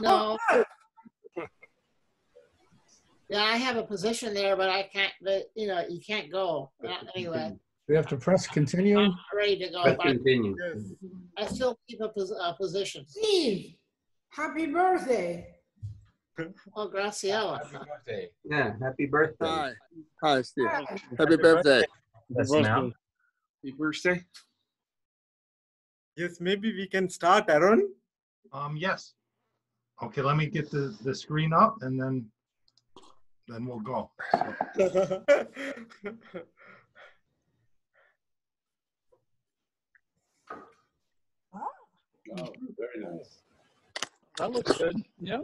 No. Yeah, I have a position there, but I can't, but, you know, you can't go. Not Anyway, We have to press continue. I'm ready to go, Let's continue. I still keep a pos- a position. Steve, happy birthday. Oh, Graciela. Happy birthday. Yeah, happy birthday. Hi, hi, Steve. Happy birthday. Yes, now. Happy birthday. Yes, maybe we can start, Aaron. Um, yes. Okay, let me get the, the screen up and then, then we'll go. Oh, Very nice. That looks good. Yeah.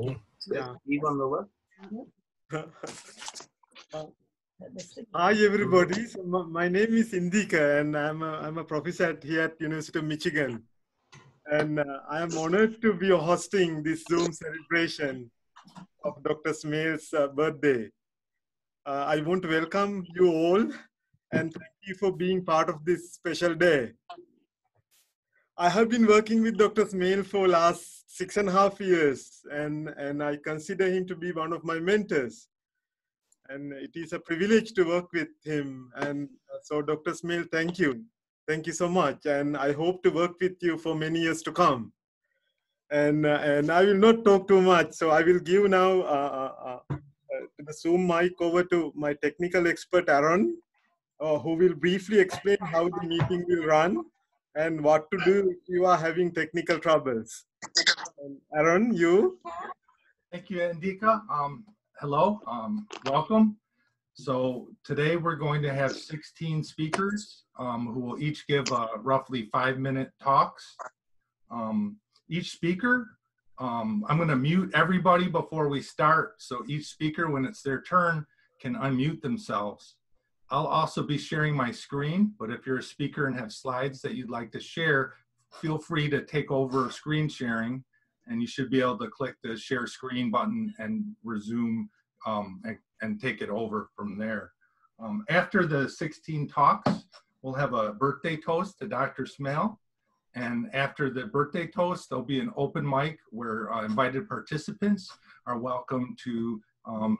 Yeah. Steve on the? Hi, everybody. So my, my name is Indika, and I'm a, I'm a professor at, here at University of Michigan. And uh, I am honored to be hosting this Zoom celebration of Dr. Smale's uh, birthday. Uh, I want to welcome you all and thank you for being part of this special day. I have been working with Dr. Smale for last six and a half years, and, and I consider him to be one of my mentors and it is a privilege to work with him. And uh, so, Dr. Smale, thank you. Thank you so much. And I hope to work with you for many years to come. And, uh, and I will not talk too much. So I will give now uh, uh, uh, the Zoom mic over to my technical expert, Aaron, uh, who will briefly explain how the meeting will run and what to do if you are having technical troubles. And Aaron, you? Thank you, Indika. Um, hello, um, welcome. So today we're going to have 16 speakers um, who will each give uh, roughly five minute talks. Um, each speaker, um, I'm going to mute everybody before we start. So each speaker, when it's their turn, can unmute themselves. I'll also be sharing my screen, but if you're a speaker and have slides that you'd like to share, feel free to take over screen sharing and you should be able to click the share screen button and resume um, and, and take it over from there. Um, after the 16 talks, we'll have a birthday toast to Dr. Smale. And after the birthday toast, there'll be an open mic where uh, invited participants are welcome to um,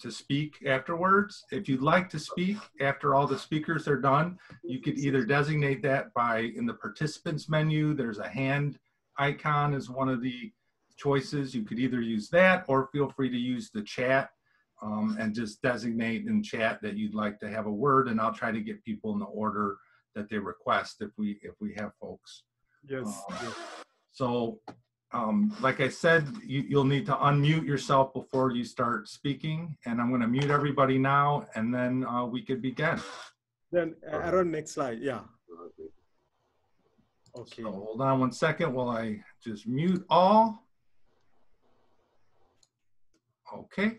to speak afterwards. If you'd like to speak after all the speakers are done, you could either designate that by in the participants menu, there's a hand icon is one of the choices. You could either use that or feel free to use the chat um, and just designate in chat that you'd like to have a word and I'll try to get people in the order that they request if we if we have folks. Yes. Um, yes. So um, like I said, you, you'll need to unmute yourself before you start speaking and I'm gonna mute everybody now and then uh, we could begin. Then Aaron, next slide. Yeah. Okay. So hold on one second while I just mute all. Okay.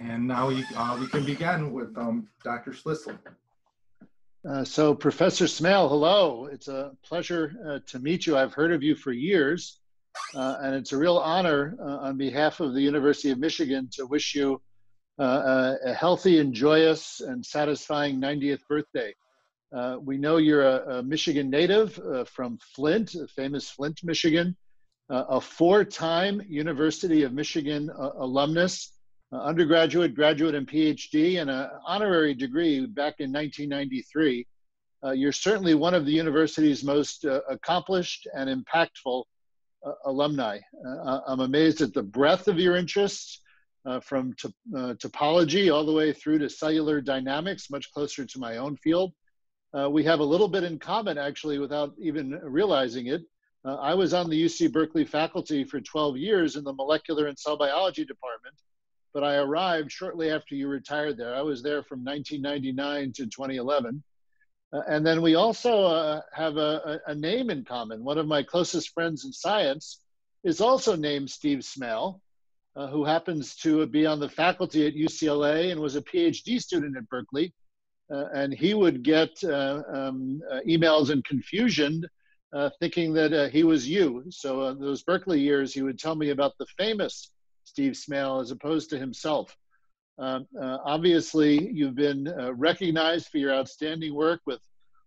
And now we, uh, we can begin with um, Dr. Schlissel. Uh, so, Professor Smale, hello. It's a pleasure uh, to meet you. I've heard of you for years, uh, and it's a real honor uh, on behalf of the University of Michigan to wish you uh, a, healthy and joyous and satisfying 90th birthday. We know you're a, a Michigan native from Flint, famous Flint, Michigan, a four time University of Michigan alumnus undergraduate, graduate, and PhD, and an honorary degree back in 1993. Uh, you're certainly one of the university's most uh, accomplished and impactful uh, alumni. Uh, I'm amazed at the breadth of your interests uh, from to, topology all the way through to cellular dynamics, much closer to my own field. we have a little bit in common, actually, without even realizing it. I was on the UC Berkeley faculty for 12 years in the molecular and cell biology department but I arrived shortly after you retired there. I was there from 1999 to 2011. Uh, and then we also uh, have a, a, name in common. One of my closest friends in science is also named Steve Smale, uh, who happens to be on the faculty at UCLA and was a PhD student at Berkeley. Uh, and he would get uh, um, uh, emails and confusion thinking that he was you. So those Berkeley years, he would tell me about the famous Steve Smale as opposed to himself. Um, uh, obviously, you've been uh, recognized for your outstanding work with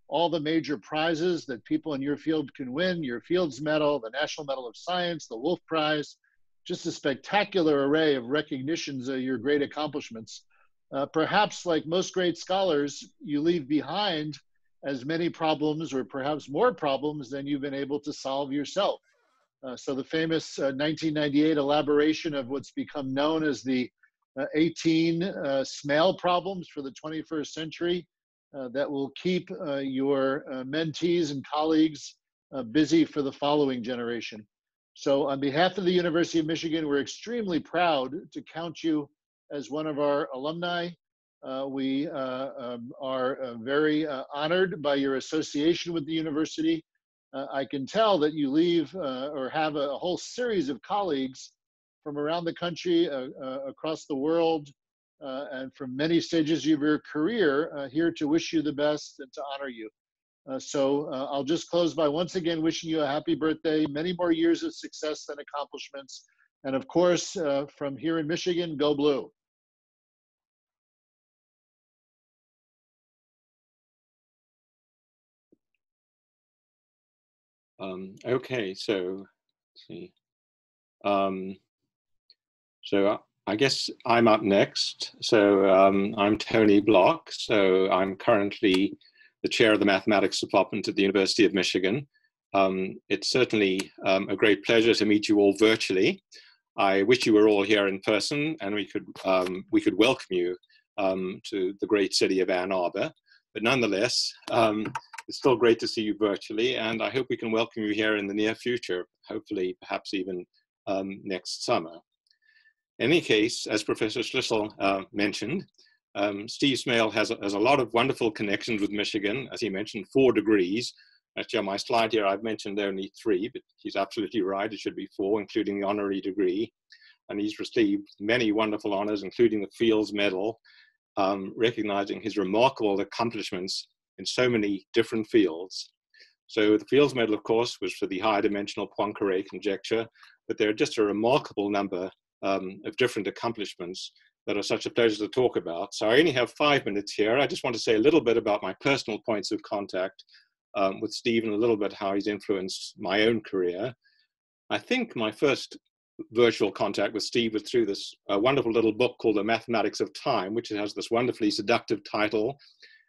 all the major prizes that people in your field can win your Fields Medal, the National Medal of Science, the Wolf Prize, just a spectacular array of recognitions of your great accomplishments. Uh, perhaps, like most great scholars, you leave behind as many problems or perhaps more problems than you've been able to solve yourself. Uh, so, the famous uh, 1998 elaboration of what's become known as the uh, 18 uh, Smale problems for the 21st century uh, that will keep your mentees and colleagues busy for the following generation. So on behalf of the University of Michigan, we're extremely proud to count you as one of our alumni. Uh, we uh, um, are uh, very uh, honored by your association with the university. Uh, I can tell that you leave uh, or have a, a, whole series of colleagues from around the country, across the world, and from many stages of your career here to wish you the best and to honor you. Uh, so uh, I'll just close by once again wishing you a happy birthday, many more years of success and accomplishments. And of course, uh, from here in Michigan, go blue. Um, okay, so let's see. Um, so I guess I'm up next. So um, I'm Tony Bloch. So I'm currently the chair of the mathematics department at the University of Michigan. Um, it's certainly um, a great pleasure to meet you all virtually. I wish you were all here in person and we could, um, we could welcome you to the great city of Ann Arbor. But nonetheless, it's still great to see you virtually and I hope we can welcome you here in the near future, hopefully perhaps even um, next summer. In any case, as Professor Schlissel uh, mentioned, um, Steve Smale has a, has a lot of wonderful connections with Michigan, as he mentioned, four degrees. Actually, on my slide here, I've mentioned only three, but he's absolutely right. It should be four, including the honorary degree. And he's received many wonderful honors, including the Fields Medal, um, recognizing his remarkable accomplishments in so many different fields. So the Fields Medal, of course, was for the high dimensional Poincare conjecture, but there are just a remarkable number um, of different accomplishments that are such a pleasure to talk about. So I only have five minutes here. I just want to say a little bit about my personal points of contact um, with Steve and a little bit how he's influenced my own career. I think my first virtual contact with Steve was through this uh, wonderful little book called The Mathematics of Time, which has this wonderfully seductive title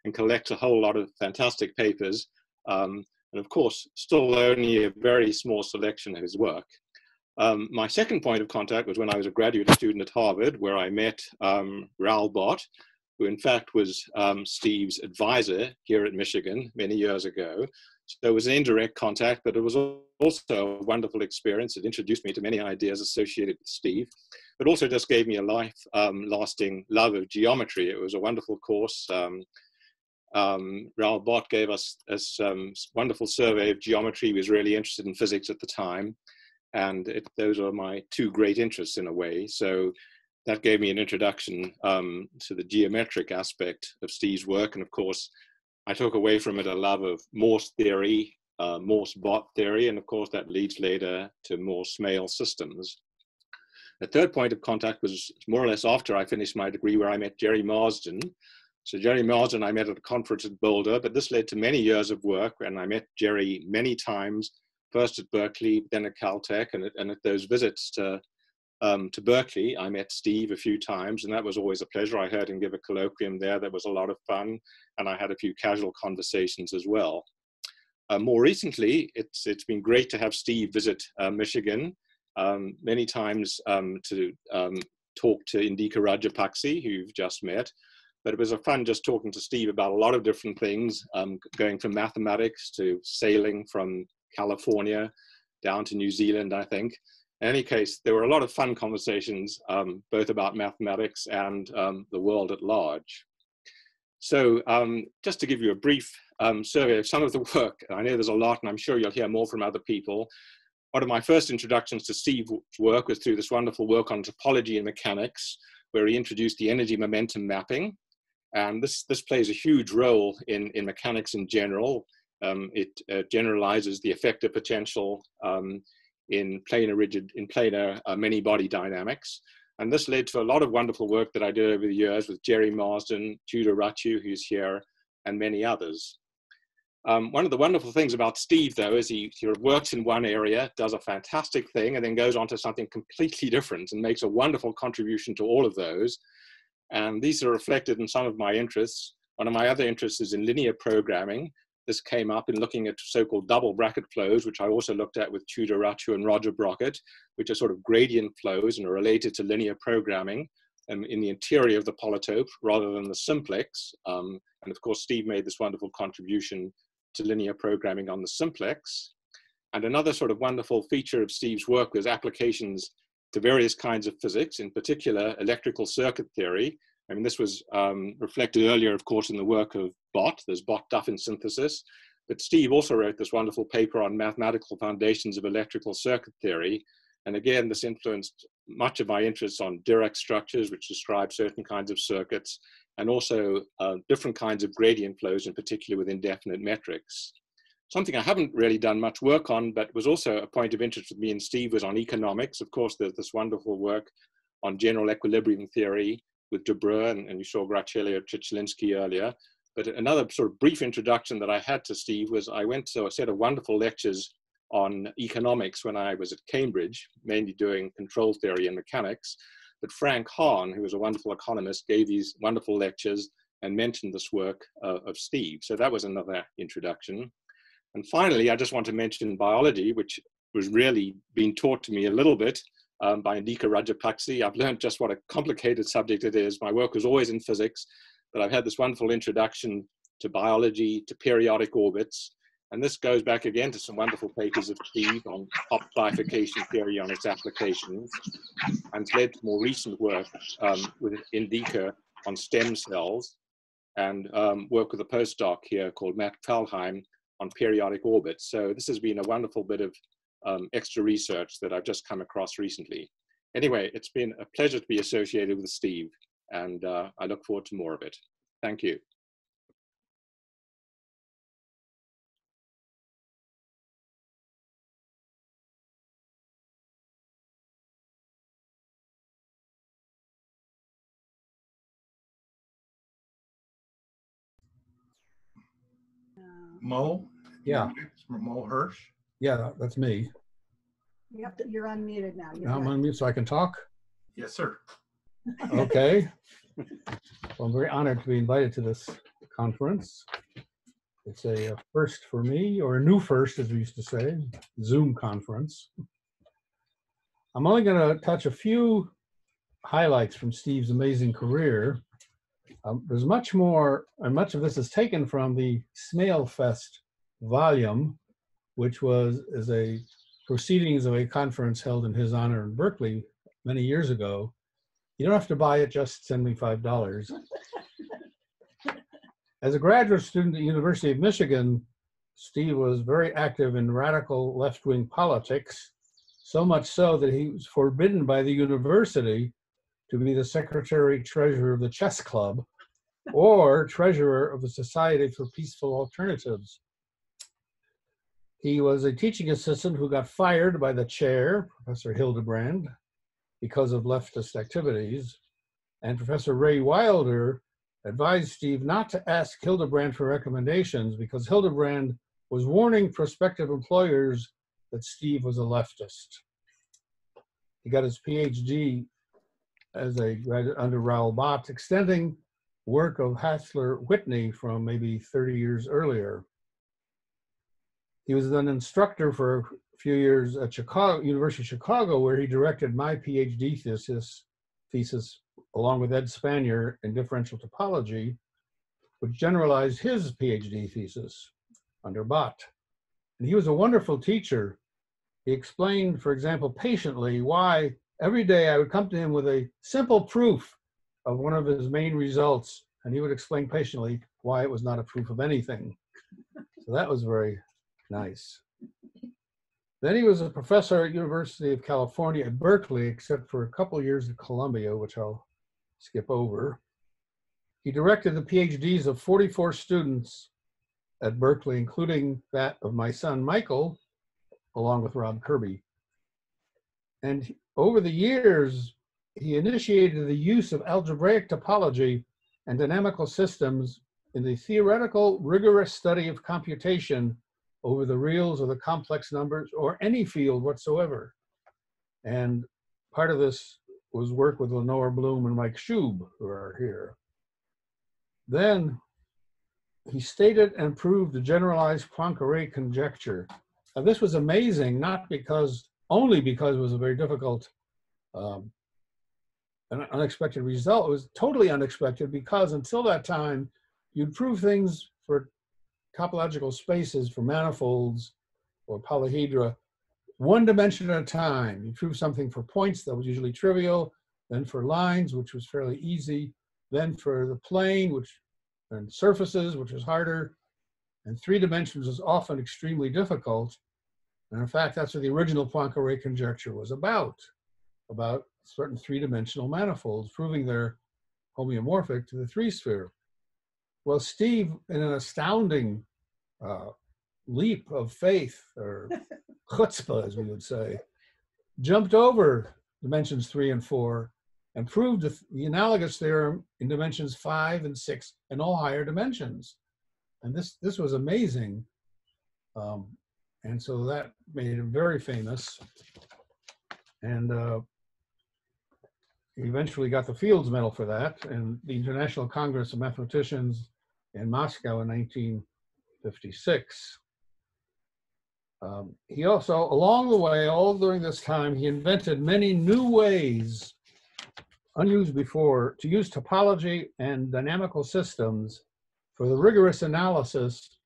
and collects a whole lot of fantastic papers. Um, and of course, still only a very small selection of his work. Um, my second point of contact was when I was a graduate student at Harvard, where I met um, Raoul Bott, who in fact was um, Steve's advisor here at Michigan many years ago. So it was an indirect contact, but it was also a wonderful experience. It introduced me to many ideas associated with Steve, but also just gave me a life-lasting um, love of geometry. It was a wonderful course. Um, um, Raoul Bott gave us a wonderful survey of geometry. He was really interested in physics at the time and it, those are my two great interests in a way. So that gave me an introduction um, to the geometric aspect of Steve's work, and of course, I took away from it a love of Morse theory, uh, Morse-Bott theory, and of course that leads later to Morse-Smale systems. The third point of contact was more or less after I finished my degree where I met Jerry Marsden. So Jerry Marsden I met at a conference at Boulder, but this led to many years of work and I met Jerry many times first at Berkeley, then at Caltech, and at, and at those visits to um, to Berkeley, I met Steve a few times, and that was always a pleasure. I heard him give a colloquium there that was a lot of fun, and I had a few casual conversations as well. Uh, more recently, it's it's been great to have Steve visit uh, Michigan um, many times um, to um, talk to Indika Rajapakse, who you've just met. But it was a fun just talking to Steve about a lot of different things, um, going from mathematics to sailing from California down to New Zealand, I think. In any case, there were a lot of fun conversations, um, both about mathematics and um, the world at large. So um, just to give you a brief um, survey of some of the work, I know there's a lot and I'm sure you'll hear more from other people. One of my first introductions to Steve's work was through this wonderful work on topology and mechanics, where he introduced the energy momentum mapping. And this, this plays a huge role in, in mechanics in general, um, it uh, generalizes the effective potential um, in planar rigid, in planar uh, many body dynamics. And this led to a lot of wonderful work that I did over the years with Jerry Marsden, Tudor Ratiu, who's here, and many others. Um, one of the wonderful things about Steve, though, is he works in one area, does a fantastic thing, and then goes on to something completely different and makes a wonderful contribution to all of those. And these are reflected in some of my interests. One of my other interests is in linear programming. This came up in looking at so-called double bracket flows, which I also looked at with Tudor Ratiu and Roger Brockett, which are sort of gradient flows and are related to linear programming um, in the interior of the polytope rather than the simplex. Um, and of course, Steve made this wonderful contribution to linear programming on the simplex. And another sort of wonderful feature of Steve's work was applications to various kinds of physics, in particular electrical circuit theory. I mean, this was um, reflected earlier, of course, in the work of Bott. There's Bott-Duffin synthesis. But Steve also wrote this wonderful paper on mathematical foundations of electrical circuit theory. And again, this influenced much of my interests on Dirac structures, which describe certain kinds of circuits, and also uh, different kinds of gradient flows, in particular with indefinite metrics. Something I haven't really done much work on, but was also a point of interest with me and Steve was on economics. Of course, there's this wonderful work on general equilibrium theory with Debreu, and, and you saw Graciela Chichilnisky earlier. But another sort of brief introduction that I had to Steve was I went to a set of wonderful lectures on economics when I was at Cambridge, mainly doing control theory and mechanics. But Frank Hahn, who was a wonderful economist, gave these wonderful lectures and mentioned this work uh, of Steve. So that was another introduction. And finally, I just want to mention biology, which was really being taught to me a little bit um, by Indika Rajapakse. I've learned just what a complicated subject it is. My work was always in physics, but I've had this wonderful introduction to biology, to periodic orbits. And this goes back again to some wonderful papers of Steve on Hopf bifurcation theory on its applications, and led to more recent work um, with Indika on stem cells, and um, work with a postdoc here called Matt Kvalheim on periodic orbits. So this has been a wonderful bit of um, extra research that I've just come across recently. Anyway, it's been a pleasure to be associated with Steve, and uh, I look forward to more of it. Thank you. Mo? Yeah. Mo Hirsch? Yeah, that's me. Yep, you're unmuted now. You're Now I'm good. on mute so I can talk. Yes, sir. Okay. Well, I'm very honored to be invited to this conference. It's a uh, first for me, or a new first, as we used to say, Zoom conference. I'm only going to touch a few highlights from Steve's amazing career. Um, there's much more, and much of this is taken from the Smale Fest volume, which was is a proceedings of a conference held in his honor in Berkeley many years ago. You don't have to buy it, just send me $5. As a graduate student at the University of Michigan, Steve was very active in radical left-wing politics, so much so that he was forbidden by the university to be the secretary treasurer of the chess club or treasurer of the Society for Peaceful Alternatives. He was a teaching assistant who got fired by the chair, Professor Hildebrandt, because of leftist activities. And Professor Ray Wilder advised Steve not to ask Hildebrandt for recommendations because Hildebrandt was warning prospective employers that Steve was a leftist. He got his PhD as a graduate under Raoul Bott, extending work of Hassler Whitney from maybe 30 years earlier. He was an instructor for a few years at Chicago, University of Chicago, where he directed my PhD thesis, thesis along with Ed Spanier in differential topology, which generalized his PhD thesis under Bott. And he was a wonderful teacher. He explained, for example, patiently why every day I would come to him with a simple proof of one of his main results, and he would explain patiently why it was not a proof of anything. So that was very nice. Then he was a professor at University of California at Berkeley, except for a couple years at Columbia, which I'll skip over. He directed the PhDs of 44 students at Berkeley, including that of my son Michael, along with Rob Kirby. And over the years, he initiated the use of algebraic topology and dynamical systems in the theoretical, rigorous study of computation over the reals or the complex numbers or any field whatsoever. And part of this was work with Lenore Blum and Mike Shub, who are here. Then he stated and proved the generalized Poincare conjecture. Now, this was amazing, not because only because it was a very difficult, um, an unexpected result. It was totally unexpected because until that time, you'd prove things for topological spaces for manifolds or polyhedra one dimension at a time. You prove something for points that was usually trivial, then for lines, which was fairly easy, then for the plane, which and surfaces, which was harder, and three dimensions was often extremely difficult. And in fact, that's what the original Poincare conjecture was about, about certain three-dimensional manifolds, proving they're homeomorphic to the three-sphere. Well, Steve, in an astounding uh, leap of faith, or chutzpah, as we would say, jumped over dimensions three and four and proved the, the analogous theorem in dimensions five and six and all higher dimensions. And this, this was amazing. Um, and so that made him very famous. And uh, he eventually got the Fields Medal for that and the International Congress of Mathematicians in Moscow in 1956. Um, he also, along the way, all during this time, he invented many new ways, unused before, to use topology and dynamical systems for the rigorous analysis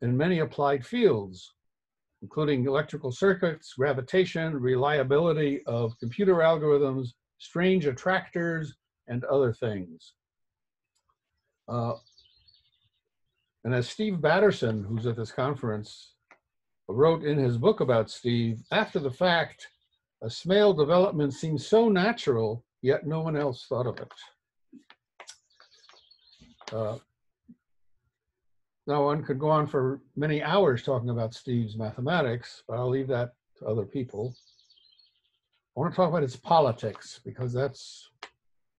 in many applied fields, including electrical circuits, gravitation, reliability of computer algorithms, strange attractors, and other things. Uh, and as Steve Batterson, who's at this conference, wrote in his book about Steve, after the fact, a Smale development seems so natural, yet no one else thought of it. Uh, now, one could go on for many hours talking about Steve's mathematics, but I'll leave that to other people. I want to talk about his politics because that's,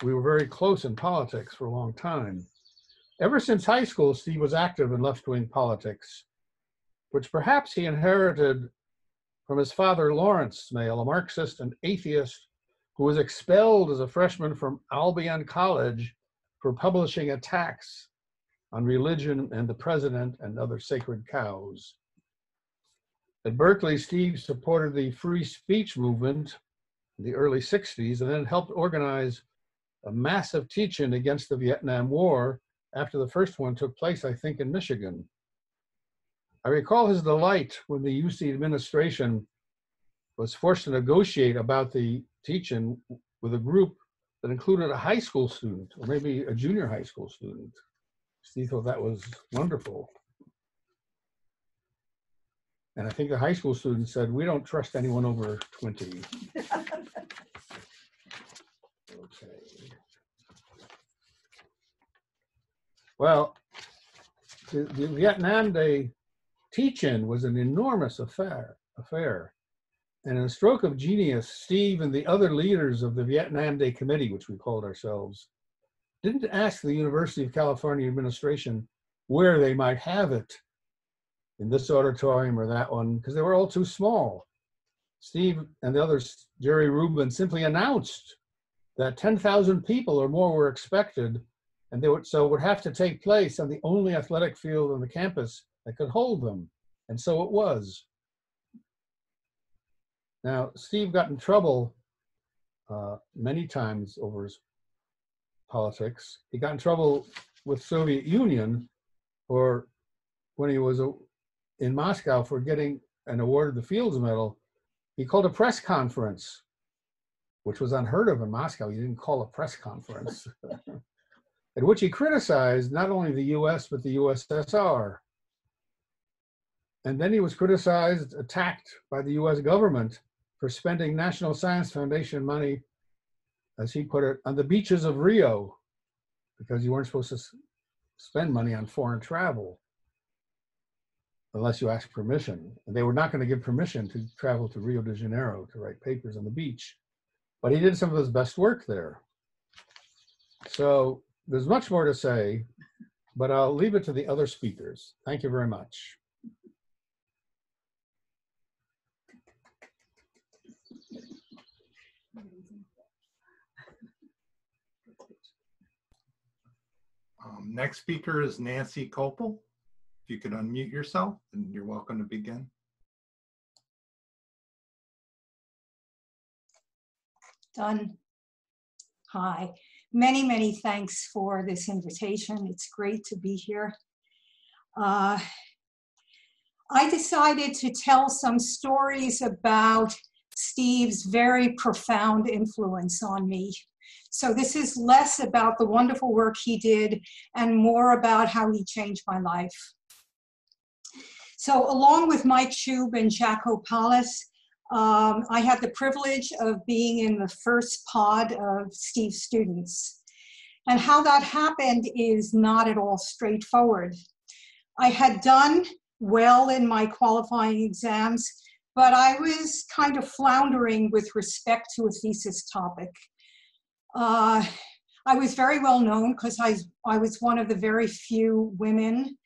we were very close in politics for a long time. Ever since high school, Steve was active in left wing politics, which perhaps he inherited from his father, Lawrence Smale, a Marxist and atheist who was expelled as a freshman from Albion College for publishing attacks on religion and the president and other sacred cows. At Berkeley, Steve supported the free speech movement in the early 60s and then helped organize a massive teach-in against the Vietnam War after the first one took place, I think, in Michigan. I recall his delight when the UC administration was forced to negotiate about the teaching with a group that included a high school student or maybe a junior high school student. Steve thought that was wonderful. And I think the high school student said, we don't trust anyone over 20. okay. Well, the, the Vietnam Day teach-in was an enormous affair, affair. And in a stroke of genius, Steve and the other leaders of the Vietnam Day Committee, which we called ourselves, didn't ask the University of California administration where they might have it, in this auditorium or that one, because they were all too small. Steve and the others, Jerry Rubin, simply announced that 10,000 people or more were expected, and they would, so would have to take place on the only athletic field on the campus that could hold them. And so it was. Now, Steve got in trouble uh, many times over his politics. He got in trouble with Soviet Union for when he was in Moscow for getting an award of the Fields Medal. He called a press conference, which was unheard of in Moscow. He didn't call a press conference, at which he criticized not only the US, but the USSR. And then he was criticized, attacked by the US government for spending National Science Foundation money, as he put it, on the beaches of Rio, because you weren't supposed to spend money on foreign travel unless you asked permission. And they were not going to give permission to travel to Rio de Janeiro to write papers on the beach. But he did some of his best work there. So there's much more to say, but I'll leave it to the other speakers. Thank you very much. Um, next speaker is Nancy Kopell. If you could unmute yourself, and you're welcome to begin. Done. Hi. Many, many thanks for this invitation. It's great to be here. Uh, I decided to tell some stories about Steve's very profound influence on me. So this is less about the wonderful work he did and more about how he changed my life. So along with Mike Shub and Jacob Palis, um, I had the privilege of being in the first pod of Steve's students. And how that happened is not at all straightforward. I had done well in my qualifying exams, but I was kind of floundering with respect to a thesis topic. Uh, I was very well known because I, I was one of the very few women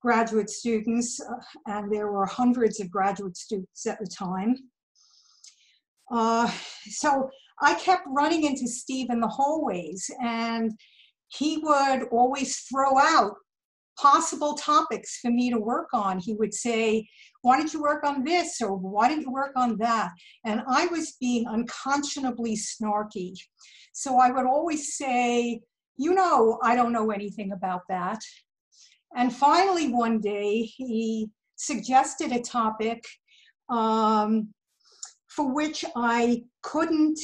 graduate students, uh, and there were hundreds of graduate students at the time. Uh, so I kept running into Steve in the hallways, and he would always throw out possible topics for me to work on. He would say, Why don't you work on this? or Why don't you work on that? And I was being unconscionably snarky. So I would always say, You know, I don't know anything about that. And finally, one day, he suggested a topic um, for which I couldn't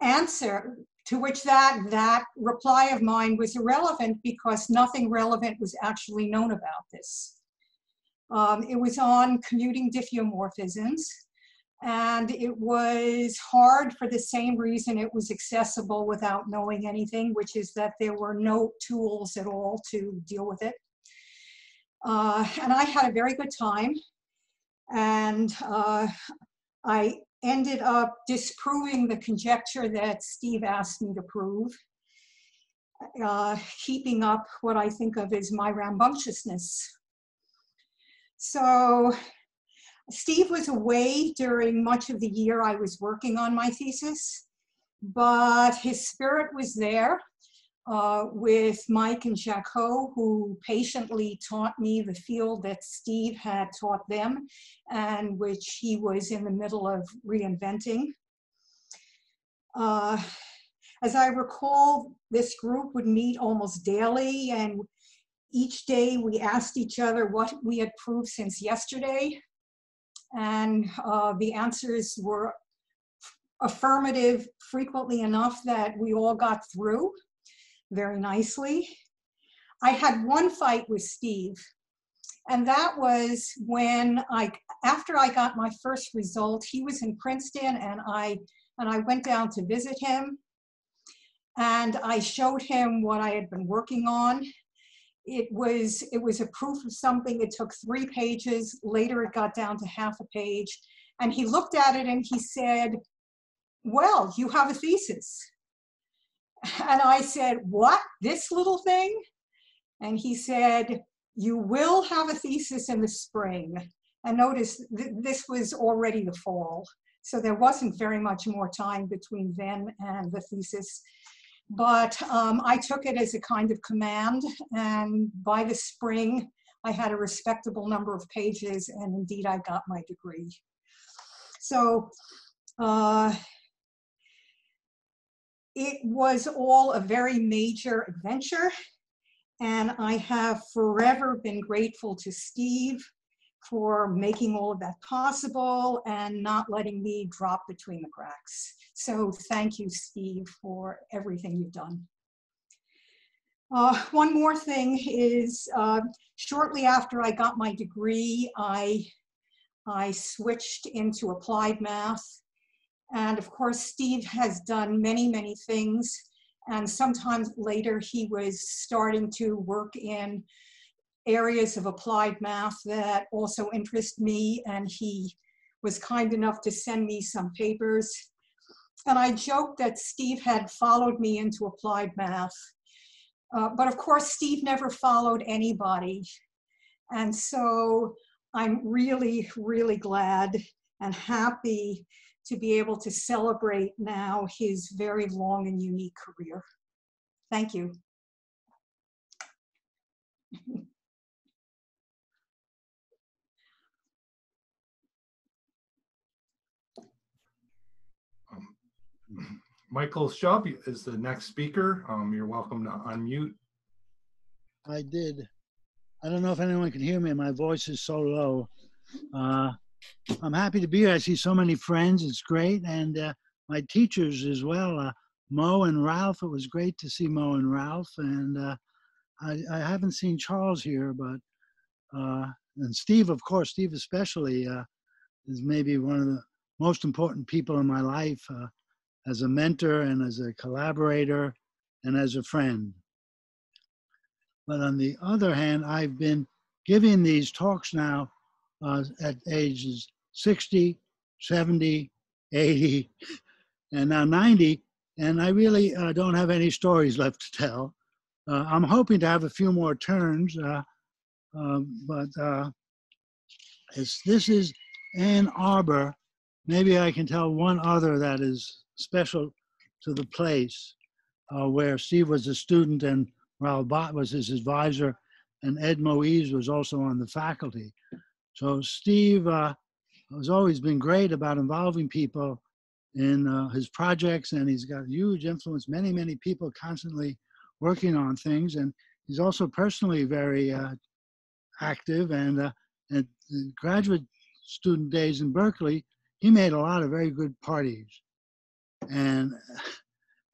answer, to which that, that reply of mine was irrelevant because nothing relevant was actually known about this. Um, it was on commuting diffeomorphisms, and it was hard for the same reason it was accessible without knowing anything, which is that there were no tools at all to deal with it. Uh, and I had a very good time. And uh, I ended up disproving the conjecture that Steve asked me to prove, uh, keeping up what I think of as my rambunctiousness. So Steve was away during much of the year I was working on my thesis, but his spirit was there uh, with Mike and Jaco, who patiently taught me the field that Steve had taught them and which he was in the middle of reinventing. Uh, as I recall, this group would meet almost daily and each day we asked each other what we had proved since yesterday. And uh, the answers were affirmative frequently enough that we all got through very nicely. I had one fight with Steve, and that was when I, after I got my first result, he was in Princeton, and I, and I went down to visit him, and I showed him what I had been working on. It was, it was a proof of something. It took three pages. Later, it got down to half a page. And he looked at it and he said, well, you have a thesis. And I said, What? This little thing? And he said, You will have a thesis in the spring. And notice th this was already the fall. So there wasn't very much more time between then and the thesis. But um, I took it as a kind of command. And by the spring, I had a respectable number of pages. And indeed, I got my degree. So uh, it was all a very major adventure, and I have forever been grateful to Steve for making all of that possible and not letting me drop between the cracks. So thank you, Steve, for everything you've done. Uh, one more thing is uh, shortly after I got my degree, I, I switched into applied math and of course, Steve has done many, many things. And sometimes later, he was starting to work in areas of applied math that also interest me. And he was kind enough to send me some papers. And I joked that Steve had followed me into applied math. Uh, but of course, Steve never followed anybody. And so I'm really, really glad and happy to be able to celebrate now his very long and unique career. Thank you. Michael Shub is the next speaker. Um, you're welcome to unmute. I did. I don't know if anyone can hear me. My voice is so low. Uh, I'm happy to be here. I see so many friends. It's great. And uh, my teachers as well, uh, Mo and Ralph. It was great to see Mo and Ralph. And uh, I, I, haven't seen Charles here, but, uh, and Steve, of course, Steve especially uh, is maybe one of the most important people in my life as a mentor and as a collaborator and as a friend. But on the other hand, I've been giving these talks now uh, at ages 60, 70, 80, and now 90, and I really uh, don't have any stories left to tell. Uh, I'm hoping to have a few more turns, uh, um, but uh, this is Ann Arbor. Maybe I can tell one other that is special to the place uh, where Steve was a student and Raoul Bott was his advisor and Ed Moise was also on the faculty. So Steve uh, has always been great about involving people in uh, his projects and he's got huge influence, many, many people constantly working on things. And he's also personally very uh, active and uh, at graduate student days in Berkeley, he made a lot of very good parties. And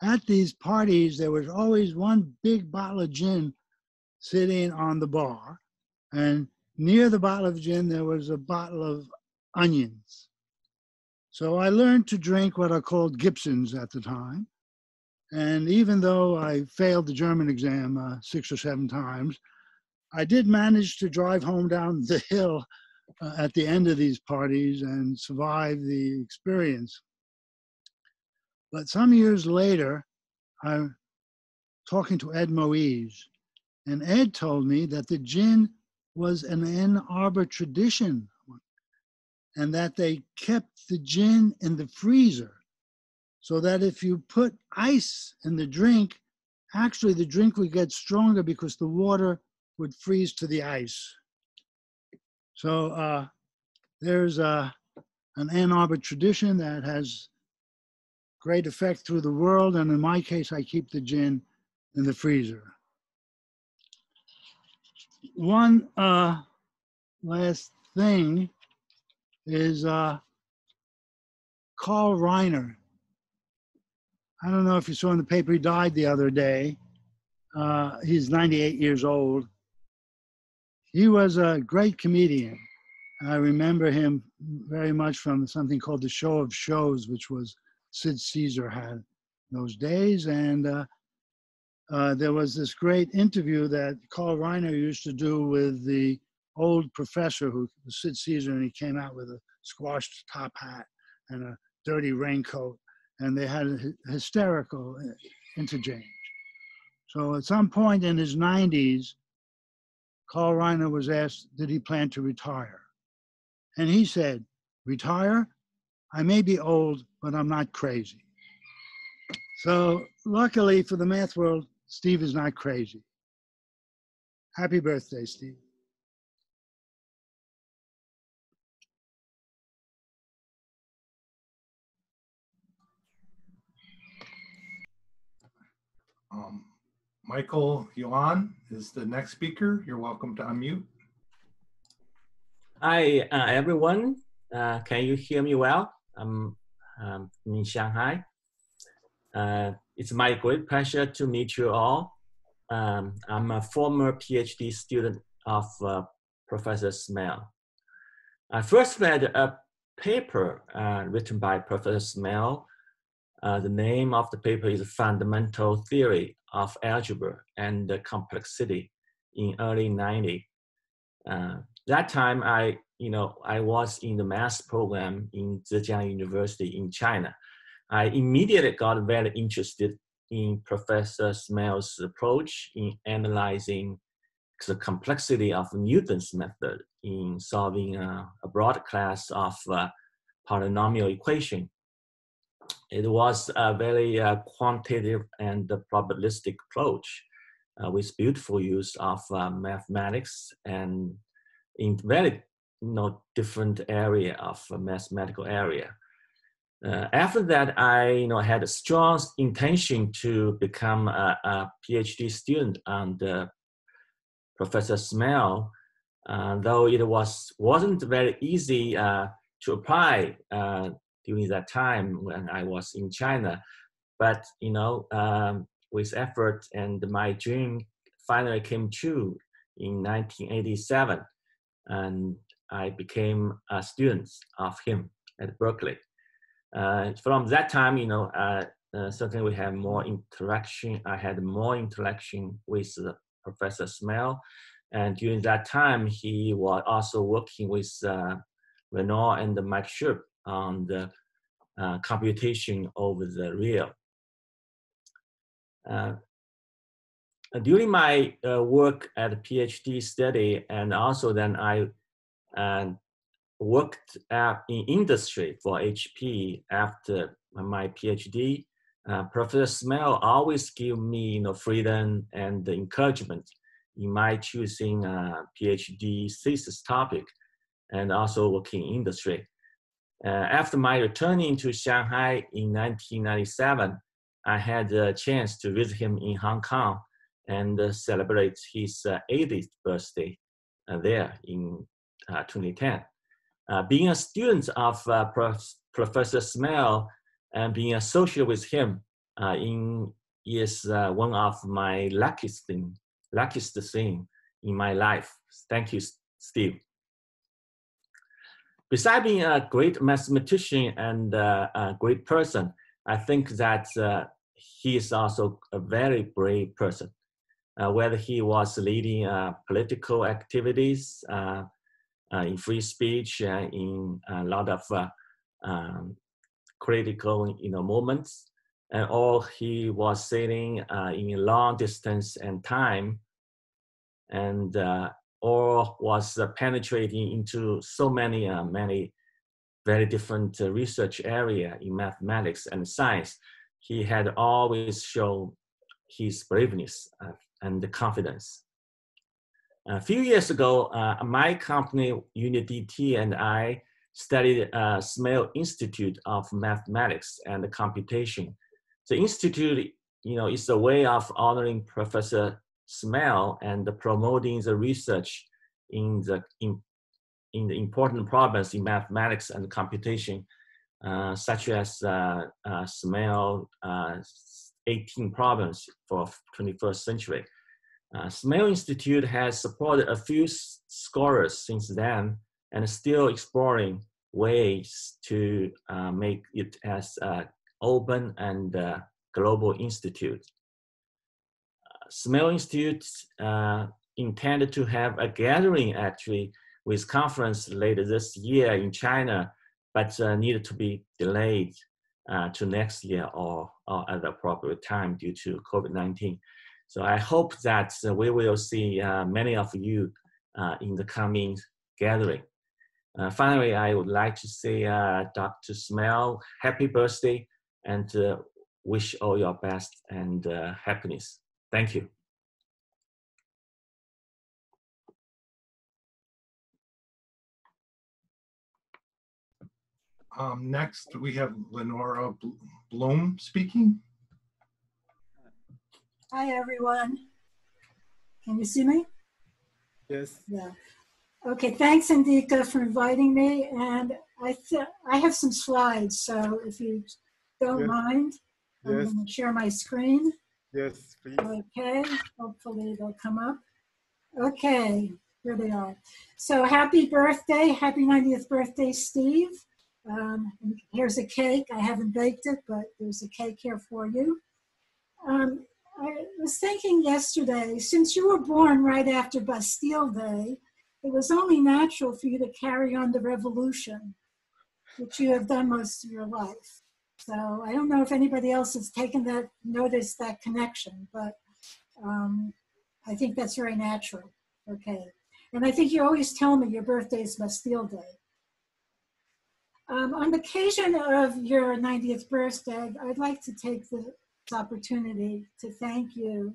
at these parties, there was always one big bottle of gin sitting on the bar. And near the bottle of gin, there was a bottle of onions. So I learned to drink what are called Gibsons at the time. And even though I failed the German exam uh, six or seven times, I did manage to drive home down the hill uh, at the end of these parties and survive the experience. But some years later, I'm talking to Ed Moise, and Ed told me that the gin was an Ann Arbor tradition and that they kept the gin in the freezer so that if you put ice in the drink, actually the drink would get stronger because the water would freeze to the ice. So uh, there's a, an Ann Arbor tradition that has great effect through the world. And in my case, I keep the gin in the freezer. One uh, last thing is uh, Carl Reiner. I don't know if you saw in the paper, he died the other day. Uh, he's 98 years old. He was a great comedian. I remember him very much from something called The Show of Shows, which was Sid Caesar had those days. And uh, uh, there was this great interview that Carl Reiner used to do with the old professor who was Sid Caesar, and he came out with a squashed top hat and a dirty raincoat, and they had a hysterical uh, interchange. So at some point in his 90s, Carl Reiner was asked, did he plan to retire? And he said, retire? I may be old, but I'm not crazy. So luckily for the math world, Steve is not crazy. Happy birthday, Steve. Um, Michael Yuan is the next speaker. You're welcome to unmute. Hi, uh, everyone. Uh, can you hear me well? I'm um, in Shanghai. Uh, it's my great pleasure to meet you all. Um, I'm a former PhD student of uh, Professor Smale. I first read a paper uh, written by Professor Smale. Uh, the name of the paper is Fundamental Theory of Algebra and the Complexity in early 90. Uh, that time I you know, I was in the math program in Zhejiang University in China. I immediately got very interested in Professor Smale's approach in analyzing the complexity of Newton's method in solving uh, a broad class of uh, polynomial equation. It was a very uh, quantitative and probabilistic approach uh, with beautiful use of uh, mathematics and in very you know, different area of mathematical area. Uh, after that, I you know had a strong intention to become a, a PhD student under Professor Smale, uh, though it was wasn't very easy uh, to apply uh, during that time when I was in China. But you know, um, with effort and my dream finally came true in 1987, and I became a student of him at Berkeley. Uh, from that time, you know, uh, uh, certainly we have more interaction. I had more interaction with Professor Smale. And during that time, he was also working with uh, Lenore and Mike Shub on the uh, computation over the real. Uh, during my work at PhD study, and also then I worked at, in industry for HP after my PhD. Uh, Professor Smale always give me you know, freedom and encouragement in my choosing a PhD thesis topic and also working in industry. Uh, after my returning to Shanghai in 1997, I had a chance to visit him in Hong Kong and uh, celebrate his 80th uh, birthday uh, there in uh, 2010 uh, being a student of uh, Prof, Professor Smale and being associated with him uh, in is uh, one of my luckiest thing, luckiest thing in my life. Thank you, Steve. Besides being a great mathematician and uh, a great person, I think that uh, he is also a very brave person. whether he was leading political activities, uh, Uh, in free speech, uh, in a lot of uh, um, critical you know, moments. And all he was sailing uh, in long distance and time, and uh, all was penetrating into so many, many very different research area in mathematics and science. He had always shown his braveness and confidence. A few years ago, uh, my company, UniDT, and I studied uh, Smale Institute of Mathematics and Computation. The institute, you know, is a way of honoring Professor Smale and promoting the research in the in, in the important problems in mathematics and computation, uh, such as uh, uh, Smale uh, 18 problems for 21st century. Uh, Smale Institute has supported a few scholars since then and is still exploring ways to uh, make it as an open and uh, global institute. Uh, Smale Institute uh, intended to have a gathering actually with conference later this year in China, but uh, needed to be delayed to next year or, or at the appropriate time due to COVID-19. So I hope that uh, we will see uh, many of you uh, in the coming gathering. Finally, I would like to say Dr. Smale, happy birthday and wish all your best and happiness. Thank you. Um, next, we have Lenore Blum speaking. Hi, everyone. Can you see me? Yes. Yeah. Okay, thanks, Indika, for inviting me. And I, I have some slides, so if you don't yes. mind, I'm yes. going to share my screen. Yes, please. Okay, hopefully they'll come up. Okay, here they are. So happy birthday, happy 90th birthday, Steve. Um, here's a cake. I haven't baked it, but there's a cake here for you. Um, I was thinking yesterday, since you were born right after Bastille Day, it was only natural for you to carry on the revolution, which you have done most of your life. So I don't know if anybody else has taken that, noticed that connection, but um, I think that's very natural. Okay. And I think you always tell me your birthday is Bastille Day. Um, on the occasion of your 90th birthday, I'd like to take this opportunity to thank you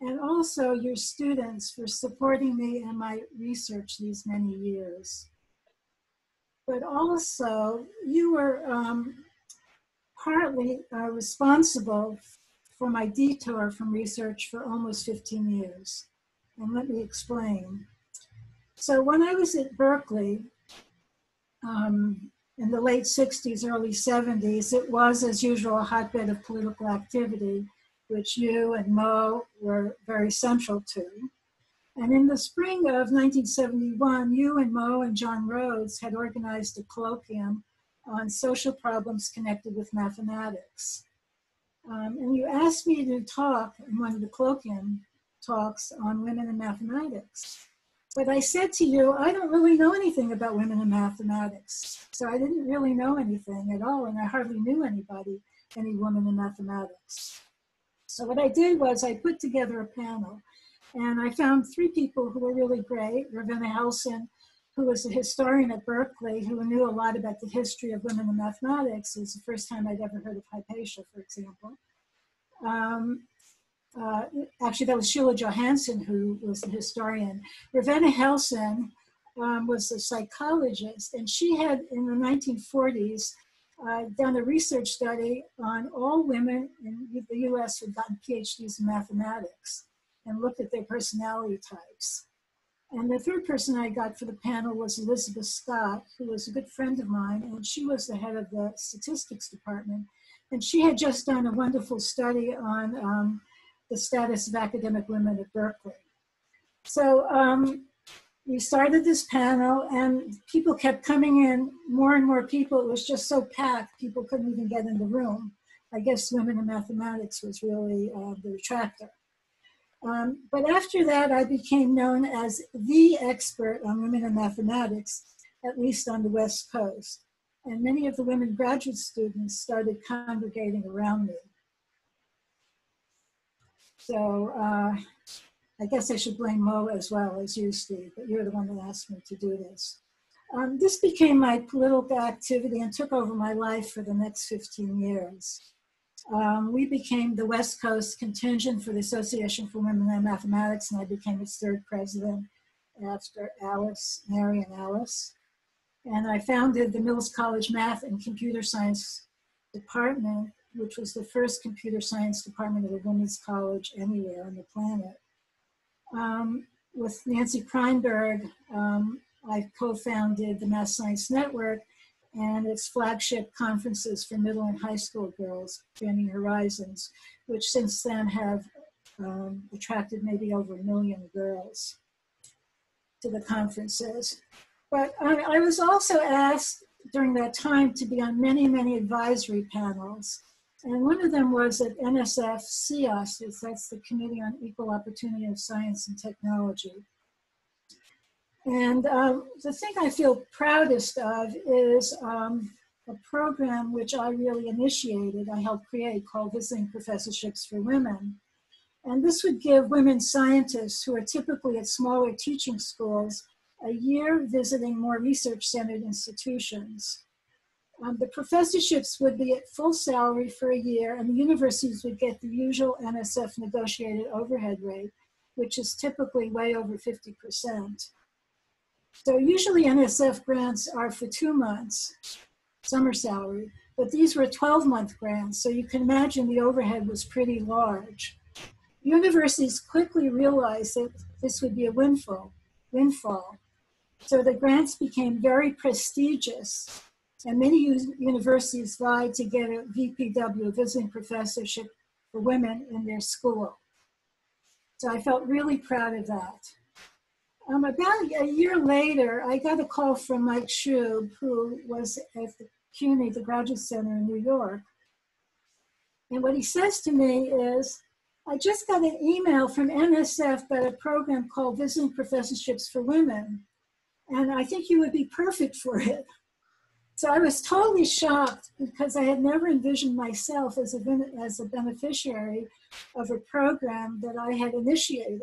and also your students for supporting me in my research these many years. But also, you were um, partly uh, responsible for my detour from research for almost 15 years. And let me explain. So when I was at Berkeley, um, in the late 60s, early 70s, it was, as usual, a hotbed of political activity, which you and Mo were very central to. And in the spring of 1971, you and Mo and John Rhodes had organized a colloquium on social problems connected with mathematics. Um, and you asked me to talk in one of the colloquium talks on women in mathematics. But I said to you, I don't really know anything about women in mathematics. So I didn't really know anything at all, and I hardly knew anybody, any woman in mathematics. So what I did was I put together a panel, and I found three people who were really great. Ravenna Helson, who was a historian at Berkeley, who knew a lot about the history of women in mathematics. It was the first time I'd ever heard of Hypatia, for example. Um, uh, actually, that was Sheila Johansson, who was the historian. Ravenna Helson um, was a psychologist, and she had, in the 1940s, uh, done a research study on all women in the US who had gotten PhDs in mathematics and looked at their personality types. And the third person I got for the panel was Elizabeth Scott, who was a good friend of mine, and she was the head of the statistics department. And she had just done a wonderful study on um, the status of academic women at Berkeley. So um, we started this panel and people kept coming in, more and more people. It was just so packed, people couldn't even get in the room. I guess women in mathematics was really uh, the attractor. Um, but after that, I became known as the expert on women in mathematics, at least on the West Coast. And many of the women graduate students started congregating around me. So uh, I guess I should blame Mo as well as you, Steve, but you're the one that asked me to do this. Um, this became my political activity and took over my life for the next 15 years. Um, we became the West Coast contingent for the Association for Women in Mathematics, and I became its third president after Alice, Mary, and Alice. And I founded the Mills College Math and Computer Science Department which was the first computer science department of a women's college anywhere on the planet. Um, with Nancy Kreinberg, um, I co-founded the Math Science Network and its flagship conferences for middle and high school girls, Expanding Horizons, which since then have um, attracted maybe over a million girls to the conferences. But I, I was also asked during that time to be on many, many advisory panels. And one of them was at NSF CEOS, that's the Committee on Equal Opportunity of Science and Technology. And um, the thing I feel proudest of is um, a program which I really initiated, I helped create, called Visiting Professorships for Women. And this would give women scientists who are typically at smaller teaching schools a year visiting more research centered institutions. Um, the professorships would be at full salary for a year, and the universities would get the usual NSF negotiated overhead rate, which is typically way over 50%. So usually NSF grants are for two months, summer salary, but these were 12 month grants, so you can imagine the overhead was pretty large. Universities quickly realized that this would be a windfall, windfall. So the grants became very prestigious and many universities vied to get a VPW, visiting professorship for women in their school. So I felt really proud of that. Um, about a year later, I got a call from Mike Shub, who was at the CUNY, the Graduate Center in New York. And what he says to me is, I just got an email from NSF about a program called Visiting Professorships for Women, and I think you would be perfect for it. So I was totally shocked because I had never envisioned myself as a, as a beneficiary of a program that I had initiated.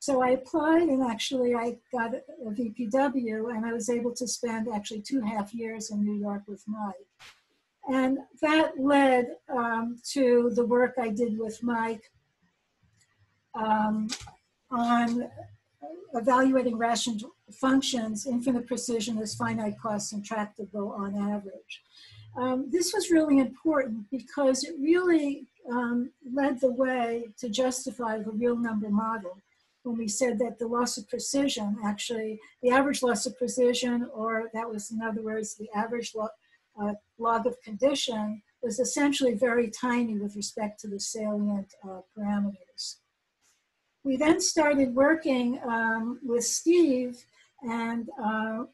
So I applied and actually I got a VPW and I was able to spend actually two and a half years in New York with Mike. And that led um, to the work I did with Mike um, on evaluating ration functions, infinite precision is finite cost and tractable on average. Um, this was really important because it really um, led the way to justify the real number model when we said that the loss of precision, actually, the average loss of precision, or that was, in other words, the average lo uh, log of condition, was essentially very tiny with respect to the salient uh, parameters. We then started working um, with Steve and uh,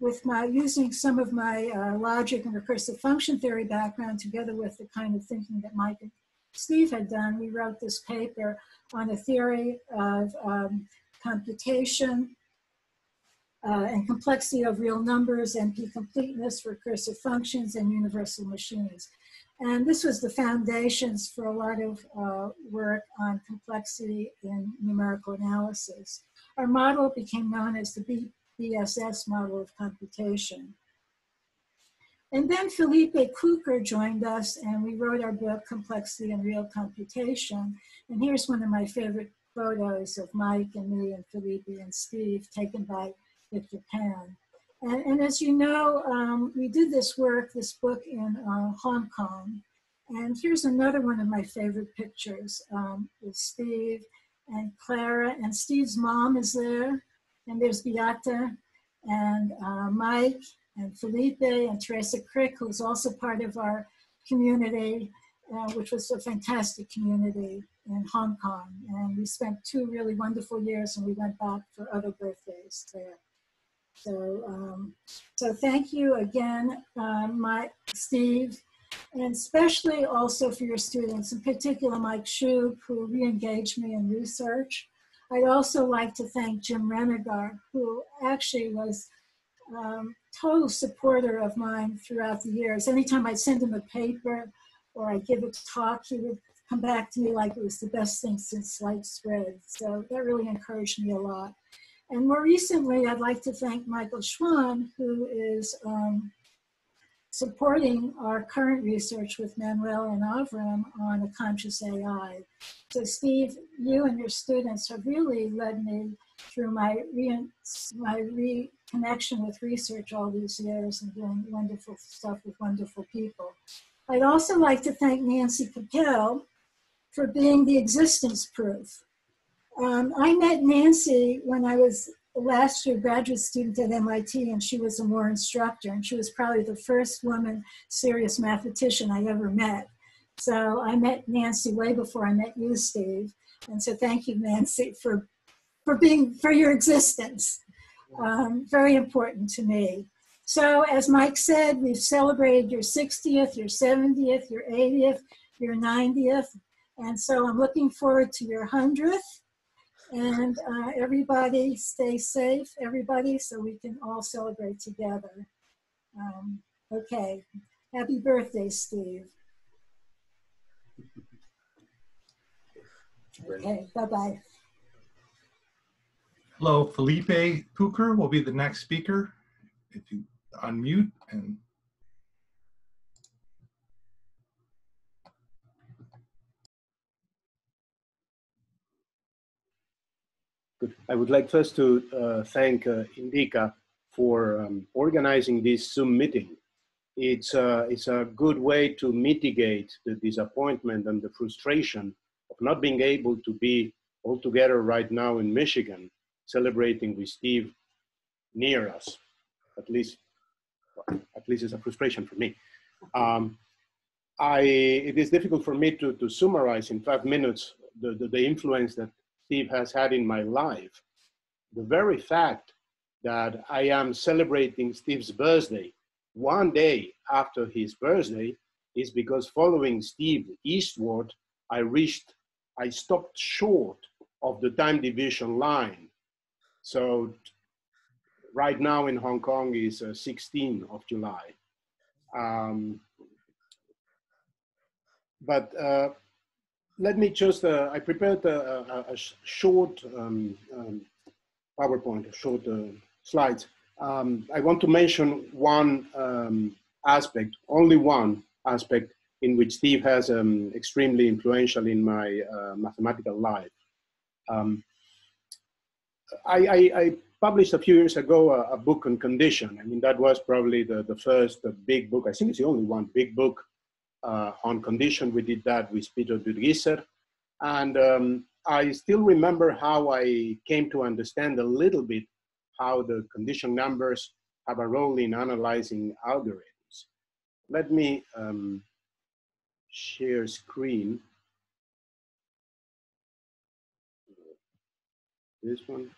with my using some of my uh, logic and recursive function theory background together with the kind of thinking that Mike and Steve had done, we wrote this paper on a theory of um, computation uh, and complexity of real numbers, NP completeness, recursive functions, and universal machines. And this was the foundations for a lot of uh, work on complexity in numerical analysis. Our model became known as the BSS model of computation. And then Felipe Cucker joined us and we wrote our book, Complexity and Real Computation. And here's one of my favorite photos of Mike and me and Felipe and Steve taken by Victor Pan. And, and as you know, um, we did this work, this book in uh, Hong Kong. And here's another one of my favorite pictures um, with Steve and Clara. And Steve's mom is there. And there's Beata and uh, Mike and Felipe and Teresa Krick, who's also part of our community, uh, which was a fantastic community in Hong Kong. And we spent two really wonderful years and we went back for other birthdays there. So, um, so thank you again, uh, Mike, Steve, and especially also for your students, in particular Mike Shub, who re-engaged me in research. I'd also like to thank Jim Renegar, who actually was um, total supporter of mine throughout the years. Anytime I'd send him a paper or I'd give a talk, he would come back to me like it was the best thing since sliced bread. So that really encouraged me a lot. And more recently, I'd like to thank Michael Schwan, who is um, supporting our current research with Manuel and Avrim on a conscious AI. So Steve, you and your students have really led me through my, re my reconnection with research all these years and doing wonderful stuff with wonderful people. I'd also like to thank Nancy Kopell for being the existence proof. Um, I met Nancy when I was last year graduate student at MIT and she was a Moore instructor and she was probably the first woman serious mathematician I ever met. So I met Nancy way before I met you, Steve. And so thank you, Nancy, for, for being, for your existence. Um, very important to me. So as Mike said, we've celebrated your 60th, your 70th, your 80th, your 90th. And so I'm looking forward to your 100th. And uh, everybody stay safe, everybody, so we can all celebrate together. Um, okay, happy birthday, Steve. Okay, bye-bye. Hello, Felipe Cucker will be the next speaker. If you unmute and Good. I would like first to uh, thank uh, Indika for um, organizing this Zoom meeting. It's, uh, it's a good way to mitigate the disappointment and the frustration of not being able to be all together right now in Michigan, celebrating with Steve near us. At least, at least it's a frustration for me. Um, I, it is difficult for me to, to summarize in five minutes the, the, the influence that Steve has had in my life, the very fact that I am celebrating Steve's birthday one day after his birthday is because following Steve eastward, I reached, I stopped short of the time division line. So right now in Hong Kong is uh, 16 of July. Um, but uh, let me just, uh, I prepared a, a, a short um, um, PowerPoint, short uh, slides. Um, I want to mention one um, aspect, only one aspect in which Steve has um, extremely influential in my uh, mathematical life. Um, I, I, I, published a few years ago a, a, book on condition. I mean, that was probably the, the first big book. I think it's the only one big book uh, on condition. We did that with Peter Bürgisser. And um, I still remember how I came to understand a little bit how the condition numbers have a role in analyzing algorithms. Let me um, share screen. This one.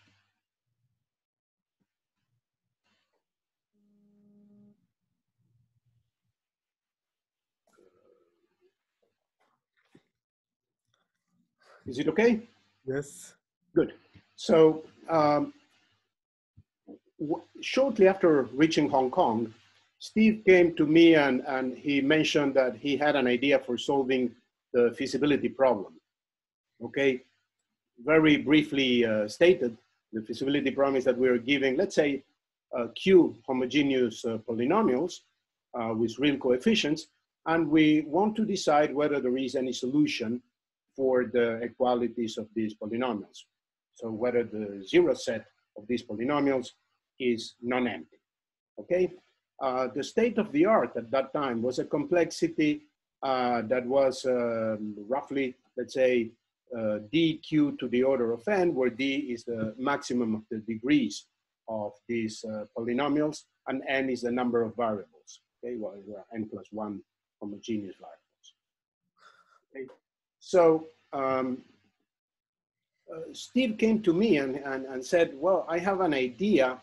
Is it okay? Yes. Good. So um, shortly after reaching Hong Kong, Steve came to me and, and he mentioned that he had an idea for solving the feasibility problem. Okay, very briefly uh, stated, the feasibility problem is that we're giving, let's say, uh, Q homogeneous uh, polynomials uh, with real coefficients, and we want to decide whether there is any solution for the equalities of these polynomials. So whether the zero set of these polynomials is non-empty, okay? Uh, the state of the art at that time was a complexity uh, that was um, roughly, let's say, uh, dq to the order of n, where d is the maximum of the degrees of these uh, polynomials, and n is the number of variables, okay? Well, n plus one homogeneous variables, okay? So um, uh, Steve came to me and, and, and said, well, I have an idea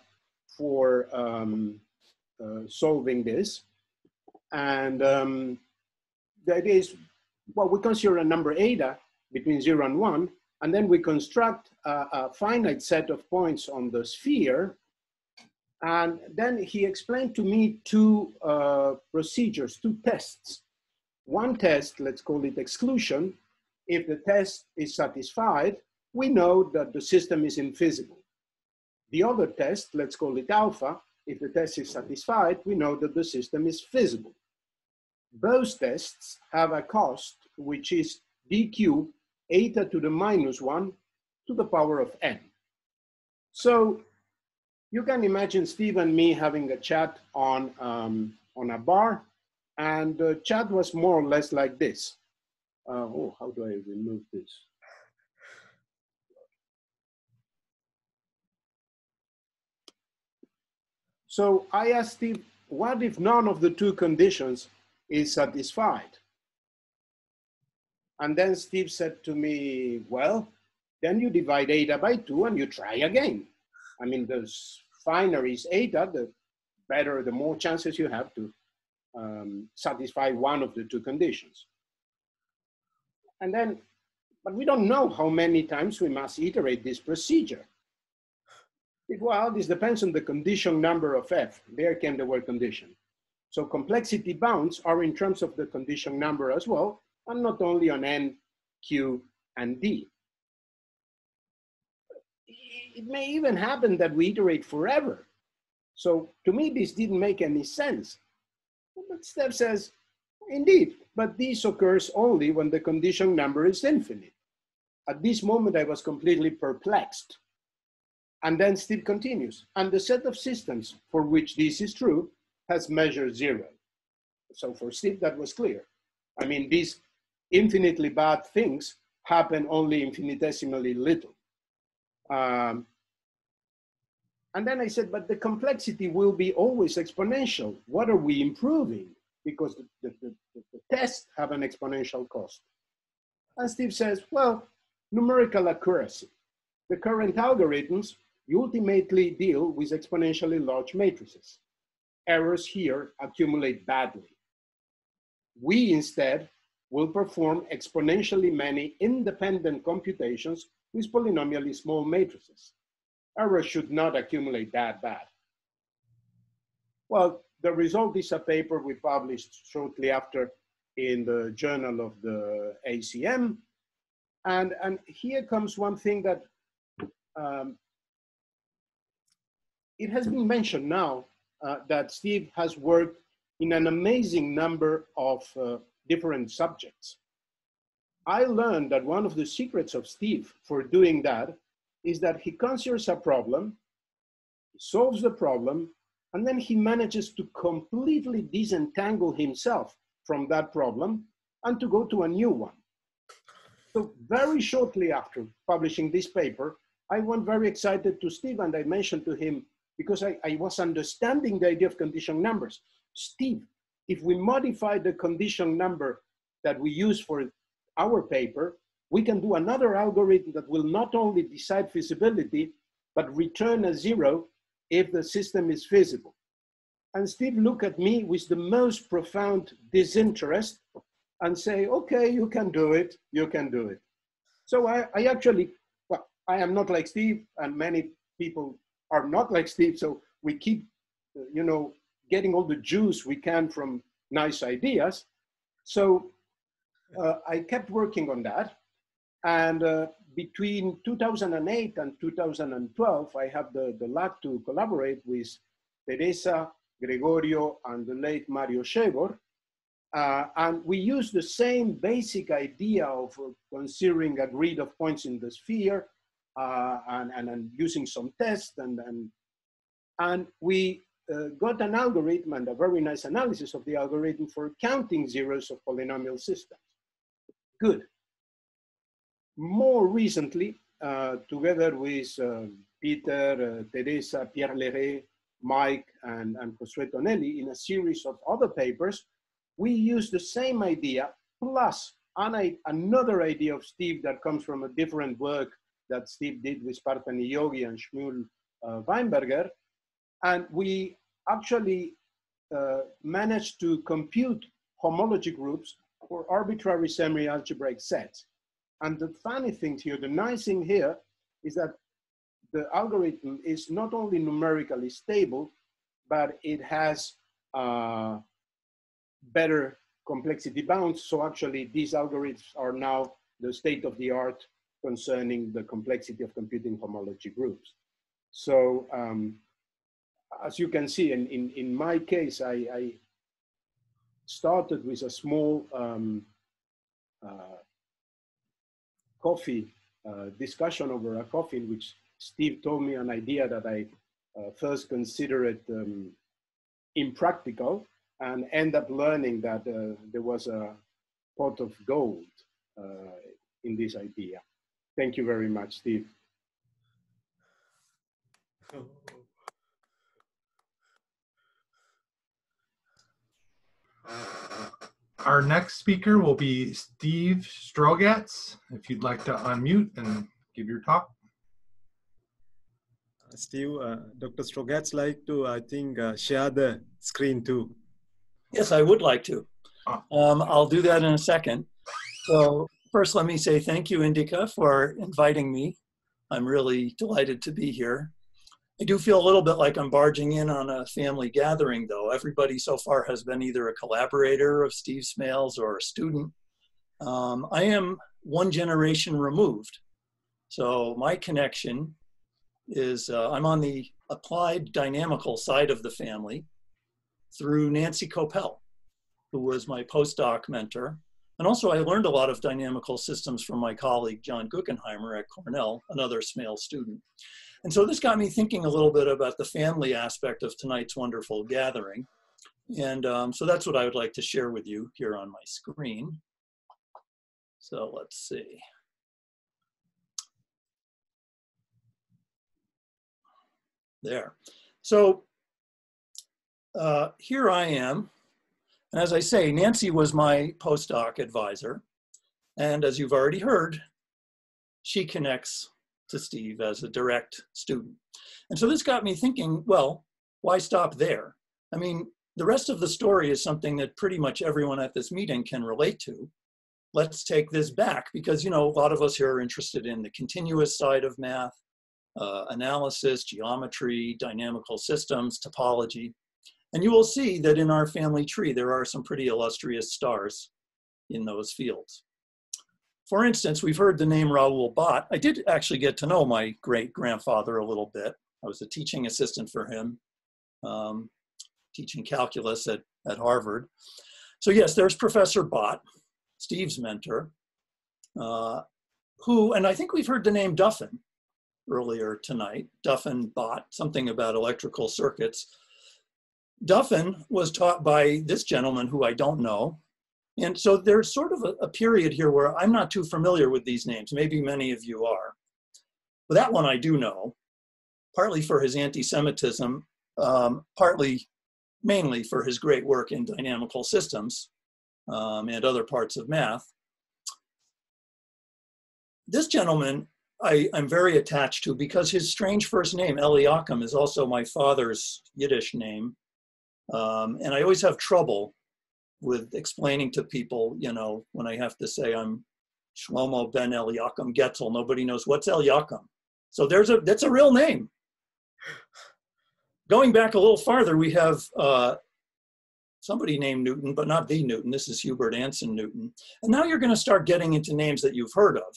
for um, uh, solving this. And um, the idea is, well, we consider a number eta between zero and one, and then we construct a, a finite set of points on the sphere. And then he explained to me two uh, procedures, two tests. One test, let's call it exclusion, if the test is satisfied, we know that the system is infeasible. The other test, let's call it alpha, if the test is satisfied, we know that the system is feasible. Both tests have a cost, which is dq eta to the minus one to the power of n. So you can imagine Steve and me having a chat on, um, on a bar, and the chat was more or less like this. Uh, oh, how do I remove this? So I asked Steve, what if none of the two conditions is satisfied? And then Steve said to me, well, then you divide eta by two and you try again. I mean, the finer is eta, the better, the more chances you have to um, satisfy one of the two conditions. And then, but we don't know how many times we must iterate this procedure. Well, this depends on the condition number of f. There came the word condition. So complexity bounds are in terms of the condition number as well, and not only on n, q, and d. It may even happen that we iterate forever. So to me, this didn't make any sense. But Steve says, Indeed, but this occurs only when the condition number is infinite. At this moment, I was completely perplexed. And then Steve continues, and the set of systems for which this is true has measure zero. So for Steve, that was clear. I mean, these infinitely bad things happen only infinitesimally little. Um, and then I said, but the complexity will be always exponential. What are we improving? Because the, the, the, the tests have an exponential cost. And Steve says, well, numerical accuracy. The current algorithms ultimately deal with exponentially large matrices. Errors here accumulate badly. We instead will perform exponentially many independent computations with polynomially small matrices. Errors should not accumulate that bad. Well, the result is a paper we published shortly after in the Journal of the ACM. And, and here comes one thing that um, it has been mentioned now uh, that Steve has worked in an amazing number of uh, different subjects. I learned that one of the secrets of Steve for doing that is that he considers a problem, solves the problem, and then he manages to completely disentangle himself from that problem and to go to a new one. So very shortly after publishing this paper, I went very excited to Steve and I mentioned to him, because I, I was understanding the idea of condition numbers. Steve, if we modify the condition number that we use for our paper, we can do another algorithm that will not only decide feasibility, but return a zero if the system is feasible. And Steve looked at me with the most profound disinterest and say, okay, you can do it, you can do it. So I, I actually, well, I am not like Steve and many people are not like Steve. So we keep, you know, getting all the juice we can from nice ideas. So uh, I kept working on that. And uh, between 2008 and 2012, I had the, the luck to collaborate with Teresa, Gregorio, and the late Mario Wschebor. Uh, and we used the same basic idea of uh, considering a grid of points in the sphere uh, and, and, and, using some tests. And, and, and we uh, got an algorithm and a very nice analysis of the algorithm for counting zeros of polynomial systems. Good more recently, uh, together with uh, Peter, Teresa, Pierre Lairez, Mike, and, and Josue Tonelli, in a series of other papers, we use the same idea plus an, another idea of Steve that comes from a different work that Steve did with Partha Niyogi and Shmuel uh, Weinberger. And we actually uh, managed to compute homology groups for arbitrary semi-algebraic sets. And the funny thing here, the nice thing here is that the algorithm is not only numerically stable, but it has uh, better complexity bounds. So actually these algorithms are now the state of the art concerning the complexity of computing homology groups. So um, as you can see, in, in, in my case, I, I started with a small um, uh, coffee uh, discussion over a coffee in which Steve told me an idea that I uh, first considered um, impractical and end up learning that uh, there was a pot of gold uh, in this idea. Thank you very much, Steve. Our next speaker will be Steve Strogatz. If you'd like to unmute and give your talk. Uh, Steve, uh, Dr. Strogatz like to, I think, uh, share the screen too. Yes, I would like to. Ah. Um, I'll do that in a second. So first, let me say thank you, Indika, for inviting me. I'm really delighted to be here. I do feel a little bit like I'm barging in on a family gathering, though. Everybody so far has been either a collaborator of Steve Smales or a student. Um, I am one generation removed. So my connection is uh, I'm on the applied dynamical side of the family through Nancy Kopell, who was my postdoc mentor. And also I learned a lot of dynamical systems from my colleague, John Guckenheimer at Cornell, another Smale student. And so this got me thinking a little bit about the family aspect of tonight's wonderful gathering. And um, so that's what I would like to share with you here on my screen. So let's see. There. So uh, here I am. And as I say, Nancy was my postdoc advisor. And as you've already heard, she connects to Steve as a direct student. And so this got me thinking, well, why stop there? I mean, the rest of the story is something that pretty much everyone at this meeting can relate to. Let's take this back because, you know, a lot of us here are interested in the continuous side of math, uh, analysis, geometry, dynamical systems, topology. And you will see that in our family tree, there are some pretty illustrious stars in those fields. For instance, we've heard the name Raoul Bott. I did actually get to know my great grandfather a little bit. I was a teaching assistant for him, um, teaching calculus at, at Harvard. So, yes, there's Professor Bott, Steve's mentor, uh, who, and I think we've heard the name Duffin earlier tonight. Duffin Bott, something about electrical circuits. Duffin was taught by this gentleman who I don't know. And so there's sort of a, a, period here where I'm not too familiar with these names. Maybe many of you are. But that one I do know, partly for his anti Semitism, um, partly, mainly for his great work in dynamical systems um, and other parts of math. This gentleman I, am very attached to because his strange first name, Eliakim, is also my father's Yiddish name. Um, and I always have trouble with explaining to people, you know, when I have to say I'm Shlomo ben Eliakim Getzel, nobody knows what's Eliakim. So there's a, that's a real name. Going back a little farther, we have uh, somebody named Newton, but not the Newton. This is Hubert Anson Newton. And now you're going to start getting into names that you've heard of.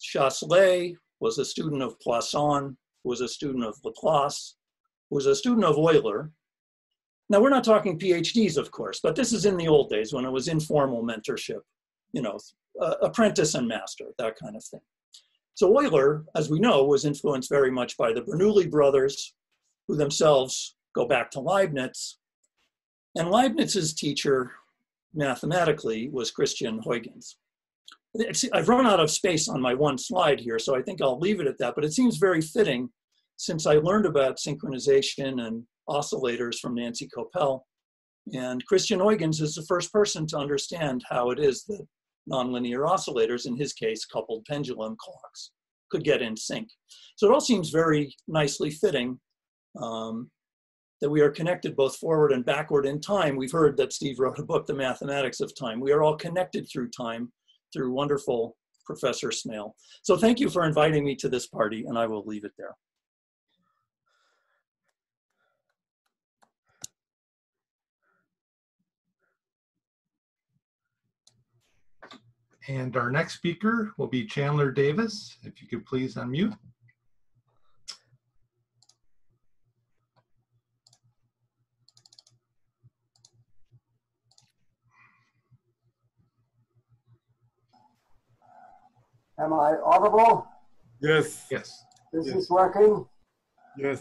Chasselet was a student of Poisson, was a student of Laplace, was a student of Euler, now, we're not talking PhDs, of course, but this is in the old days when it was informal mentorship, you know, uh, apprentice and master, that kind of thing. So Euler, as we know, was influenced very much by the Bernoulli brothers, who themselves go back to Leibniz. And Leibniz's teacher, mathematically, was Christian Huygens. I've run out of space on my one slide here, so I think I'll leave it at that, but it seems very fitting since I learned about synchronization and oscillators from Nancy Kopell. And Christian Huygens is the first person to understand how it is that nonlinear oscillators, in his case, coupled pendulum clocks, could get in sync. So it all seems very nicely fitting um, that we are connected both forward and backward in time. We've heard that Steve wrote a book, The Mathematics of Time. We are all connected through time through wonderful Professor Smale. So thank you for inviting me to this party, and I will leave it there. And our next speaker will be Chandler Davis. If you could please unmute. Am I audible? Yes. Yes. This is yes. this working? Yes.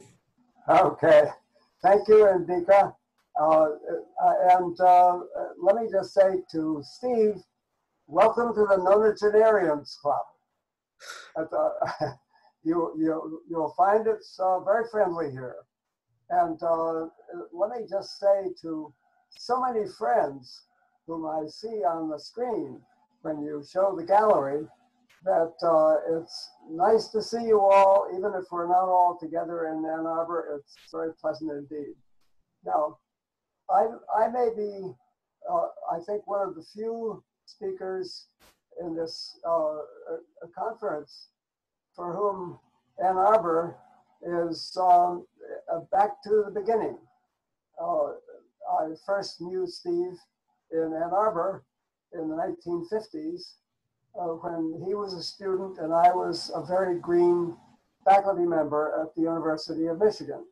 Okay. Thank you, Indika. Uh, uh, and uh, let me just say to Steve, welcome to the Nonagenarians Club. Uh, you, you, you'll find it's uh, very friendly here. And uh, let me just say to so many friends whom I see on the screen when you show the gallery that uh, it's nice to see you all, even if we're not all together in Ann Arbor. It's very pleasant indeed. Now, I, I may be, uh, I think, one of the few speakers in this uh, conference for whom Ann Arbor is um, back to the beginning. Uh, I first knew Steve in Ann Arbor in the 1950s uh, when he was a student and I was a very green faculty member at the University of Michigan.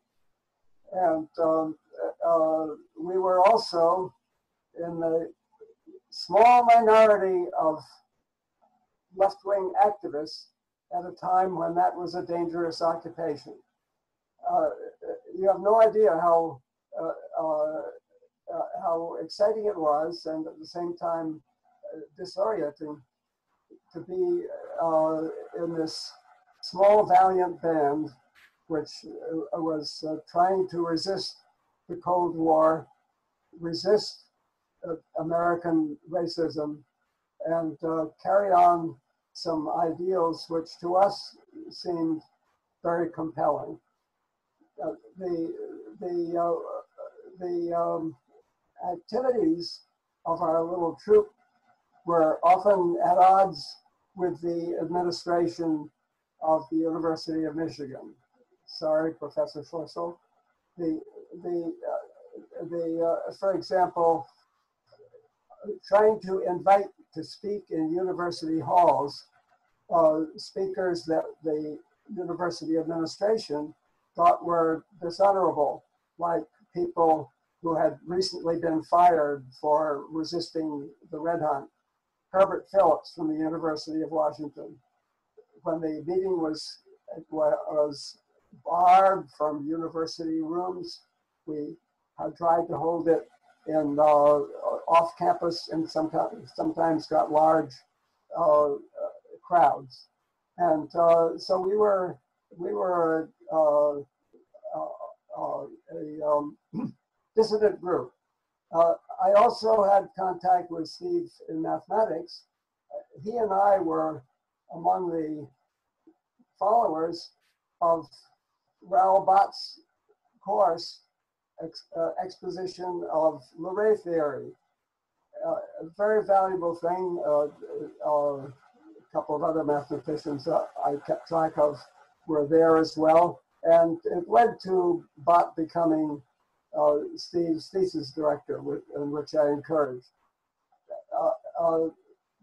And um, uh, we were also in the small minority of left-wing activists at a time when that was a dangerous occupation. Uh, you have no idea how uh, uh, uh how exciting it was, and at the same time uh, disorienting to be uh, in this small valiant band, which was trying to resist the Cold War, resist American racism and uh, carry on some ideals which to us seemed very compelling. Uh, the the uh, the um, activities of our little troop were often at odds with the administration of the University of Michigan. Sorry, Professor Schlissel. The, the, uh, the uh, for example, trying to invite to speak in university halls uh, speakers that the university administration thought were dishonorable, like people who had recently been fired for resisting the Red Hunt. Herbert Phillips from the University of Washington. When the meeting was, was barred from university rooms, we tried to hold it in uh, off campus and sometimes, sometimes got large uh, crowds. And uh, so we were, we were uh, uh, a um, dissident group. Uh, I also had contact with Steve in mathematics. He and I were among the followers of Raoul Bott's course, ex, uh, exposition of Leray theory. Uh, a very valuable thing. Uh, uh, a couple of other mathematicians I kept track of were there as well. And it led to Bott becoming uh, Steve's thesis director, in which I encouraged.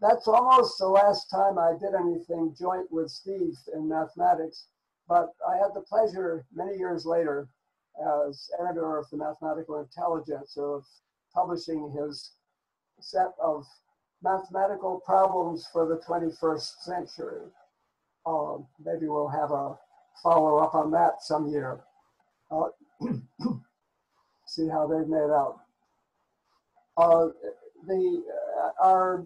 That's almost the last time I did anything joint with Steve in mathematics, but I had the pleasure many years later as editor of the Mathematical Intelligencer of publishing his set of mathematical problems for the 21st century. Um, maybe we'll have a follow up on that some year. Uh, see how they've made out. Uh, the, uh, our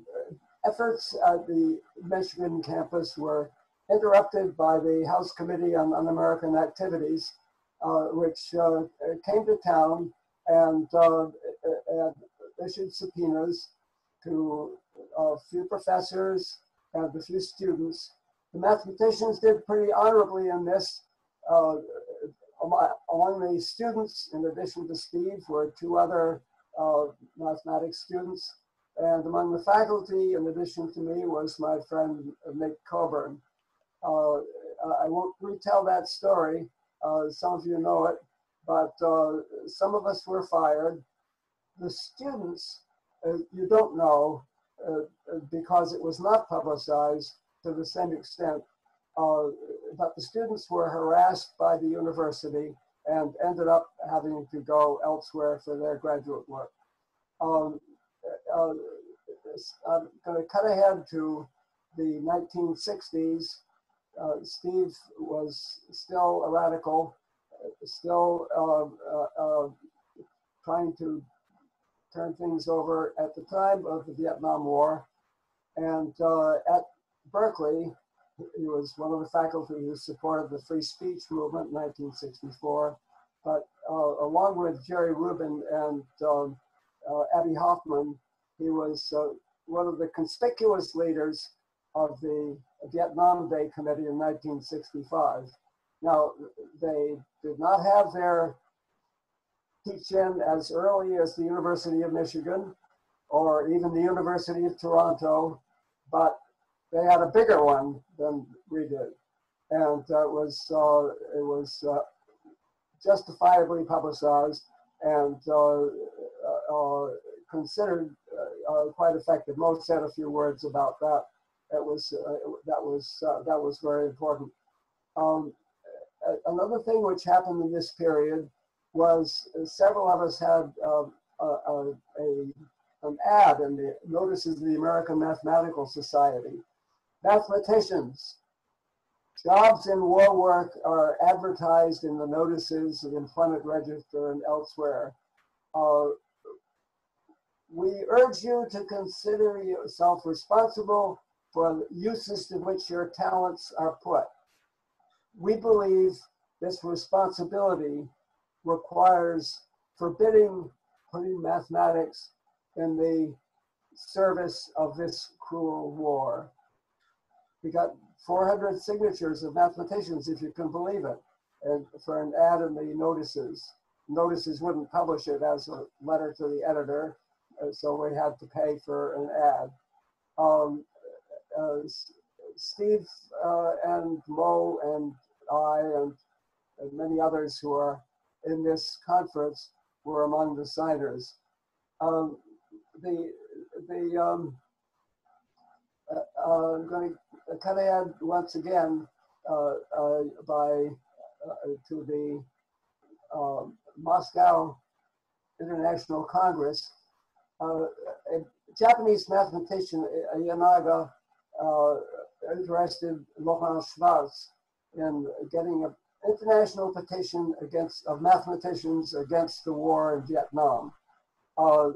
efforts at the Michigan campus were interrupted by the House Committee on Un-American Activities, which uh, came to town and, uh, and, issued subpoenas to a few professors and a few students. The mathematicians did pretty honorably in this. Uh, among the students, in addition to Steve, were two other uh, mathematics students. And among the faculty, in addition to me, was my friend Nick Coburn. Uh, I won't retell that story. Uh, some of you know it, but uh, some of us were fired. The students, uh, you don't know, uh, because it was not publicized to the same extent uh, but the students were harassed by the university and ended up having to go elsewhere for their graduate work. Um, uh, I'm going to cut ahead to the 1960s. Uh, Steve was still a radical, still uh, uh, trying to turn things over at the time of the Vietnam War. And at Berkeley, he was one of the faculty who supported the free speech movement in 1964. But uh, along with Jerry Rubin and um, uh, Abbie Hoffman, he was uh, one of the conspicuous leaders of the Vietnam Day Committee in 1965. Now, they did not have their teach-in as early as the University of Michigan or even the University of Toronto, but they had a bigger one than we did, and uh, it was uh, it was uh, justifiably publicized and uh, uh, considered uh, quite effective. Mo said a few words about that. It was that was that was very important. Um, another thing which happened in this period was several of us had um, a, a, a an ad in the notices of the American Mathematical Society Mathematicians. Jobs in war work are advertised in the notices of employment register and elsewhere. Uh, we urge you to consider yourself responsible for uses to which your talents are put. We believe this responsibility requires forbidding putting mathematics in the service of this cruel war. We got 400 signatures of mathematicians, if you can believe it, and for an ad in the notices. Notices wouldn't publish it as a letter to the editor, uh, so we had to pay for an ad. Um, Steve uh, and Mo and I and, and, many others who are in this conference were among the signers. Um, the the um, uh, uh, I'm going to kind of add once again uh, uh by uh, to the um, Moscow International Congress. Uh, a Japanese mathematician Iyanaga interested Laurent Schwartz in getting an international petition against of mathematicians against the war in Vietnam. Uh,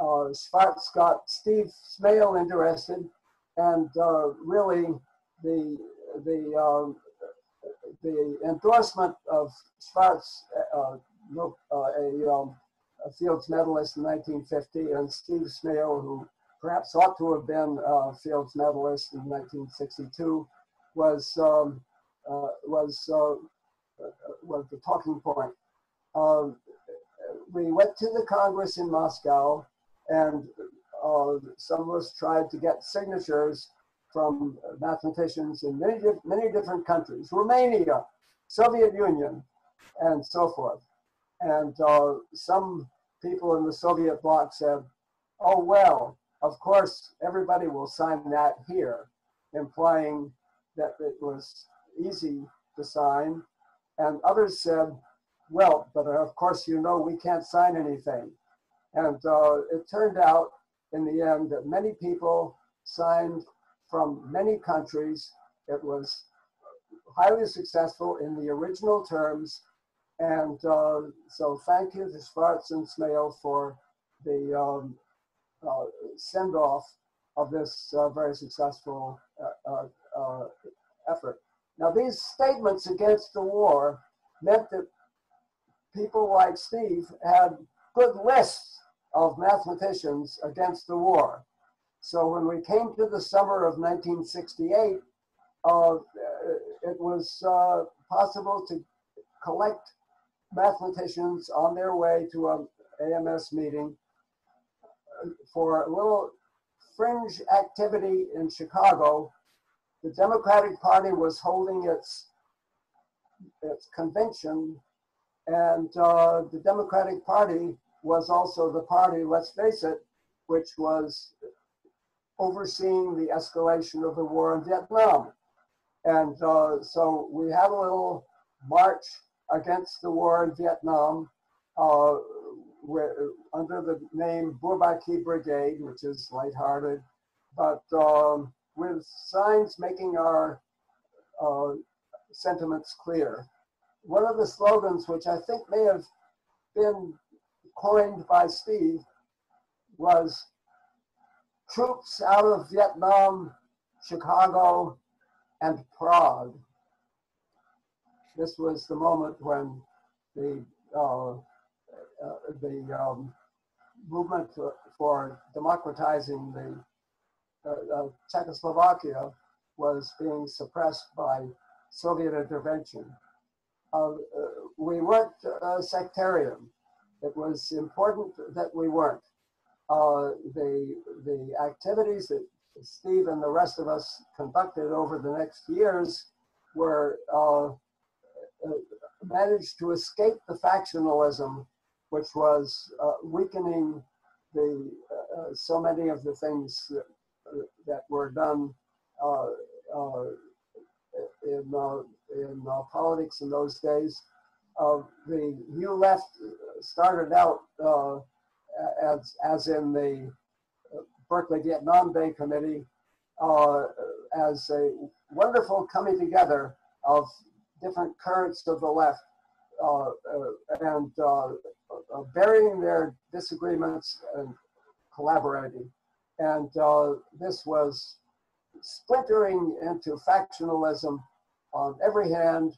uh, Schwartz got Steve Smale interested, and uh, really the the um, the endorsement of Schwartz, uh, uh, a, um, a, Fields medalist in 1950, and Steve Smale, who perhaps ought to have been a Fields medalist in 1962, was um, uh, was uh, was the talking point. Um, we went to the Congress in Moscow, and uh, some of us tried to get signatures from mathematicians in many, many different countries, Romania, Soviet Union, and so forth. And uh, some people in the Soviet bloc said, oh, well, of course, everybody will sign that here, implying that it was easy to sign. And others said, well, but of course, you know, we can't sign anything. And uh, it turned out in the end that many people signed from many countries. It was highly successful in the original terms. And uh, so thank you to Schwartz and Smale for the um, uh, send off of this uh, very successful uh, uh, uh, effort. Now, these statements against the war meant that people like Steve had good lists of mathematicians against the war. So when we came to the summer of 1968, uh, it was uh, possible to collect mathematicians on their way to an AMS meeting for a little fringe activity in Chicago. The Democratic Party was holding its its convention, and uh, the Democratic Party was also the party, let's face it, which was overseeing the escalation of the war in Vietnam. And uh, so we had a little march against the war in Vietnam uh, under the name Bourbaki Brigade, which is lighthearted, but um, with signs making our uh, sentiments clear. One of the slogans, which I think may have been coined by Steve was troops out of Vietnam, Chicago, and Prague. This was the moment when the uh, the um, movement for, democratizing the uh, uh Czechoslovakia was being suppressed by Soviet intervention. Uh, uh, we weren't sectarian. It was important that we weren't. Uh, the, the activities that Steve and the rest of us conducted over the next years were uh, uh managed to escape the factionalism, which was uh, weakening the uh, so many of the things that, that were done in, in politics in those days. Uh, the new left started out uh, as, as in the Berkeley Vietnam Day Committee uh, as a wonderful coming together of different currents of the left uh, and burying their disagreements and collaborating. And this was splintering into factionalism on every hand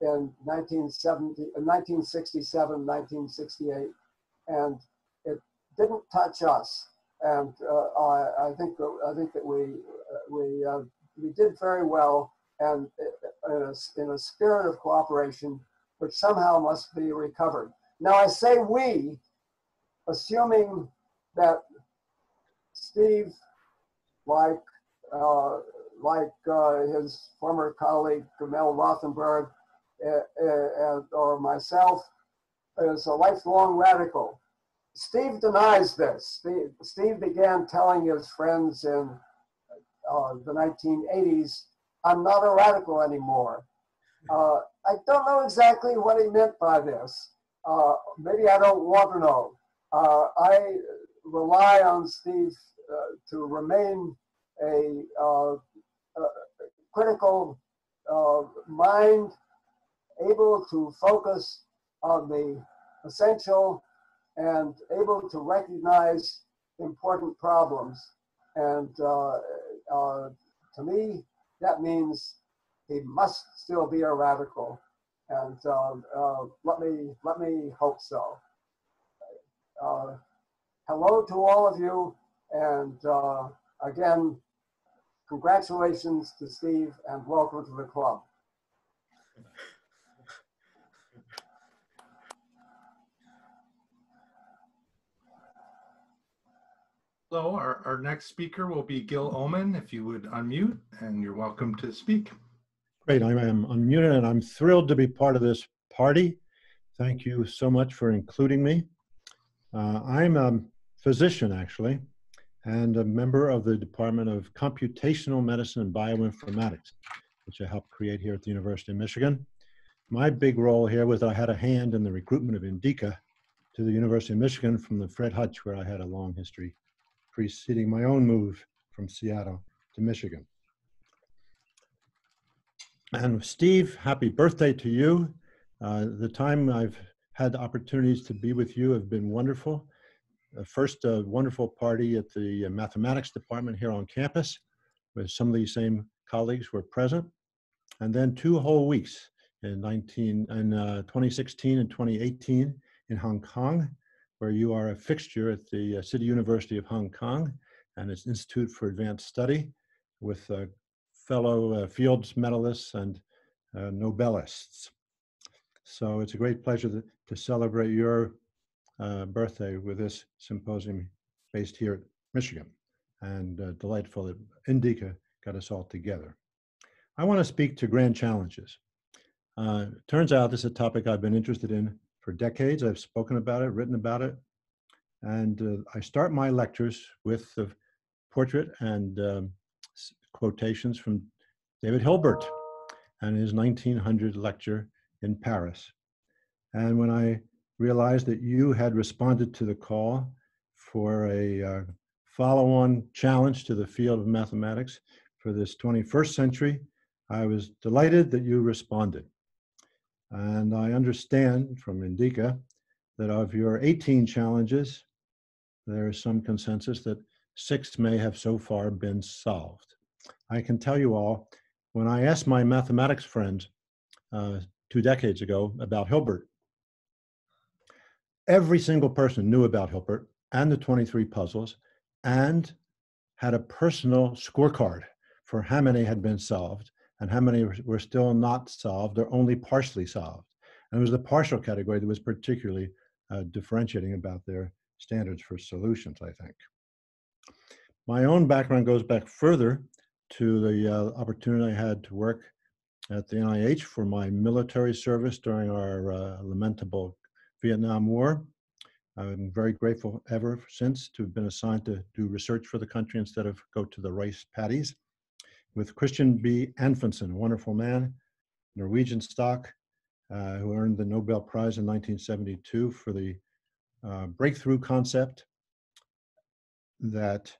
in 1970, 1967, 1968, and it didn't touch us. And uh, I, I, think that, I think that we uh, we uh, we did very well, and uh, in a, in a spirit of cooperation, which somehow must be recovered. Now I say we, assuming that Steve, like uh, like uh, his former colleague Mel Rothenberg, or myself is a lifelong radical. Steve denies this. Steve, Steve began telling his friends in uh, the 1980s, I'm not a radical anymore. Uh, I don't know exactly what he meant by this. Uh, maybe I don't want to know. Uh, I rely on Steve uh, to remain a, uh, critical mind, able to focus on the essential and able to recognize important problems. And uh, uh, to me, that means he must still be a radical. And um, uh, let me let me hope so. Uh, hello to all of you, and uh, again, congratulations to Steve and welcome to the club. Hello, our, our next speaker will be Gil Omenn. If you would unmute, and you're welcome to speak. Great, I am unmuted and I'm thrilled to be part of this party. Thank you so much for including me. Uh, I'm a physician, actually, and a member of the Department of Computational Medicine and Bioinformatics, which I helped create here at the University of Michigan. My big role here was that I had a hand in the recruitment of Indika to the University of Michigan from the Fred Hutch, where I had a long history preceding my own move from Seattle to Michigan. And Steve, happy birthday to you. Uh, the time I've had opportunities to be with you have been wonderful. Uh, first, a wonderful party at the mathematics department here on campus, where some of these same colleagues were present. And then two whole weeks in 19 in uh, 2016 and 2018 in Hong Kong, where you are a fixture at the uh, City University of Hong Kong and its Institute for Advanced Study with uh, fellow uh, Fields medalists and uh, Nobelists. So it's a great pleasure to, to celebrate your uh, birthday with this symposium based here at Michigan. And delightful that Indika got us all together. I want to speak to grand challenges. Uh, turns out this is a topic I've been interested in for decades. I've spoken about it, written about it. And uh, I start my lectures with the portrait and um, quotations from David Hilbert and his 1900 lecture in Paris. And when I realized that you had responded to the call for a uh, follow-on challenge to the field of mathematics for this 21st century, I was delighted that you responded. And I understand from Indika that of your 18 challenges, there is some consensus that six may have so far been solved. I can tell you all, when I asked my mathematics friends uh, two decades ago about Hilbert, every single person knew about Hilbert and the 23 puzzles and had a personal scorecard for how many had been solved and how many were still not solved or only partially solved. And it was the partial category that was particularly uh, differentiating about their standards for solutions, I think. My own background goes back further to the uh, opportunity I had to work at the NIH for my military service during our uh, lamentable Vietnam War. I'm very grateful ever since to have been assigned to do research for the country instead of go to the rice paddies with Christian B. Anfinsen, a wonderful man, Norwegian stock, uh, who earned the Nobel Prize in 1972 for the uh, breakthrough concept that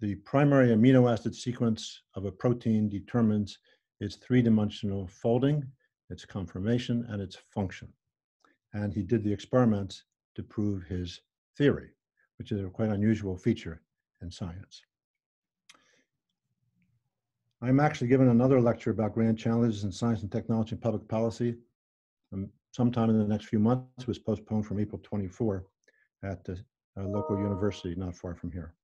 the primary amino acid sequence of a protein determines its three-dimensional folding, its conformation, and its function. And he did the experiments to prove his theory, which is a quite unusual feature in science. I'm actually giving another lecture about grand challenges in science and technology and public policy. Um, sometime in the next few months it was postponed from April 24 at the uh, local university not far from here.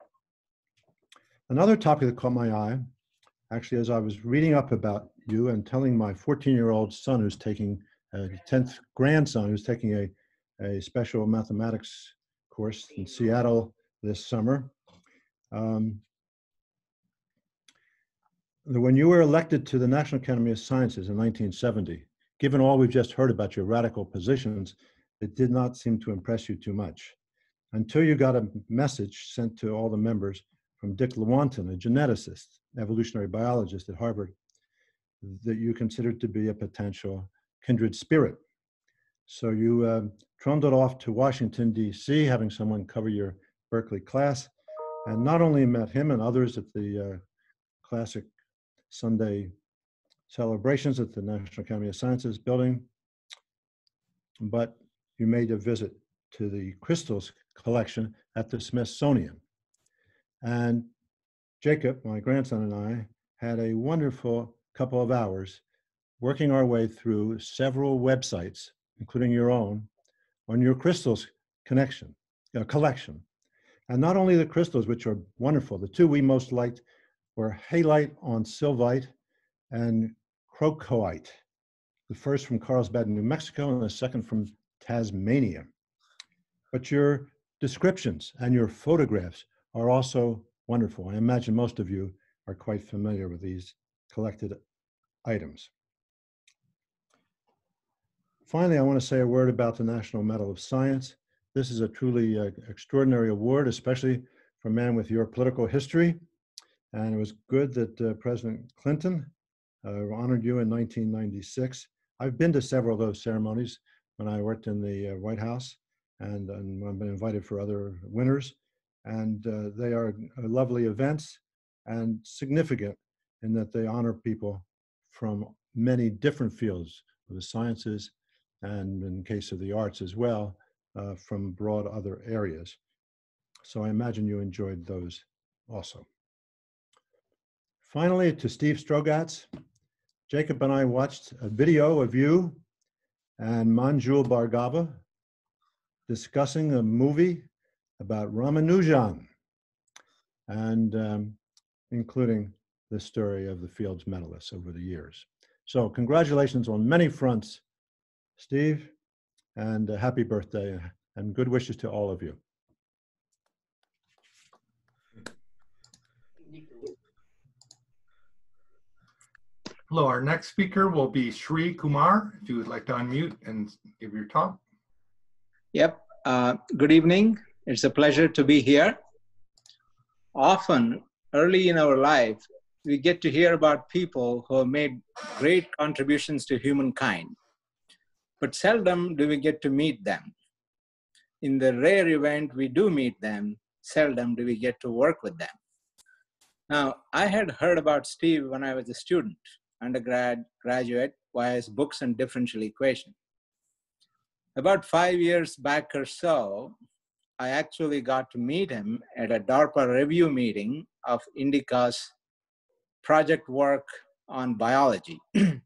Another topic that caught my eye, actually, as I was reading up about you and telling my 14-year-old son who's taking a 10th grandson who's taking a, a special mathematics course in Seattle this summer, um, when you were elected to the National Academy of Sciences in 1970, given all we've just heard about your radical positions, it did not seem to impress you too much until you got a message sent to all the members from Dick Lewontin, a geneticist, evolutionary biologist at Harvard, that you considered to be a potential kindred spirit. So you uh, trundled off to Washington, D.C., having someone cover your Berkeley class, and not only met him and others at the uh, classic Sunday celebrations at the National Academy of Sciences building, but you made a visit to the crystals collection at the Smithsonian. And Jacob, my grandson, and I had a wonderful couple of hours working our way through several websites, including your own, on your crystals connection, uh, collection. And not only the crystals, which are wonderful, the two we most liked were halite on sylvite and crocoite, the first from Carlsbad, New Mexico, and the second from Tasmania. But your descriptions and your photographs are also wonderful. I imagine most of you are quite familiar with these collected items. Finally, I want to say a word about the National Medal of Science. This is a truly uh, extraordinary award, especially for a man with your political history. And it was good that uh, President Clinton uh, honored you in 1996. I've been to several of those ceremonies when I worked in the uh, White House, and, and I've been invited for other winners. And uh, they are lovely events and significant in that they honor people from many different fields of the sciences and in case of the arts as well, uh, from broad other areas. So I imagine you enjoyed those also. Finally, to Steve Strogatz, Jacob and I watched a video of you and Manjul Bhargava discussing a movie about Ramanujan and um, including the story of the Fields medalists over the years. So congratulations on many fronts, Steve, and uh, happy birthday and good wishes to all of you. Hello, our next speaker will be Sri Kumar. If you would like to unmute and give your talk. Yep. Uh, good evening. It's a pleasure to be here. Often, early in our life, we get to hear about people who have made great contributions to humankind, but seldom do we get to meet them. In the rare event we do meet them, seldom do we get to work with them. Now, I had heard about Steve when I was a student undergrad, graduate via his books and differential equation. About five years back or so, I actually got to meet him at a DARPA review meeting of Indika's project work on biology.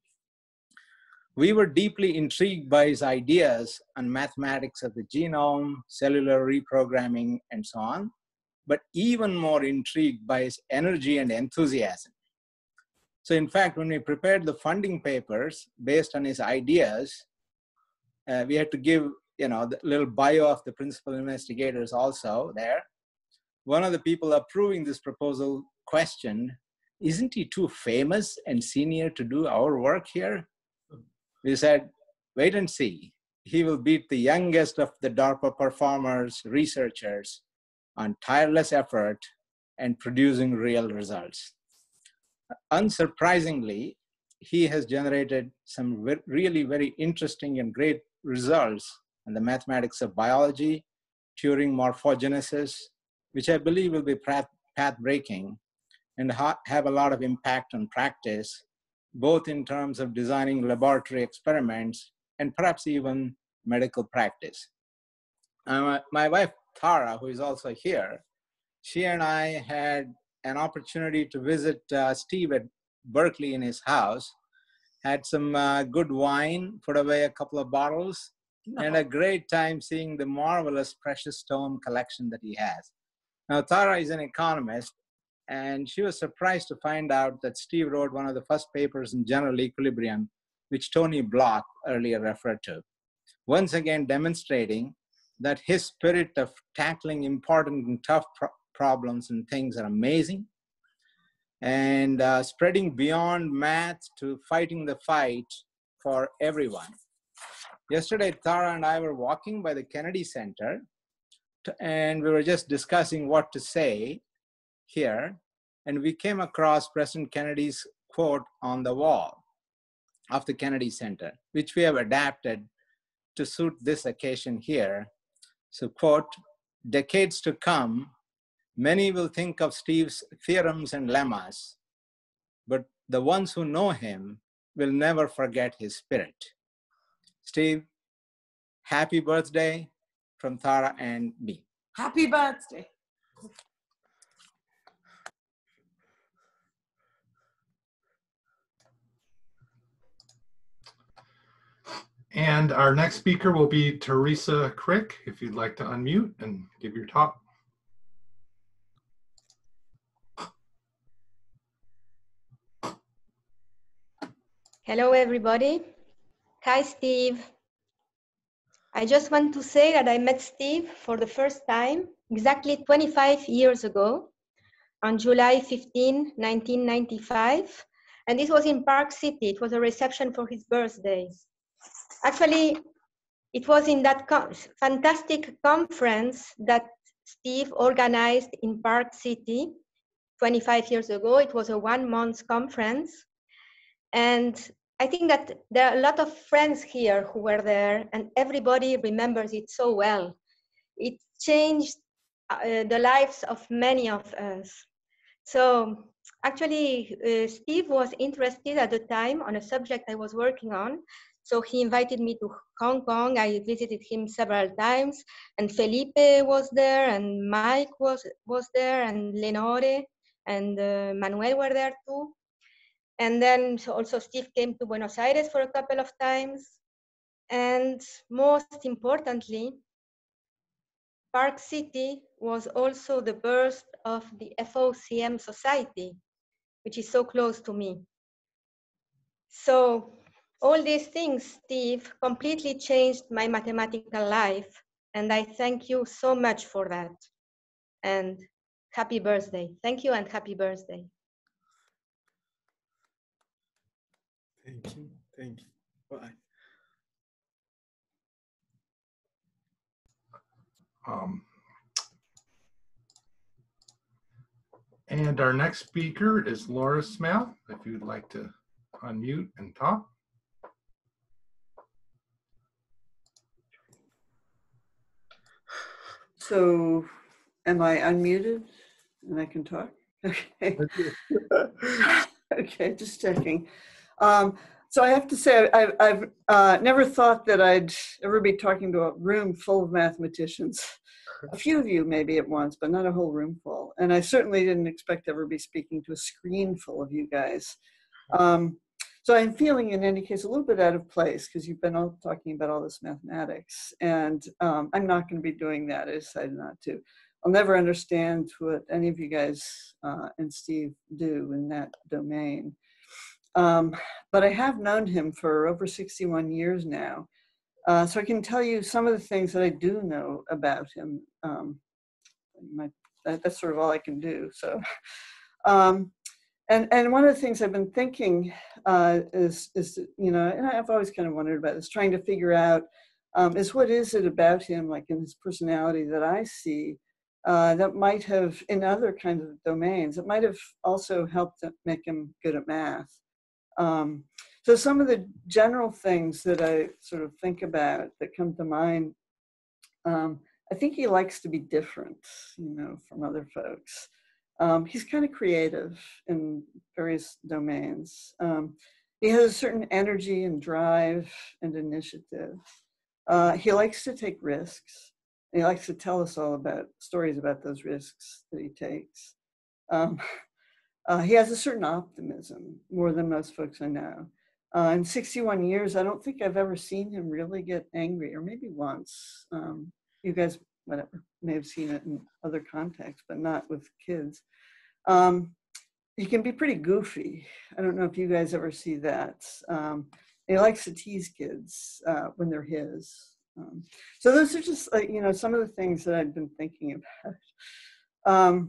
we were deeply intrigued by his ideas on mathematics of the genome, cellular reprogramming, and so on, but even more intrigued by his energy and enthusiasm. So in fact, when we prepared the funding papers based on his ideas, uh, we had to give, you know, the little bio of the principal investigators also there. One of the people approving this proposal questioned, isn't he too famous and senior to do our work here? We said, wait and see. He will beat the youngest of the DARPA performers, researchers on tireless effort and producing real results unsurprisingly, he has generated some really very interesting and great results in the mathematics of biology, Turing morphogenesis, which I believe will be path breaking and ha have a lot of impact on practice, both in terms of designing laboratory experiments and perhaps even medical practice. Uh, my wife, Tara, who is also here, she and I had an opportunity to visit uh, Steve at Berkeley in his house. Had some uh, good wine, put away a couple of bottles, no. and a great time seeing the marvelous precious stone collection that he has. Now, Tara is an economist, and she was surprised to find out that Steve wrote one of the first papers in General Equilibrium, which Tony Bloch earlier referred to. Once again, demonstrating that his spirit of tackling important and tough pro problems and things are amazing. And uh, spreading beyond math to fighting the fight for everyone. Yesterday Tara and I were walking by the Kennedy Center and we were just discussing what to say here. And we came across President Kennedy's quote on the wall of the Kennedy Center, which we have adapted to suit this occasion here. So quote, decades to come, many will think of Steve's theorems and lemmas, but the ones who know him will never forget his spirit. Steve, happy birthday from Tara and me. Happy birthday. And our next speaker will be Teresa Krick, if you'd like to unmute and give your talk. Hello, everybody. Hi, Steve. I just want to say that I met Steve for the first time exactly 25 years ago on July 15, 1995. And this was in Park City. It was a reception for his birthday. Actually, it was in that co fantastic conference that Steve organized in Park City 25 years ago. It was a one month conference. And I think that there are a lot of friends here who were there, and everybody remembers it so well. It changed uh, the lives of many of us. So, actually, uh, Steve was interested at the time on a subject I was working on. So, he invited me to Hong Kong. I visited him several times, and Felipe was there, and Mike was, was there, and Lenore and uh, Manuel were there too. And then also Steve came to Buenos Aires for a couple of times. And most importantly, Park City was also the birth of the FOCM Society, which is so close to me. So all these things, Steve, completely changed my mathematical life. And I thank you so much for that. And happy birthday. Thank you and happy birthday. Thank you. Thank you. Bye. Um, and our next speaker is Laura Smale. If you'd like to unmute and talk. So am I unmuted and I can talk? Okay. okay, just checking. Um, so I have to say, I, have uh, never thought that I'd ever be talking to a room full of mathematicians. A few of you maybe at once, but not a whole room full. And I certainly didn't expect to ever be speaking to a screen full of you guys. Um, so I'm feeling, in any case, a little bit out of place because you've been all talking about all this mathematics, and um, I'm not going to be doing that. I decided not to. I'll never understand what any of you guys uh, and Steve do in that domain. Um, but I have known him for over 61 years now. Uh, so I can tell you some of the things that I do know about him. Um, my, that, that's sort of all I can do. So, um, and and one of the things I've been thinking uh, is is you know, and I've always kind of wondered about this, trying to figure out um, is what is it about him, like in his personality, that I see uh, that might have in other kinds of domains, it might have also helped make him good at math. Um, so some of the general things that I sort of think about that come to mind, um, I think he likes to be different, you know, from other folks. Um, he's kind of creative in various domains. Um, he has a certain energy and drive and initiative. Uh, he likes to take risks. And he likes to tell us all about stories about those risks that he takes. Um, uh, he has a certain optimism more than most folks I know. Uh, in 61 years, I don't think I've ever seen him really get angry, or maybe once. Um, you guys, whatever, may have seen it in other contexts, but not with kids. Um, he can be pretty goofy. I don't know if you guys ever see that. Um, he likes to tease kids uh, when they're his. Um, so those are just, you know, some of the things that I've been thinking about.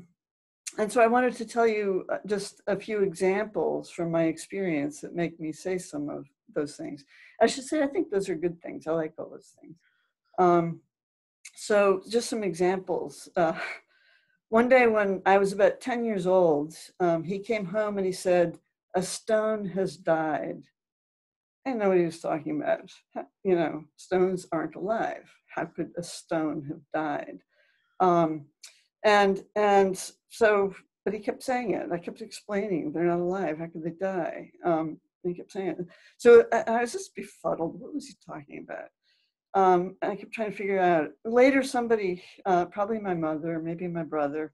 And so I wanted to tell you uh, just a few examples from my experience that make me say some of those things. I should say, I think those are good things. I like all those things. Um, so just some examples. Uh, one day when I was about 10 years old, um, he came home and he said, a stone has died. I didn't know what he was talking about. You know, stones aren't alive. How could a stone have died? Um, and and so, but he kept saying it. I kept explaining they're not alive. How could they die? Um, he kept saying it. So I, I, was just befuddled. What was he talking about? Um, I kept trying to figure out. Later, somebody, uh, probably my mother, maybe my brother,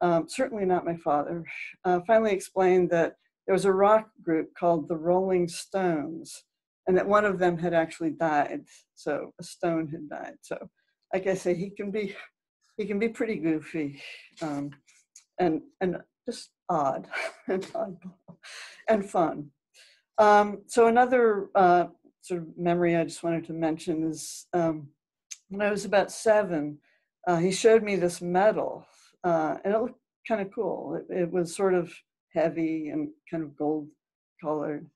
um, certainly not my father, uh, finally explained that there was a rock group called the Rolling Stones, and that one of them had actually died. So a stone had died. So, like I say, he can be he can be pretty goofy, um, and and just odd and oddball and fun. Um, so another uh, sort of memory I just wanted to mention is um, when I was about seven, uh, he showed me this medal, uh, and it looked kind of cool. It, it, was sort of heavy and kind of gold colored,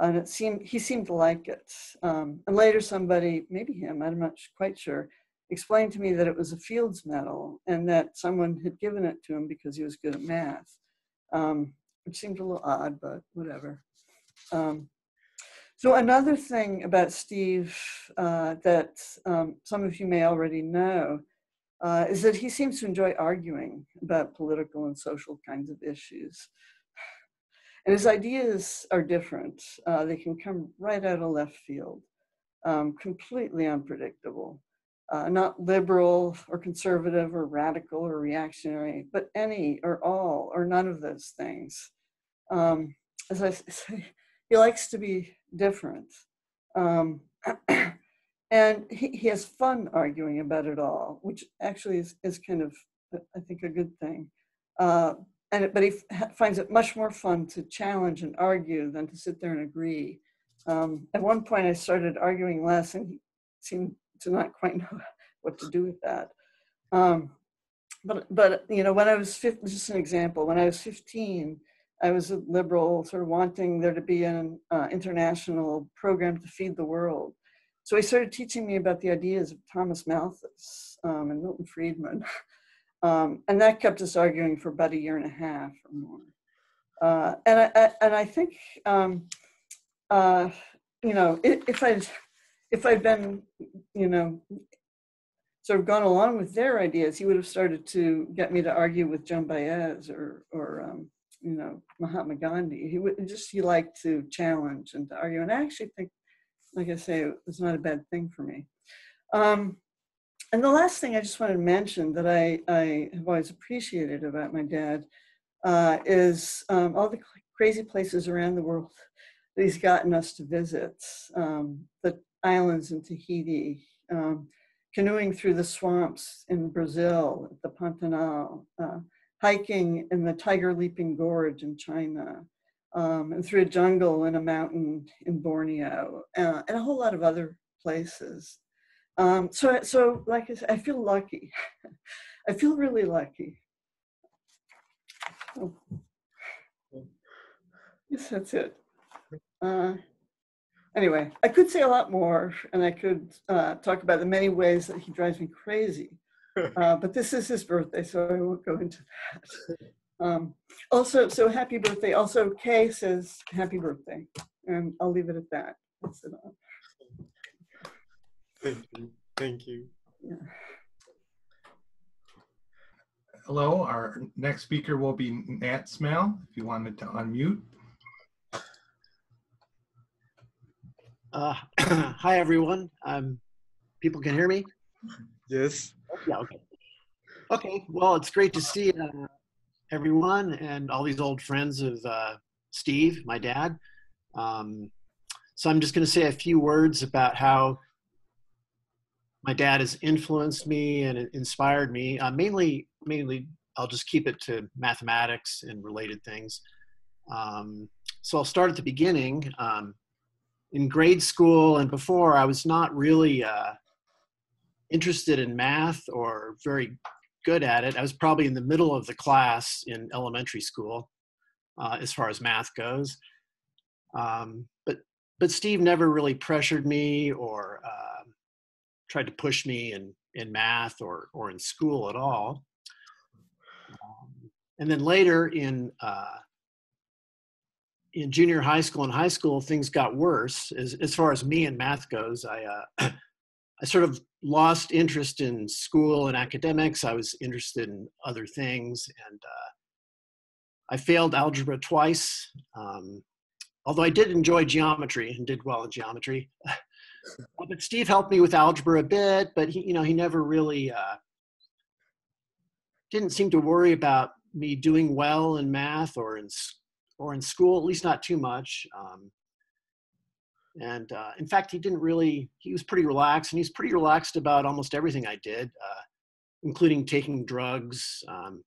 and it seemed he seemed to like it. Um, and later, somebody, maybe him, I'm not quite sure, explained to me that it was a Fields Medal and that someone had given it to him because he was good at math, um, which seemed a little odd, but whatever. Um, so another thing about Steve uh, that um, some of you may already know uh, is that he seems to enjoy arguing about political and social kinds of issues. And his ideas are different. Uh, they can come right out of left field, um, completely unpredictable. Uh, not liberal or conservative or radical or reactionary, but any or all or none of those things. Um, as I say, he likes to be different. Um, and he, he has fun arguing about it all, which actually is, is kind of, I think, a good thing. Uh, and it, but he f- finds it much more fun to challenge and argue than to sit there and agree. Um, at one point, I started arguing less, and he seemed to not quite know what to do with that. Um, but but you know, when I was 15, just an example, when I was 15, I was a liberal, sort of wanting there to be an uh, international program to feed the world. So he started teaching me about the ideas of Thomas Malthus um, and Milton Friedman. Um, and that kept us arguing for about a year and a half or more. Uh, and, I, I, and I think, um, uh, you know, if I'd, if I'd been, you know, sort of gone along with their ideas, he would have started to get me to argue with Joan Baez or, or um, you know, Mahatma Gandhi. He would just he liked to challenge and to argue, and I actually think, like I say, it was not a bad thing for me. Um, and the last thing I just wanted to mention that I, I have always appreciated about my dad uh, is um, all the crazy places around the world that he's gotten us to visit. Um, the islands in Tahiti, um, canoeing through the swamps in Brazil, at the Pantanal, uh, hiking in the Tiger Leaping Gorge in China, um, and through a jungle in a mountain in Borneo, uh, and a whole lot of other places. Um, so, so like I said, I feel lucky. I feel really lucky. Oh. Yes, that's it. Uh, anyway, I could say a lot more, and I could uh, talk about the many ways that he drives me crazy. uh, but this is his birthday, so I won't go into that. Um, also, so happy birthday. Also, Kay says happy birthday, and I'll leave it at that. Thank you. Thank you. Yeah. Hello, our next speaker will be Nat Smale, if you wanted to unmute. Uh, hi, everyone. Um, people can hear me? Yes. Yeah, okay. Okay, well, it's great to see uh, everyone and all these old friends of uh, Steve, my dad. Um, so I'm just going to say a few words about how my dad has influenced me and inspired me. Uh, mainly, mainly, I'll just keep it to mathematics and related things. Um, so I'll start at the beginning. Um, in grade school and before, I was not really uh, interested in math or very good at it. I was probably in the middle of the class in elementary school uh, as far as math goes. Um, but but Steve never really pressured me or uh, tried to push me in, in math or, or in school at all. Um, and then later in, uh, in junior high school and high school, things got worse. As, as far as me and math goes, I, uh, I sort of lost interest in school and academics. I was interested in other things. And uh, I failed algebra twice. Um, although I did enjoy geometry and did well in geometry. but Steve helped me with algebra a bit, but he, you know, he never really uh, didn't seem to worry about me doing well in math or in or in school, at least not too much. Um, and uh, in fact, he didn't really. He was pretty relaxed, and he's pretty relaxed about almost everything I did, uh, including taking drugs. Um,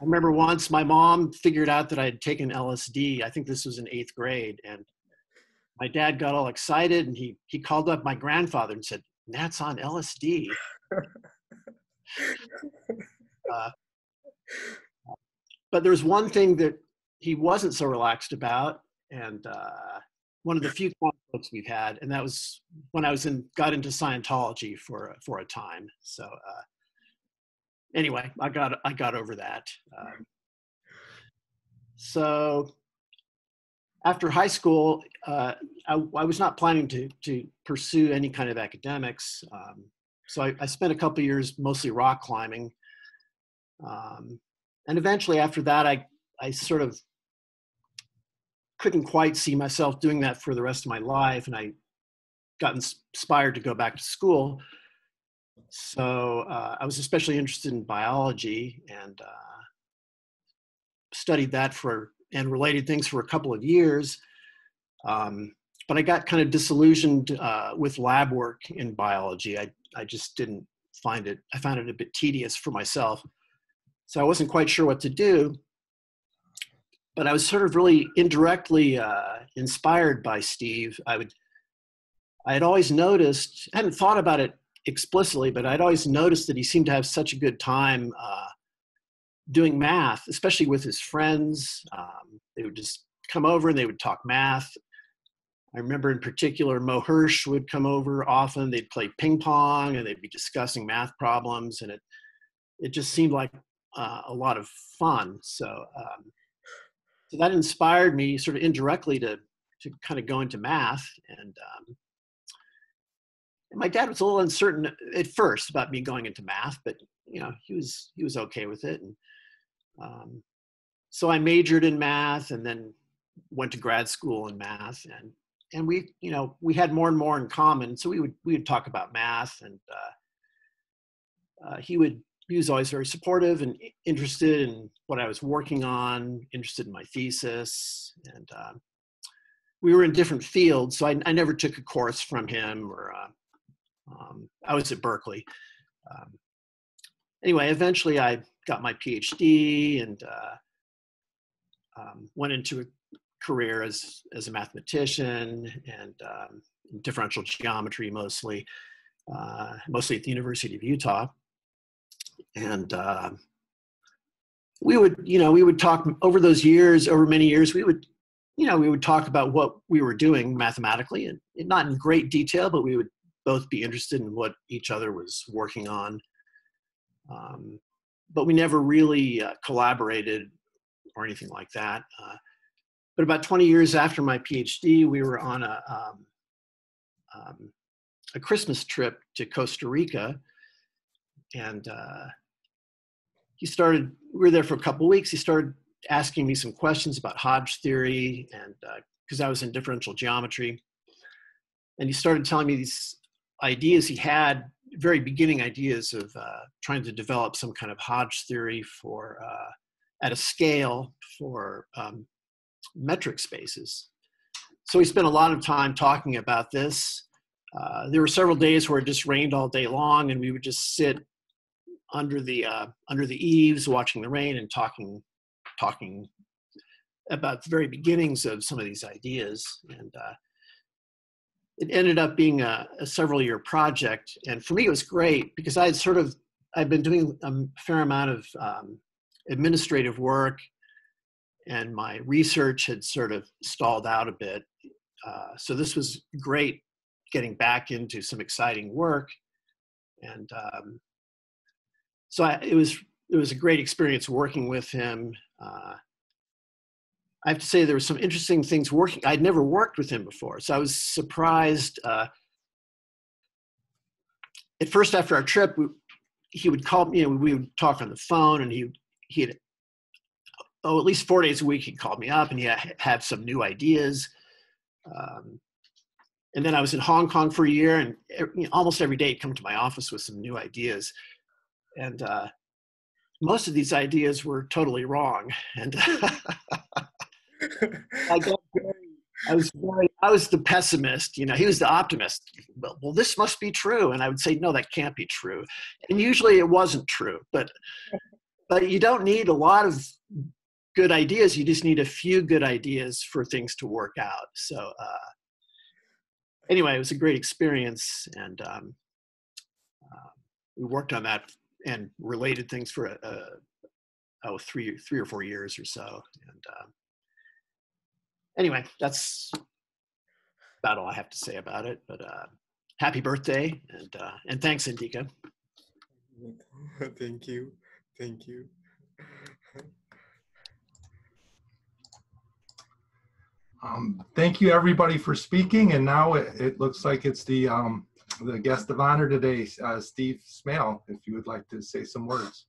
I remember once my mom figured out that I had taken LSD. I think this was in eighth grade, and my dad got all excited and he he called up my grandfather and said, "That's on LSD." uh, but there was one thing that he wasn't so relaxed about, and uh, one of the few conflicts we've had, and that was when I was in got into Scientology for for a time. So uh, anyway, I got I got over that. Um, so after high school, uh, I, I, was not planning to to pursue any kind of academics. Um, so I, I, spent a couple years mostly rock climbing, um, and eventually after that, I I sort of couldn't quite see myself doing that for the rest of my life, and I got inspired to go back to school. So uh, I was especially interested in biology and uh, studied that for and related things for a couple of years. Um, but I got kind of disillusioned uh, with lab work in biology. I, I just didn't find it, I found it a bit tedious for myself. So I wasn't quite sure what to do. But I was sort of really indirectly uh, inspired by Steve. I would, I had always noticed, I hadn't thought about it explicitly, but I'd always noticed that he seemed to have such a good time uh, doing math, especially with his friends. Um, they would just come over and they would talk math. I remember in particular, Mo Hirsch would come over often. They'd play ping pong and they'd be discussing math problems, and it it just seemed like uh, a lot of fun. So, um, so that inspired me, sort of indirectly, to to kind of go into math. And um, my dad was a little uncertain at first about me going into math, but you know he was he was okay with it. And um, so I majored in math and then went to grad school in math and and we you know we had more and more in common. So we would we would talk about math and uh, uh, he would he was always very supportive and interested in what I was working on, interested in my thesis, and uh, we were in different fields. So I, I, never took a course from him or uh, um, I was at Berkeley. Um, anyway, eventually I got my PhD and uh, um, went into a career as, as a mathematician and um, differential geometry mostly, uh, mostly at the University of Utah. And uh, we would, you know, we would talk over those years, over many years, we would, you know, we would talk about what we were doing mathematically and not in great detail, but we would both be interested in what each other was working on. Um, but we never really uh, collaborated or anything like that. Uh, but about 20 years after my PhD, we were on a, um, um, a Christmas trip to Costa Rica. And uh, he started, we were there for a couple weeks. He started asking me some questions about Hodge theory and because uh, I was in differential geometry. And he started telling me these ideas he had, very beginning ideas of uh, trying to develop some kind of Hodge theory for uh, at a scale for um, metric spaces. So we spent a lot of time talking about this. Uh, there were several days where it just rained all day long, and we would just sit under the uh, under the eaves, watching the rain and talking talking about the very beginnings of some of these ideas. And uh, it ended up being a, a, several year project. And for me, it was great because I had sort of, I've been doing a fair amount of um, administrative work and my research had sort of stalled out a bit. uh, so this was great getting back into some exciting work. And um, so I, it was it was a great experience working with him. Uh, I have to say there were some interesting things working. I'd never worked with him before, so I was surprised. Uh, at first, after our trip, we, he would call me. You know, we would talk on the phone, and he he had oh at least four days a week he called me up, and he had, had some new ideas. Um, and then I was in Hong Kong for a year, and you know, almost every day he'd come to my office with some new ideas. And uh, most of these ideas were totally wrong. And I very, I was very, I was the pessimist. You know, he was the optimist. Well, well, this must be true, and I would say, no, that can't be true. And usually it wasn't true. But but you don't need a lot of good ideas. You just need a few good ideas for things to work out. So. Uh, anyway, it was a great experience, and um, uh, we worked on that and related things for a, a, oh three three or four years or so. And uh, anyway, that's about all I have to say about it. But uh, happy birthday, and uh, and thanks, Indika. Thank you, thank you. Um, thank you everybody for speaking. And now it, it looks like it's the um, the guest of honor today, uh, Steve Smale, if you would like to say some words.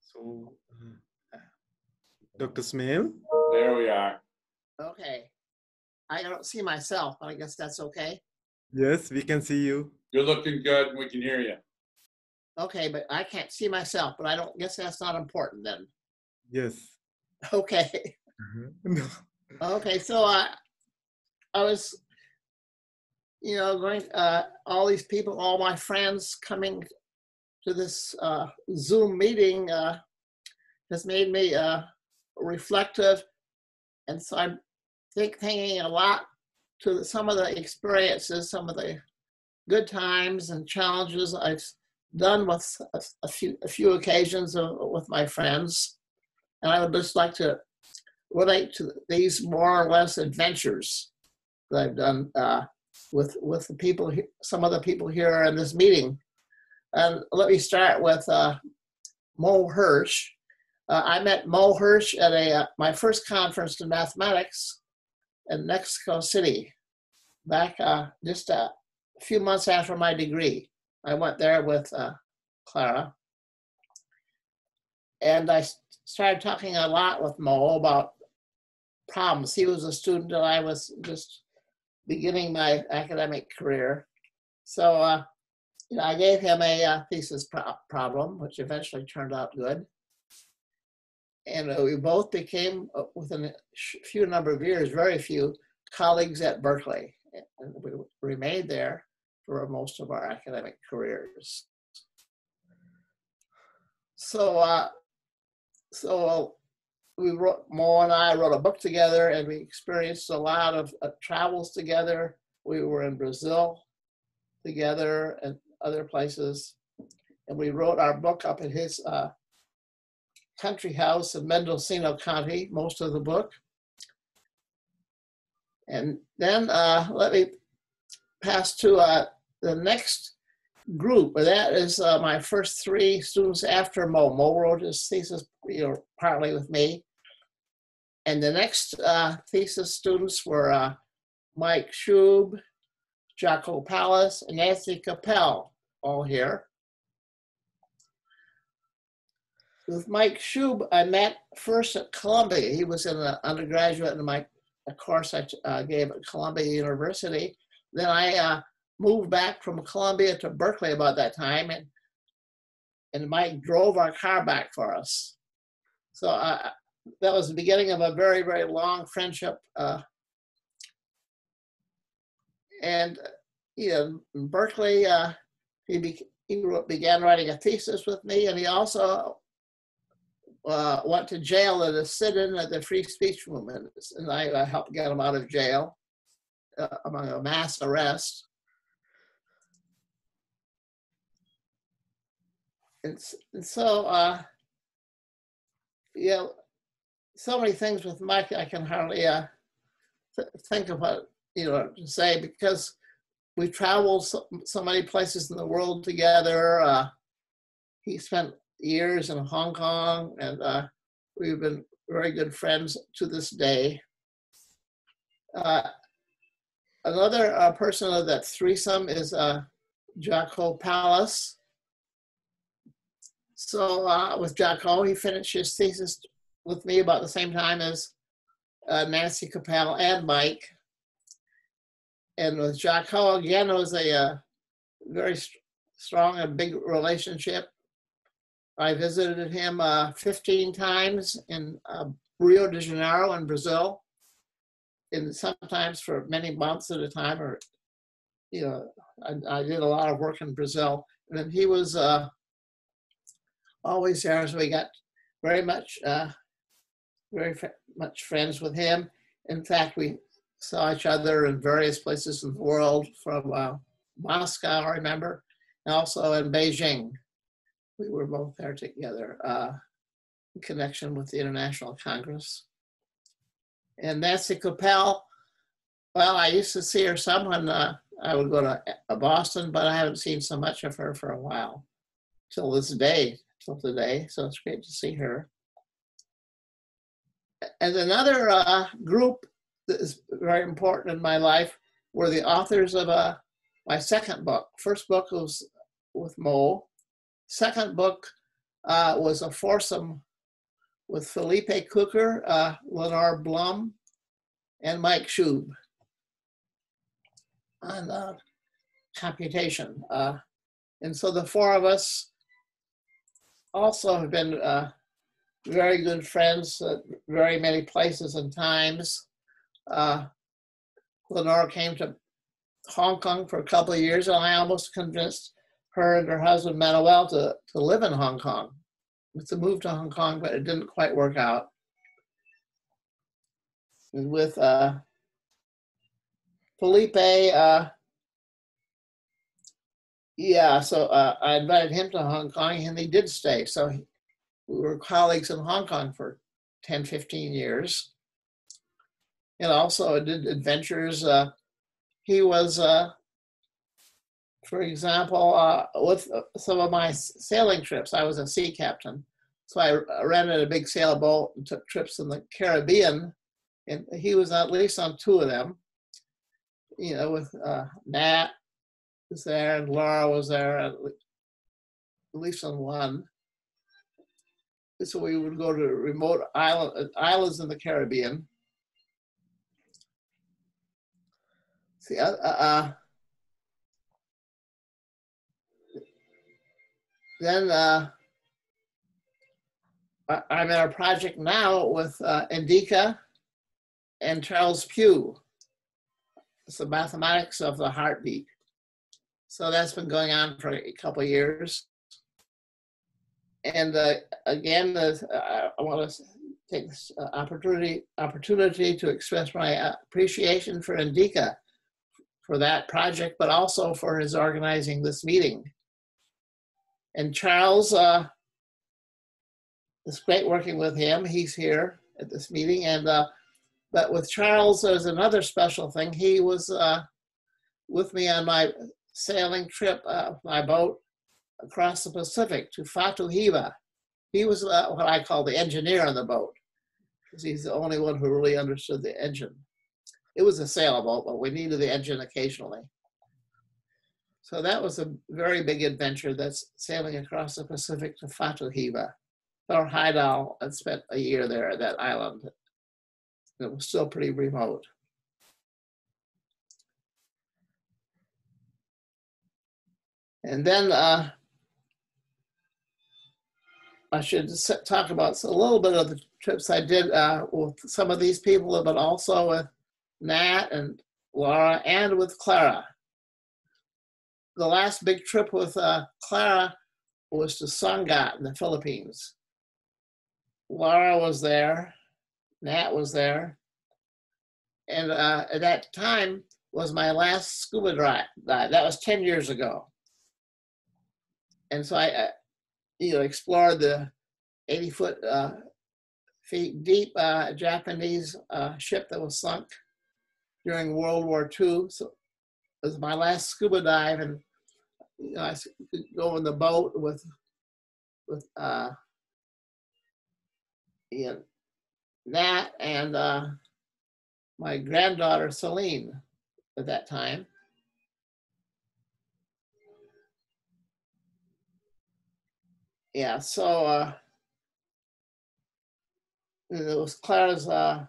So, uh, Dr. Smale? There we are. Okay. I don't see myself, but I guess that's okay. Yes, we can see you. You're looking good we can hear you. Okay, but I can't see myself, but I don't guess that's not important then. Yes. Okay. okay, so I I was you know going uh all these people, all my friends coming to this uh Zoom meeting uh has made me uh reflective and so I'm think thinking a lot to some of the experiences, some of the good times and challenges I've done with a, a few a few occasions of, with my friends, and I would just like to relate to these more or less adventures that I've done uh, with with the people, some of the people here in this meeting. And let me start with uh, Mo Hirsch. Uh, I met Mo Hirsch at a uh, my first conference in mathematics in Mexico City back uh, just a few months after my degree. I went there with uh, Clara. And I started talking a lot with Mo about problems. He was a student and I was just beginning my academic career. So uh, you know, I gave him a uh, thesis pro problem, which eventually turned out good. And uh, we both became, uh, within a few number of years, very few, colleagues at Berkeley. And we remained there for most of our academic careers. So, uh, so we wrote, Mo and I wrote a book together and we experienced a lot of uh, travels together. We were in Brazil together and other places. And we wrote our book up at his uh, country house in Mendocino County, most of the book. And then uh, let me pass to uh, the next group, that is uh, my first three students after Mo. Mo wrote his thesis, you know, partly with me. And the next uh, thesis students were uh, Mike Shub, Jaco Palis, and Nancy Kopell, all here. With Mike Shub, I met first at Columbia. He was in an undergraduate in my course I uh, gave at Columbia University. Then I uh, moved back from Columbia to Berkeley about that time, and and Mike drove our car back for us. So uh, that was the beginning of a very very long friendship. Uh, and you know, in Berkeley, uh, he be, he began writing a thesis with me, and he also uh, went to jail at a sit-in at the free speech movement, and I, I helped get him out of jail uh, among a mass arrest. and, and so, uh, yeah, so many things with Mike I can hardly uh, th- think of what you know to say because we traveled so, so many places in the world together. Uh, he spent years in Hong Kong, and uh, we've been very good friends to this day. Another uh, person of that threesome is uh, Palis. So uh, with Jaco, he finished his thesis with me about the same time as uh, Nancy Kopell and Mike. And with Jaco, again, it was a uh, very st- strong and big relationship. I visited him uh, 15 times in uh, Rio de Janeiro in Brazil, and sometimes for many months at a time. Or, you know, I, I did a lot of work in Brazil, and he was uh, always there. So we got very much, uh, very much friends with him. In fact, we saw each other in various places in the world, from uh, Moscow, I remember, and also in Beijing we were both there together uh, in connection with the International Congress. And Nancy Kopell, well, I used to see her some when uh, I would go to uh, Boston, but I haven't seen so much of her for a while, till this day, till today. So it's great to see her. And another uh, group that is very important in my life were the authors of uh, my second book. First book was with Mo, Second book uh, was a foursome with Felipe Cucker, uh, Lenore Blum, and Mike Shub on uh, computation. Uh, and so the four of us also have been uh, very good friends at very many places and times. Uh, Lenore came to Hong Kong for a couple of years, and I almost convinced her and her husband Manuel to, to live in Hong Kong, to move to Hong Kong, but it didn't quite work out. And with uh, Felipe, uh, yeah, so uh, I invited him to Hong Kong and he did stay. So he, we were colleagues in Hong Kong for 10, 15 years. And also did adventures. Uh, he was uh, for example, uh, with uh, some of my sailing trips, I was a sea captain. So I rented a big sailboat and took trips in the Caribbean. And he was at least on two of them, you know, with uh, Nat was there and Laura was there at least on one. So we would go to remote island, uh, islands in the Caribbean. See, uh, uh, then uh, I'm in a project now with uh, Indika and Charles Pugh. It's the mathematics of the heartbeat. So that's been going on for a couple years. And uh, again, uh, I want to take this uh, opportunity opportunity to express my appreciation for Indika for that project, but also for his organizing this meeting. And Charles, uh, it's great working with him. He's here at this meeting. And uh, but with Charles, there's another special thing. He was uh, with me on my sailing trip, uh, my boat across the Pacific to Fatu Hiva. He was uh, what I call the engineer on the boat, because he's the only one who really understood the engine. It was a sailboat, but we needed the engine occasionally. So that was a very big adventure that's sailing across the Pacific to Fatu Hiva. Thor Heyerdahl had spent a year there at that island. It was still pretty remote. And then uh, I should talk about a little bit of the trips I did uh, with some of these people, but also with Nat and Laura and with Clara the last big trip with uh, Clara was to Sangat in the Philippines. Laura was there, Nat was there, and uh, at that time was my last scuba dive. That was 10 years ago. And so I, you know, explored the 80 foot uh, feet deep uh, Japanese uh, ship that was sunk during World War II. So was my last scuba dive, and you know, I go in the boat with with uh, you Nat and uh, my granddaughter Celine at that time. Yeah, so uh, it was Clara's uh,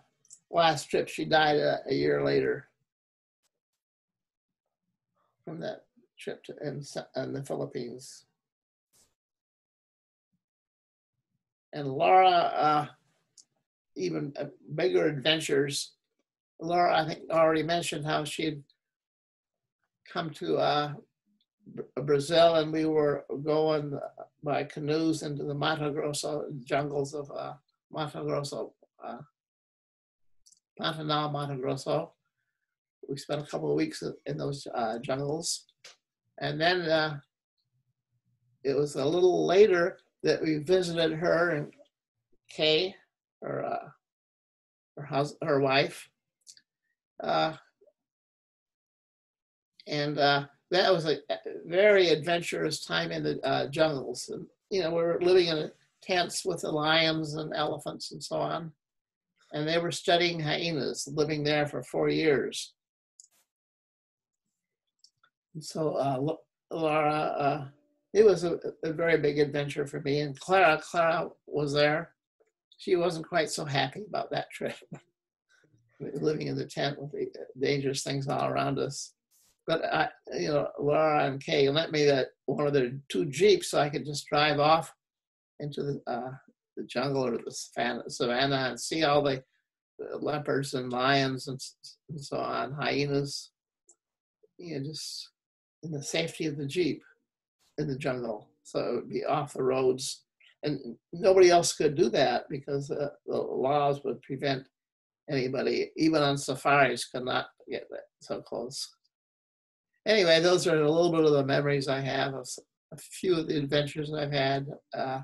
last trip. She died a, a, year later from that trip to in, in the Philippines. And Laura, uh, even uh, bigger adventures. Laura, I think, already mentioned how she'd come to uh, Brazil and we were going by canoes into the Mato Grosso jungles of uh, Mato Grosso, uh, Pantanal, Mato Grosso. We spent a couple of weeks in those uh, jungles. And then uh, it was a little later that we visited her and Kay, her, uh, her, hus- her wife. Uh, and uh, that was a very adventurous time in the uh, jungles. And, you know, we were living in tents with the lions and elephants and so on. And they were studying hyenas, living there for four years. So uh, Laura, uh, it was a, a, very big adventure for me. And Clara, Clara was there. She wasn't quite so happy about that trip, living in the tent with the dangerous things all around us. But I, you know, Laura and Kay lent me that one of their two jeeps so I could just drive off into the, uh, the jungle or the savannah and see all the, the leopards and lions and, and, so on, hyenas, you know, just in the safety of the jeep in the jungle. So it would be off the roads. And nobody else could do that because uh, the laws would prevent anybody, even on safaris, could not get so close anyway, those are a little bit of the memories I have of a few of the adventures I've had. Uh,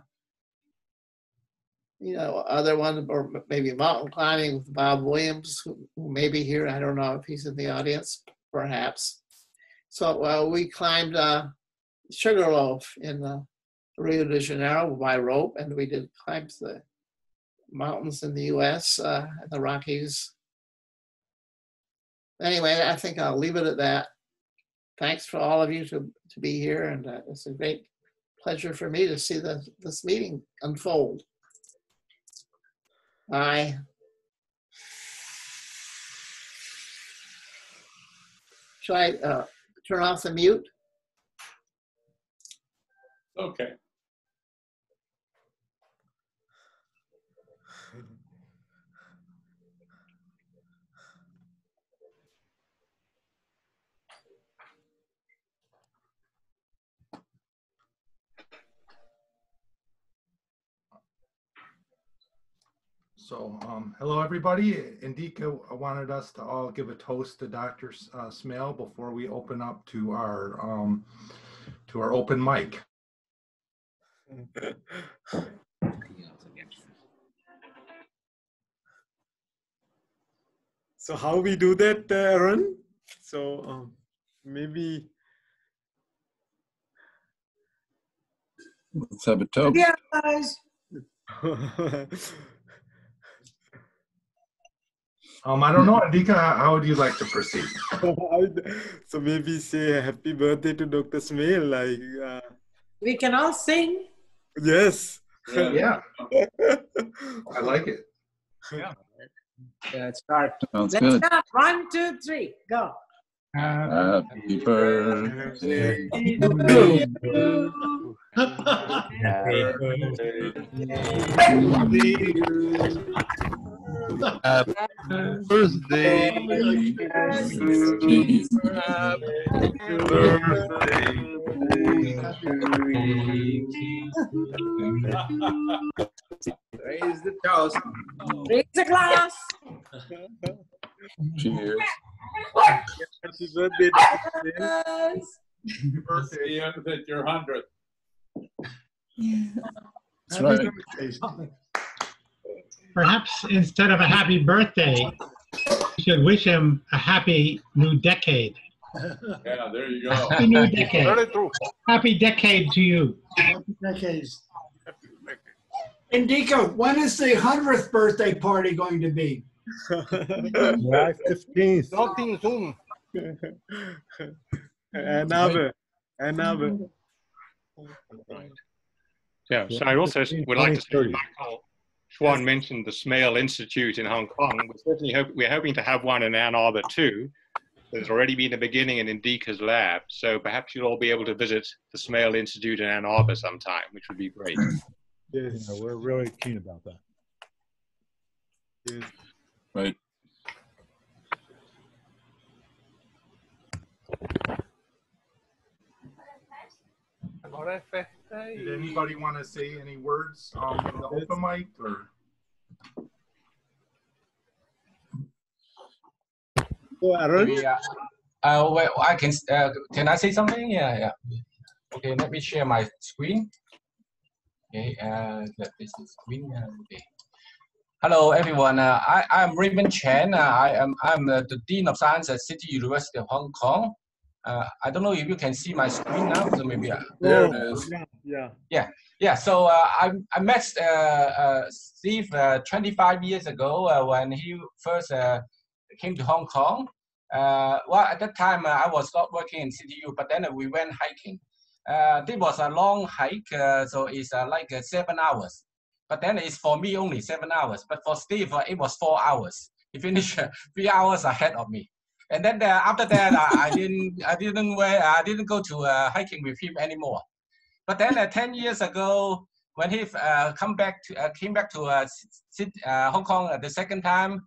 you know, other one, or maybe mountain climbing with Bob Williams, who, who may be here. I don't know if he's in the audience, perhaps. So uh, we climbed uh, Sugarloaf in uh, Rio de Janeiro by rope, and we did climb the mountains in the U.S. Uh, the Rockies. Anyway, I think I'll leave it at that thanks for all of you to, to be here. And uh, it's a great pleasure for me to see the, this meeting unfold. I Should I uh, turn off the mute? Okay. So, um, hello everybody. Indika wanted us to all give a toast to Dr. Uh, Smale before we open up to our um, to our open mic. so how we do that, uh, Aaron? So um, maybe. Let's have a toast. Yeah, guys. Um, I don't know, Indika, how would you like to proceed? so maybe say happy birthday to Dr. Smale, like. Uh... We can all sing. Yes. Yeah. I like it. Yeah. Let's start. Sounds Let's good. start. One, two, three, go. Happy birthday. Happy birthday. Happy birthday. Raise the toast. Raise the glass. Cheers. Happy birthday, Dr. Smale. Happy birthday at your hundredth. That's right. Perhaps instead of a happy birthday, you should wish him a happy new decade. Yeah, there you go. Happy new decade. Very true. Happy decade to you. Happy decades. Indika, when is the hundredth birthday party going to be? July 15th. Nothing soon. Another, another. Yeah, so I also would like to say Michael Schwan mentioned the Smale Institute in Hong Kong. We're certainly hope, we're hoping to have one in Ann Arbor too. There's already been a beginning in Indika's lab, so perhaps you'll all be able to visit the Smale Institute in Ann Arbor sometime, which would be great. Yes. we're really keen about that. Right. Did anybody want to say any words um, in the open mic or? Maybe, uh, uh, well, I can, uh, can I say something? Yeah, yeah. Okay, let me share my screen. Okay, uh, that is the screen. Uh, okay. Hello, everyone. Uh, I, I'm Raymond Chan. Uh, I am I'm uh, the Dean of Science at City University of Hong Kong. Uh, I don't know if you can see my screen now, so maybe. Uh, There it is. Yeah. yeah, yeah. So uh, I I met uh, uh, Steve uh, 25 years ago uh, when he first uh, came to Hong Kong. Uh, well, at that time uh, I was not working in CityU, but then uh, we went hiking. Uh, this was a long hike, uh, so it's uh, like uh, seven hours. But then it's for me only seven hours. But for Steve, uh, it was four hours. He finished uh, three hours ahead of me. And then uh, after that, I, I didn't I didn't wear, I didn't go to uh, hiking with him anymore. But then uh, 10 years ago, when he uh, come back to, uh, came back to uh, Hong Kong the second time,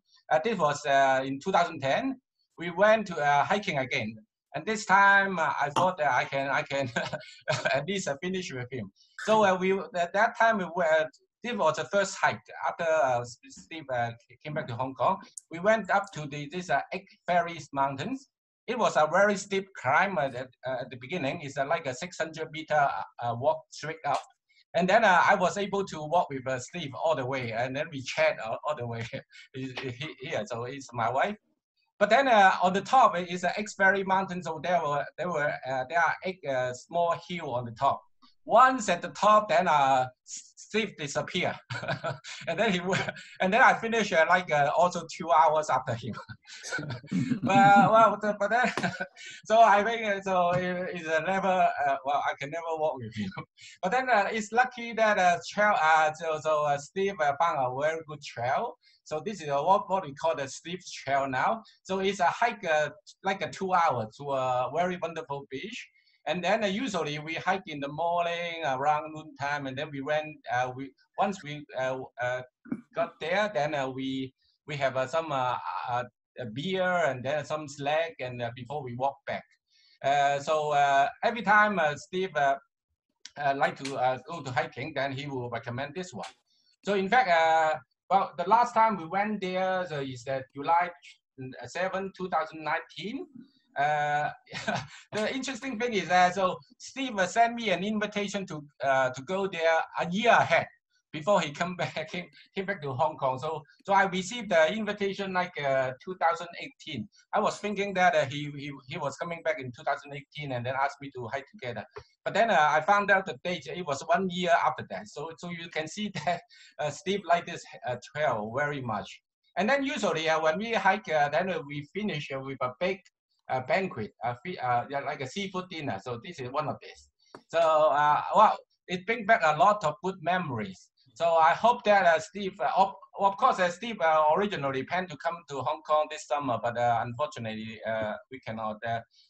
this was in 2010, we went to hiking again. And this time I thought that I can I can at least finish with him. So we at that time we were, this was the first hike after uh, Steve uh, came back to Hong Kong. We went up to the this uh, Egg Ferries Mountains. It was a very steep climb at, at, uh, the beginning. It's uh, like a 600 meter uh, uh, walk straight up. And then uh, I was able to walk with uh, Steve all the way, and then we chat all, the way here. So it's my wife. But then uh, on the top is an X-Berry Mountain, so there were there were uh, there are eight uh, small hill on the top. Once at the top, then uh, Steve disappear, and then he and then I finish uh, like uh, also two hours after him. well, well, but, but then so I think uh, so it- it's uh, never uh, well I can never walk with him. But then uh, it's lucky that uh, trail uh, so so uh, Steve uh, found a very good trail. So this is uh, what, what we call the Steve Trail now. So it's a hike uh, like a two hours to a very wonderful beach. And then uh, usually we hike in the morning around noon time, and then we went. Uh, we once we uh, uh, got there, then uh, we we have uh, some beer and then some slack, and before we walk back. So every time Steve like to go to hiking, then he will recommend this one. So in fact, well, the last time we went there so is July 7, 2019. Uh, the interesting thing is that so Steve uh, sent me an invitation to uh, to go there a year ahead before he come back came, came back to Hong Kong. So so I received the invitation like uh, 2018. I was thinking that uh, he, he he was coming back in 2018 and then asked me to hike together. But then uh, I found out the date. It was one year after that. So so you can see that uh, Steve liked this uh, trail very much. And then usually uh, when we hike, uh, then uh, we finish uh, with a big uh, banquet, uh, fe- uh, like a seafood dinner. So this is one of this. So uh, well, it brings back a lot of good memories. So I hope that uh, Steve, uh, of, of course, uh, Steve uh, originally planned to come to Hong Kong this summer, but uh, unfortunately uh, we cannot.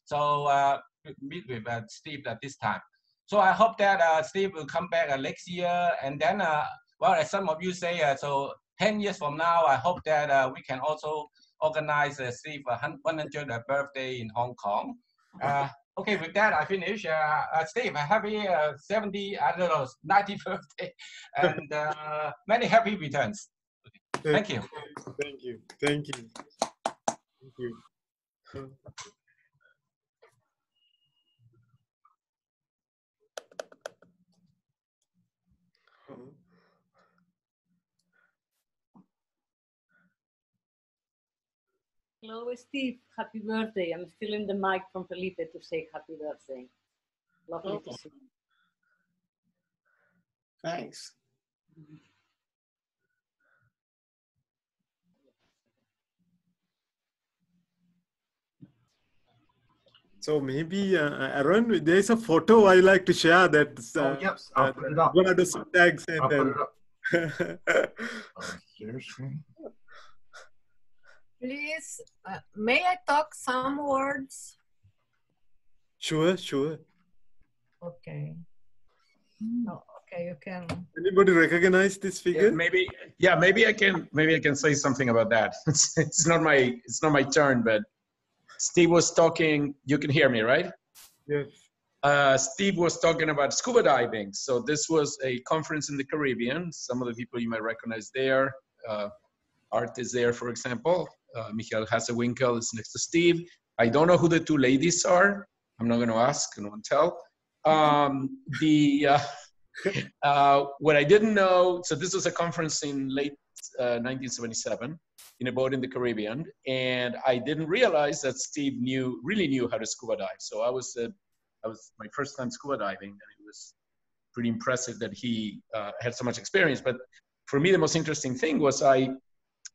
So meet with Steve at this time. So I hope that Steve will come back next year, and then, well, as some of you say, so 10 years from now, I hope that we can also organize uh, Steve uh, 100th birthday in Hong Kong. Uh, okay, with that, I finish. Uh, uh, Steve, happy uh, 70, I don't know, 90 birthday, and uh, many happy returns. Thank you. Thank you. Thank you. Thank you. Hello, Steve. Happy birthday. I'm stealing the mic from Felipe to say happy birthday. Lovely to see you. Thanks. So maybe, uh, Aaron, there's a photo I like to share that. Uh, Oh, yes, I'll uh, put it up. One of the syntax and I'll put then- it Share screen. Please, uh, may I talk some words? Sure, sure. Okay. Oh, okay, you can. Anybody recognize this Yeah, figure? maybe yeah maybe i can maybe i can say something about that it's, it's not my it's not my turn but steve was talking you can hear me right Yes. uh, steve was talking about scuba diving so this was a conference in the caribbean some of the people you might recognize there uh, art is there for example uh, michael hazewinkel is next to steve i don't know who the two ladies are i'm not going to ask and won't tell um, the uh, uh, what I didn't know, so this was a conference in late uh, 1977 in a boat in the Caribbean, and I didn't realize that Steve knew really knew how to scuba dive. So I was uh, I was my first time scuba diving, and it was pretty impressive that he uh, had so much experience. But for me, the most interesting thing was I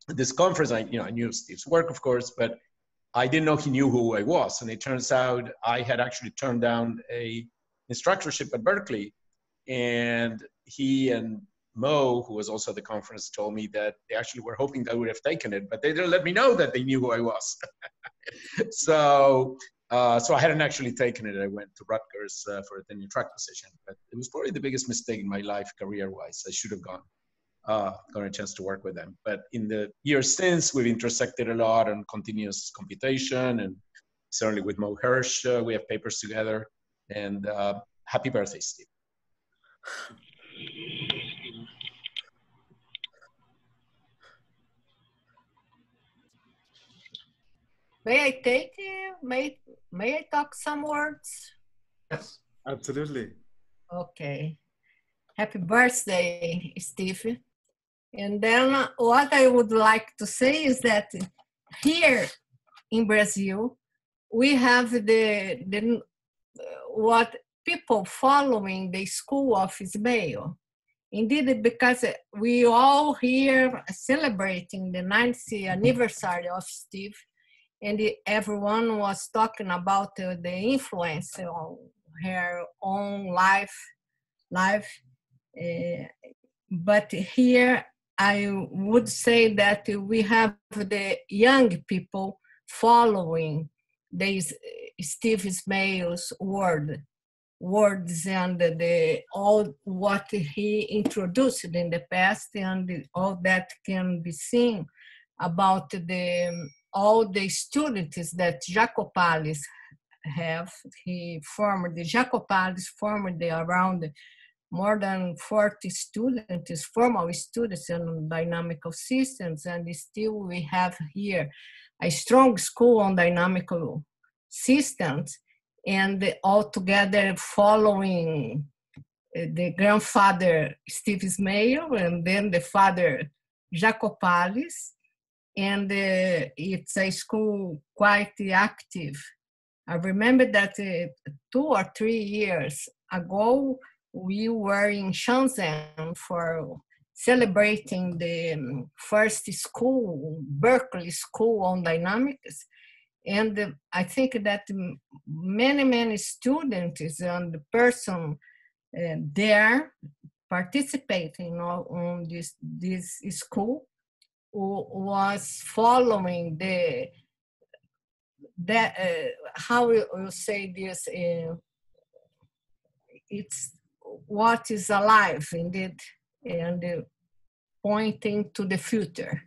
this conference. I you know I knew Steve's work, of course, but I didn't know he knew who I was, and it turns out I had actually turned down a instructorship at Berkeley and he and Mo, who was also at the conference, told me that they actually were hoping that I would have taken it, but they didn't let me know that they knew who I was. so, uh, so I hadn't actually taken it. I went to Rutgers uh, for a tenure track position, but it was probably the biggest mistake in my life, career-wise. I should have gone, uh, gotten a chance to work with them. But in the years since, we've intersected a lot on continuous computation, and certainly with Mo Hirsch, uh, we have papers together. And uh, happy birthday, Steve. May I take you? May, may I talk some words? Yes. Absolutely. Okay. Happy birthday, Steve. And then what I would like to say is that here in Brazil, we have the, the what people following the school of Ismail. Indeed, because we all here celebrating the 90th anniversary of Steve, and everyone was talking about the influence on her own life, life. Uh, but here, I would say that we have the young people following these uh, Steve Ismail's word, words and the all what he introduced in the past and all that can be seen about the all the students that Jacob Palis have. He formed the Jacob Palis formed the around more than 40 students, formal students in dynamical systems, and still we have here a strong school on dynamical systems, and all together following the grandfather Steve Ismail and then the father Jacob Palis, and uh, it's a school quite active. I remember that uh, two or three years ago, we were in Shenzhen for celebrating the um, first school, Berkeley School on Dynamics. And uh, I think that many, many students and the person uh, there participating on this, this school was following the that uh, how you say this uh, it's what is alive indeed and uh, pointing to the future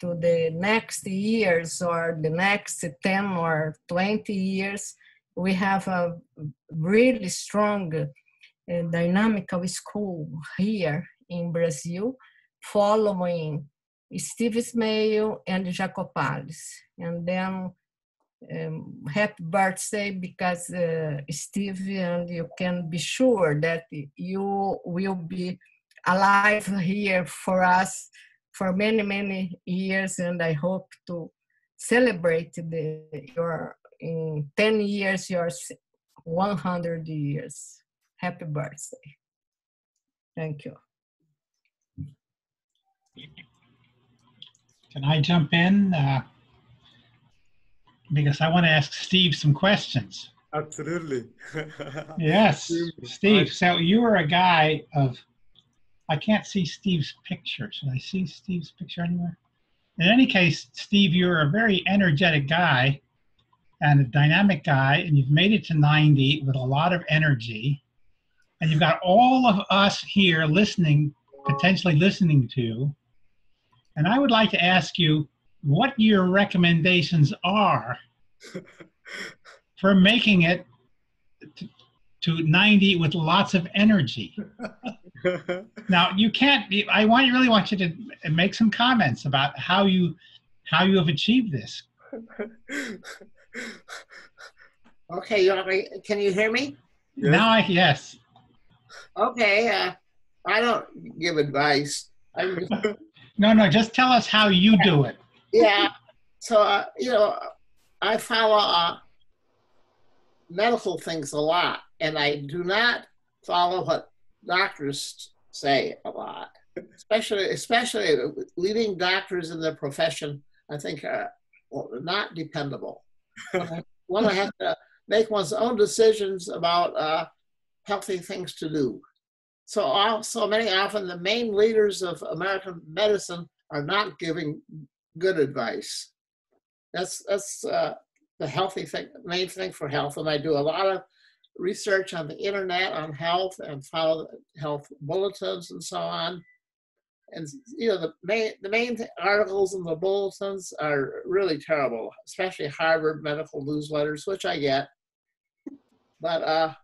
to the next years or the next 10 or 20 years we have a really strong uh, dynamical school here in brazil following Steve Ismail and Jacob Palis. And then um, happy birthday because uh, Steve, and you can be sure that you will be alive here for us for many, many years. And I hope to celebrate the, your in 10 years, your 100 years. Happy birthday. Thank you. Can I jump in? Uh, because I want to ask Steve some questions. Absolutely. Yes, Steve. So you were a guy of, I can't see Steve's picture. Should I see Steve's picture anywhere? In any case, Steve, you're a very energetic guy and a dynamic guy, and you've made it to 90 with a lot of energy. And you've got all of us here listening, potentially listening to. And I would like to ask you what your recommendations are for making it to, to 90 with lots of energy. now you can't be, I want you really want you to make some comments about how you how you have achieved this. Okay, you want me, can you hear me? Now I yes. Okay, uh, I don't give advice. I just, No, no, just tell us how you do it. Yeah. So uh, you know, I follow uh, medical things a lot, and I do not follow what doctors say a lot. Especially, especially leading doctors in their profession, I think are well, not dependable. One has to make one's own decisions about uh, healthy things to do. So, also many often the main leaders of American medicine are not giving good advice. That's that's uh, the healthy thing, main thing for health. And I do a lot of research on the internet on health and follow health bulletins and so on. And you know the main the main articles in the bulletins are really terrible, especially Harvard medical newsletters, which I get. But uh,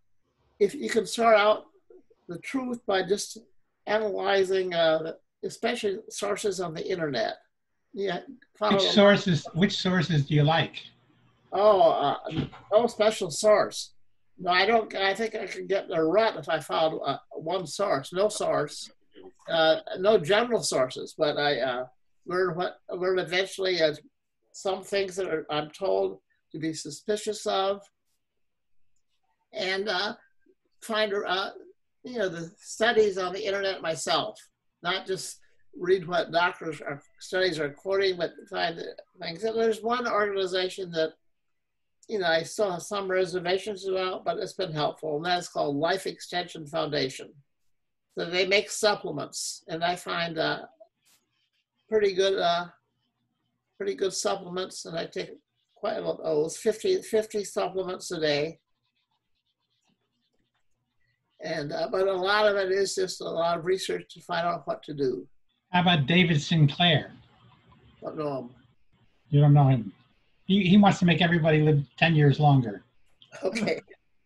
if you can sort out the truth by just analyzing, uh, especially sources on the internet. Yeah, Which sources which sources do you like? Oh, uh, no special source. No, I don't. I think I could get a rut if I found uh, one source. No source. Uh, no general sources, but I uh, learn what learn eventually uh, some things that are, I'm told to be suspicious of, and uh, find uh, you know the studies on the internet myself, not just read what doctors or studies are quoting, but find things. And there's one organization that you know I still have some reservations about, but it's been helpful, and that's called Life Extension Foundation. So they make supplements, and I find uh, pretty good, uh, pretty good supplements, and I take quite a lot. Oh, it's 50, 50 supplements a day. And uh, but a lot of it is just a lot of research to find out what to do. How about David Sinclair? But no, You don't know him. He, he wants to make everybody live 10 years longer. okay.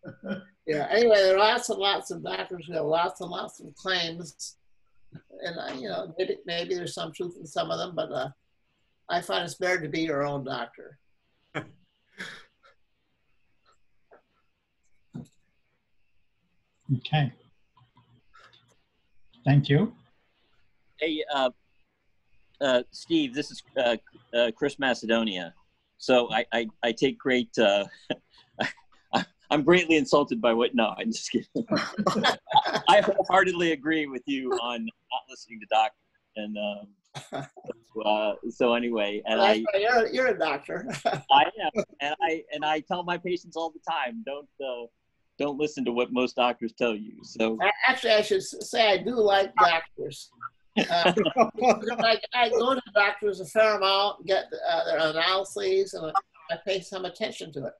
yeah. Anyway, there are lots and lots of doctors who have lots and lots of claims, and uh, you know maybe maybe there's some truth in some of them, but uh, I find it's better to be your own doctor. Okay. Thank you. Hey, uh, uh, Steve, this is uh, uh, Chris Macedonia. So I, I, I take great, uh, I'm greatly insulted by what, no, I'm just kidding. I wholeheartally agree with you on not listening to doctors. And um, so, uh, so anyway, and I, you're, you're a doctor. I am, and I and I tell my patients all the time, don't uh, don't listen to what most doctors tell you. So Actually, I should say I do like doctors. Uh, I, I go to doctors a fair amount, get uh, their analyses, and I pay some attention to it.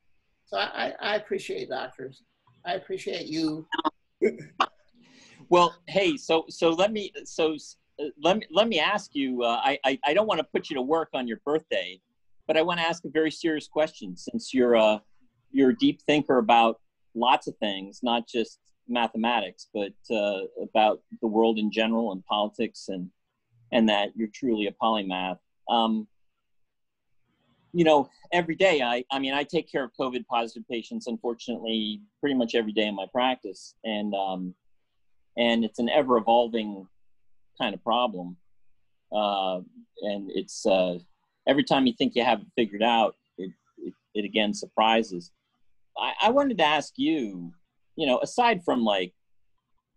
So I, I I appreciate doctors. I appreciate you. Well, hey, so so let me so uh, let me let me ask you. Uh, I, I I don't want to put you to work on your birthday, but I want to ask a very serious question. Since you're a you're a deep thinker about lots of things, not just mathematics, but uh, about the world in general and politics, and and that you're truly a polymath. Um, you know, every day I I mean I take care of COVID positive patients. Unfortunately, pretty much every day in my practice, and um, and it's an ever evolving kind of problem uh, and it's uh, every time you think you have it figured out, it, it, it again surprises. I, I wanted to ask you, you know, aside from like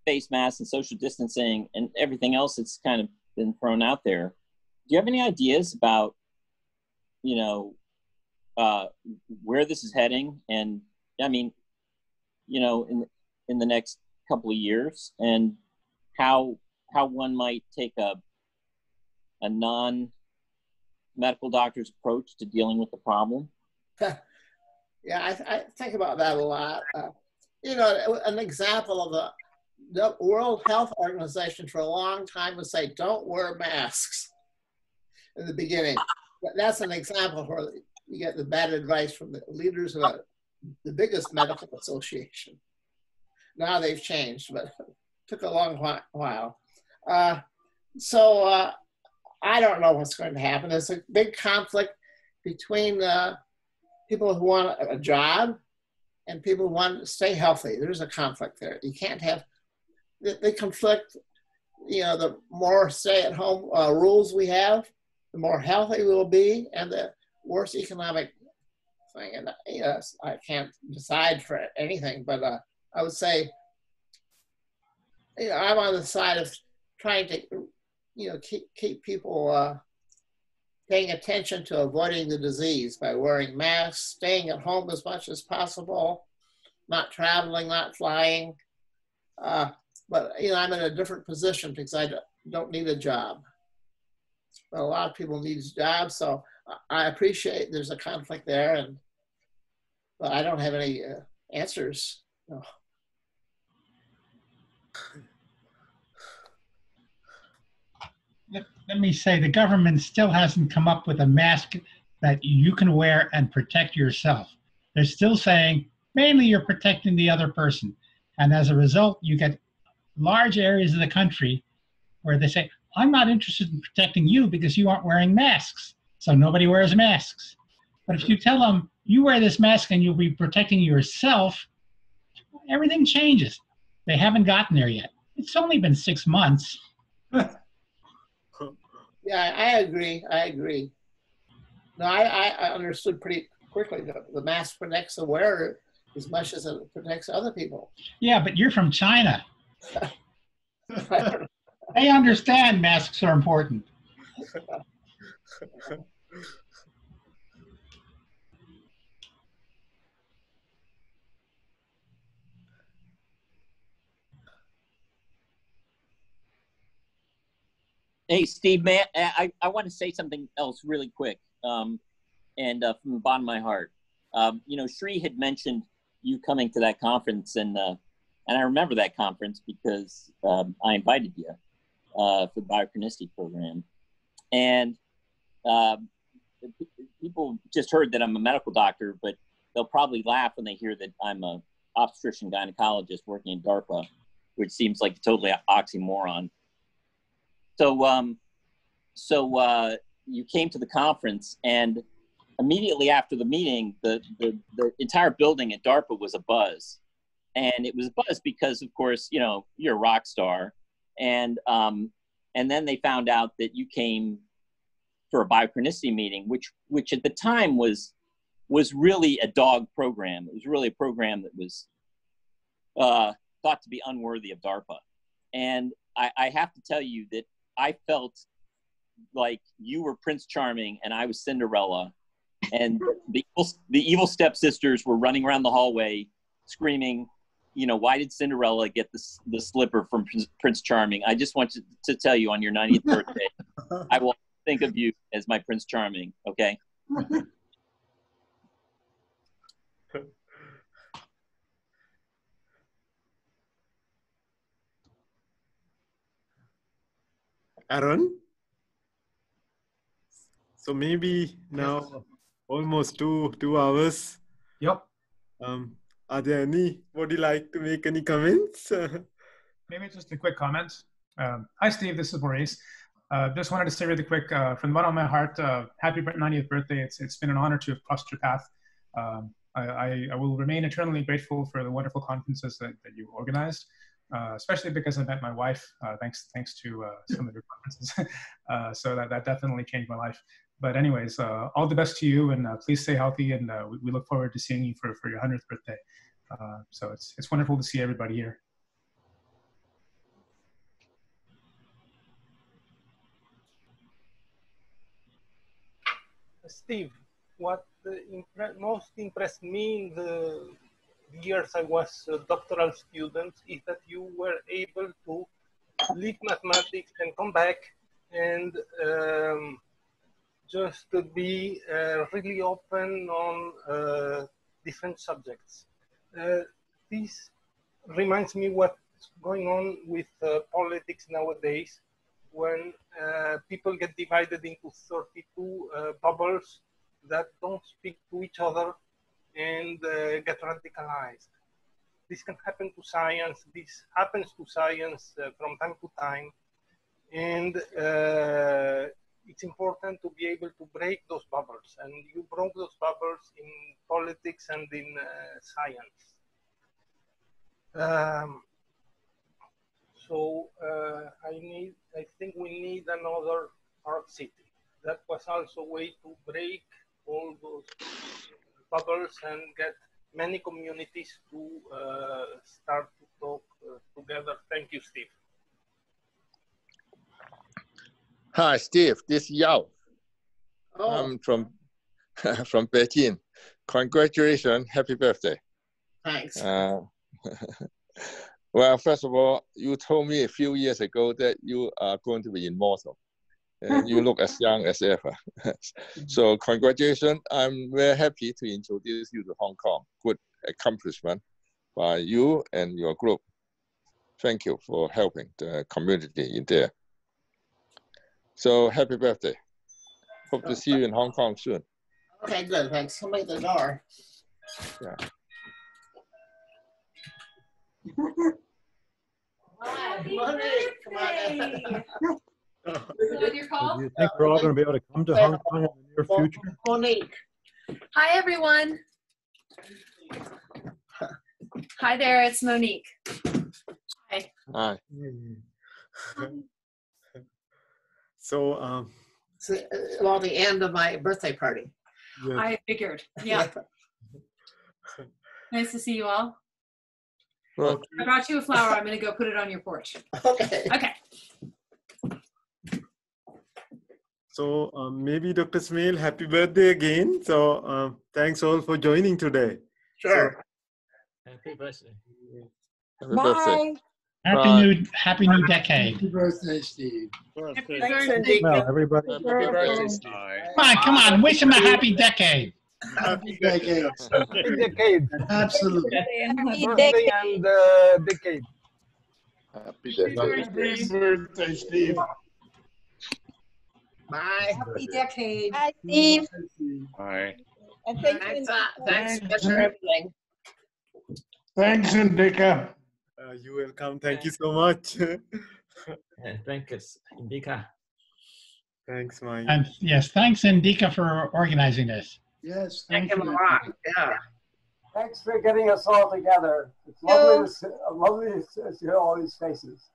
face masks and social distancing and everything else that's kind of been thrown out there, do you have any ideas about, you know, uh, where this is heading? And I mean, you know, in in the next couple of years, and how how one might take a a non medical doctor's approach to dealing with the problem? yeah, I, I, think about that a lot. Uh, you know, an example of the, the World Health Organization for a long time would say, don't wear masks in the beginning. That's an example where you get the bad advice from the leaders of a, the biggest medical association. Now they've changed, but took a long while. Uh, so uh, I don't know what's going to happen. There's a big conflict between uh, people who want a job and people want to stay healthy. There's a conflict there. You can't have the, conflict. You know, the more stay-at-home uh, rules we have, the more healthy we will be, and the worse economic thing. And know, I can't decide for anything, but uh, I would say, you know, I'm on the side of trying to you know, keep, keep people uh, paying attention to avoiding the disease by wearing masks, staying at home as much as possible, not traveling, not flying. Uh, but, you know, I'm in a different position because I don't need a job. But a lot of people need jobs, so I appreciate there's a conflict there, and but I don't have any uh, answers. No. Let, me say the government still hasn't come up with a mask that you can wear and protect yourself. They're still saying mainly you're protecting the other person. And as a result, you get large areas of the country where they say, I'm not interested in protecting you because you aren't wearing masks. So nobody wears masks. But if you tell them you wear this mask and you'll be protecting yourself, everything changes. They haven't gotten there yet. It's only been six months. Yeah, I agree. I agree. No, I, I understood pretty quickly that the mask protects the wearer as much as it protects other people. Yeah, but you're from China. they understand masks are important. Hey, Steve, man, I, I want to say something else really quick, um, and uh, from the bottom of my heart. Um, you know, Shri had mentioned you coming to that conference, and uh, and I remember that conference because um, I invited you uh, for the biochronicity program, and um, people just heard that I'm a medical doctor, but they'll probably laugh when they hear that I'm a obstetrician gynecologist working in DARPA, which seems like a totally oxymoron. So, um, so uh, you came to the conference, and immediately after the meeting, the, the the entire building at DARPA was a buzz, and it was a buzz because, of course, you know you're a rock star, and um, and then they found out that you came for a biochronicity meeting, which which at the time was was really a dog program. It was really a program that was uh, thought to be unworthy of DARPA, and I, I have to tell you that I felt like you were Prince Charming and I was Cinderella, and the evil, the evil stepsisters were running around the hallway screaming, you know, why did Cinderella get the the slipper from Prince Charming? I just want to, to tell you on your 90th birthday, I will think of you as my Prince Charming. Okay. Aaron? So maybe now almost two two hours. Yep. Um, are there any? Would you like to make any comments? maybe just a quick comment. Um, hi, Steve. This is Maurice. Uh, just wanted to say really quick, uh, from the bottom of my heart, uh, happy 90th birthday. It's, it's been an honor to have crossed your path. Um, I, I, I, will remain eternally grateful for the wonderful conferences that, that you organized uh, especially because I met my wife uh, thanks thanks to uh, some of your conferences. Uh, so that, that definitely changed my life. but anyways, uh, all the best to you, and uh, please stay healthy. And we, we look forward to seeing you for, for your hundredth birthday. So it's it's wonderful to see everybody here. Steve, what impre- most impressed me in the years I was a doctoral student is that you were able to leave mathematics and come back and um, just to be uh, really open on uh, different subjects. Uh, this reminds me what's going on with uh, politics nowadays when uh, people get divided into 32 uh, bubbles that don't speak to each other and uh, get radicalized. This can happen to science. This happens to science uh, from time to time. And uh, it's important to be able to break those bubbles. And you broke those bubbles in politics and in uh, science. Um, so uh, I need, I think we need another art city. That was also a way to break all those bubbles and get many communities to uh, start to talk uh, together. Thank you, Steve. Hi, Steve. This is Yao. Oh. I'm from from Beijing. Congratulations. Happy birthday. Thanks. Uh, well, first of all, you told me a few years ago that you are going to be in immortal. And you look as young as ever. Ah. so congratulations. I'm very happy to introduce you to Hong Kong. Good accomplishment by you and your group. Thank you for helping the community in there. So happy birthday. Hope to see you in Hong Kong soon. Okay, good. Thanks. Somebody at the door. Yeah. Monique, come on in. Do you think we're all going to be able to come to Hong Kong in the near future? Monique. Hi, everyone. Hi there, it's Monique. Hi. Hi. So, um, It's uh, well, the end of my birthday party. yeah. I figured. Yeah. nice to see you all. Well, I brought you a flower. I'm going to go put it on your porch. Okay. Okay. So um, maybe Dr. Smale, happy birthday again. So um, thanks all for joining today. Sure. Happy birthday. Happy Happy Bye. new Happy new decade. Happy birthday, Steve. Happy birthday, Well, everybody. Happy birthday, Steve. Come on, come on. Wish him a happy decade. Happy decade. Happy decade. Absolutely. Happy Birthday and uh, decade. Happy birthday. Happy birthday, Steve. Bye. Happy decade. Hi, Steve. Bye. And thank you. Thanks, uh, thanks thanks for everything. Thanks, Indika. Uh, you welcome. Thank you so much. Thanks, Indika. Thanks, Mike. And yes, thanks, Indika, for organizing this. Yes, Thank thank you a you. lot. Yeah. Thanks for getting us all together. It's lovely to see, lovely to see all these faces.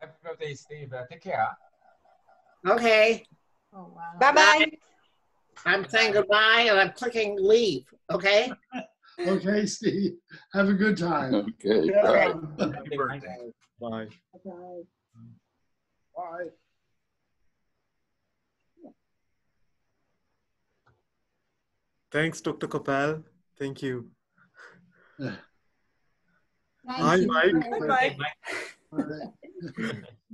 Happy birthday, Steve. Uh, take care. Okay. Oh, wow. Bye bye. I'm saying goodbye and I'm clicking leave. Okay. Okay, Steve. Have a good time. Okay. Bye. Happy birthday. Bye. Bye. Bye. Thanks, Dr. Kopell. Thank you. Yeah. Hi, Mike. Hi, Mike.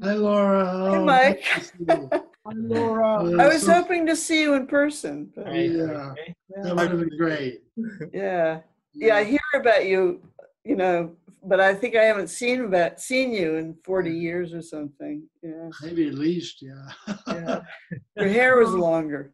Hi, Laura. Hi, Oh, Mike. nice to. Hi, Laura. I was hoping to see you in person. but- Yeah, that would have been great. Yeah. Yeah, I hear about you, you know, but I think I haven't seen about seen you in 40 years or something. Yeah. Maybe at least, yeah. Yeah. Your hair was longer.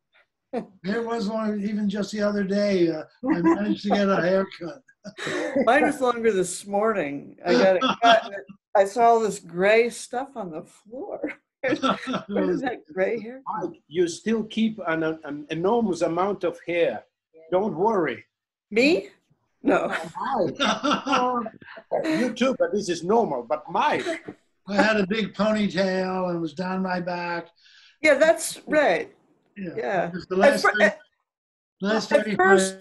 It was one, even just the other day, uh, I managed to get a haircut. Mine was longer this morning. I got it cut. And it- I saw all this gray stuff on the floor. Where is that gray hair? Mike, you still keep an, an enormous amount of hair. Don't worry. Me? No. you too, but this is normal. But Mike, I had a big ponytail and it was down my back. Yeah, that's right. Yeah. Yeah. The At last, fir- thirty- at- last at first-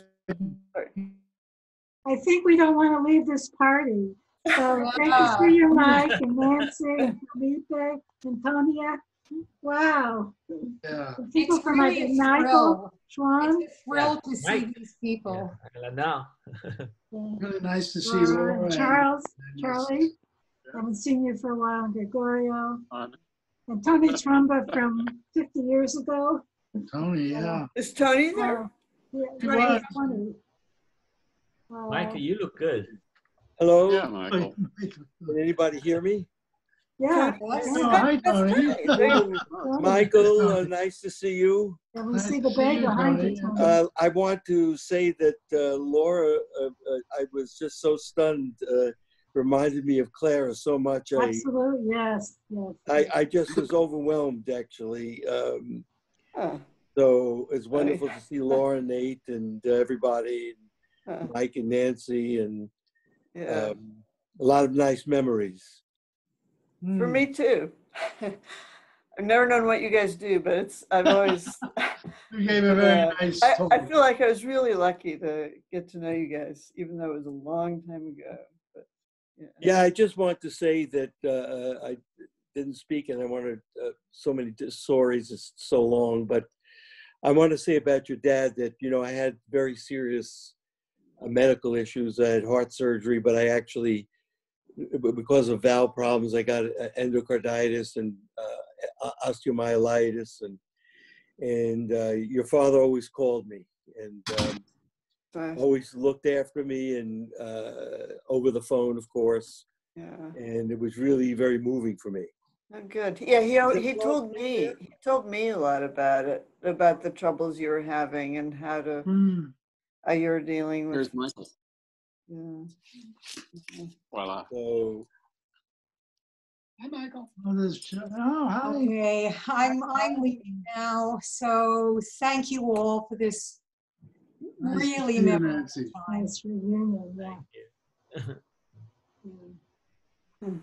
I think we don't want to leave this party. So great to for your Mike and Nancy and Felipe and Tonya. Wow. Yeah. The People It's from my really a Michael, Schwan. It's a thrill to see Mike. these people. now. Really nice to see Uh, Laura. and- Charles, Charlie, haven't seen you for a while, and Gregorio. And Tony Tromba from 50 years ago. Tony, yeah. Is Tony there? Uh, Yeah, He right, was. 20. Uh, Michael, you look good. Hello? Yeah, Michael. Can anybody hear me? Yeah. Oh, hi, Tony. Michael, uh, nice to see you. And we see the bag behind you, Tony. Uh, I want to say that uh, Laura, uh, uh, I was just so stunned, uh, reminded me of Clara so much. I, Absolutely, yes, yes. I, I just was overwhelmed, actually. Um, so it's wonderful to see Laura, Nate, and uh, everybody, and Mike and Nancy, and Yeah. um, a lot of nice memories. For me too. I've never known what you guys do, but it's I've always. You gave a very uh, nice I, talk. I feel like I was really lucky to get to know you guys, even though it was a long time ago. But yeah. Yeah, I just want to say that uh, I didn't speak, and I wanted uh, so many stories. It's so long, but I want to say about your dad that you know I had very serious uh, medical issues. I had heart surgery, but I actually, because of valve problems, I got uh, endocarditis and uh, osteomyelitis, and and uh, your father always called me and. Um, always looked after me and uh, over the phone, of course. Yeah. And it was really very moving for me. Oh, good. Yeah, he al- Is it he told me he told me a lot about it, about the troubles you were having and how to Hmm. How you were dealing with. Here's Michael. Yeah. Voila. So Hi, Michael. Oh, there's, oh, hi. Okay, I'm, I'm leaving now, so thank you all for this Nice to really see you, memorable Nancy. time. Nice reunion, yeah. Hmm.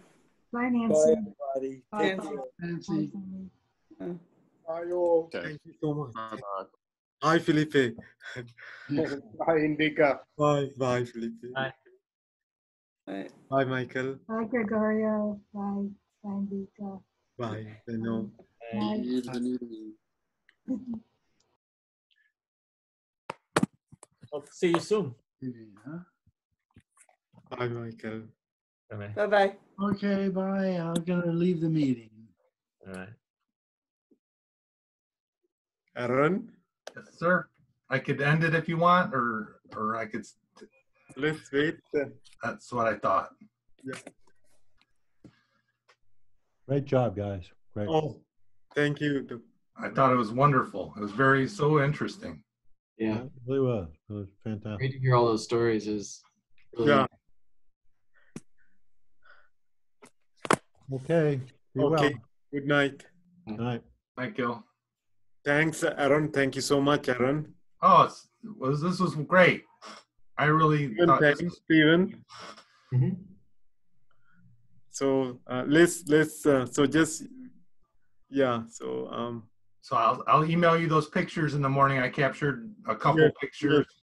Bye, Bye, Nancy. everybody. Bye, Take bye. care. Nancy. Bye, all. Thank you so much. Hi, Felipe. Bye, Indika. Bye, bye, Felipe. Bye. Bye. Bye, Michael. Bye, Gregorio. Bye, bye, Vika. Bye, Benno. Hope to see you soon. Bye, Michael. Bye. Bye bye. Okay, bye. I'm gonna leave the meeting. All right. Aaron, Yes, sir. I could end it if you want, or or I could. s- let's wait. That's what I thought. Yeah. Great job, guys. Great. Oh, thank you. I thought it was wonderful. It was very so interesting. Yeah. It really was. It was fantastic. Great to hear all those stories is really Yeah. Okay. Be well. Okay. Good night. Good night. Thank you. Thanks, Aaron. Thank you so much, Aaron. Oh, it's, was this was great. I really Stephen, thought this thanks, Stephen. So uh, let's let's uh, so just yeah. So um. So I'll I'll email you those pictures in the morning. I captured a couple Yes, pictures.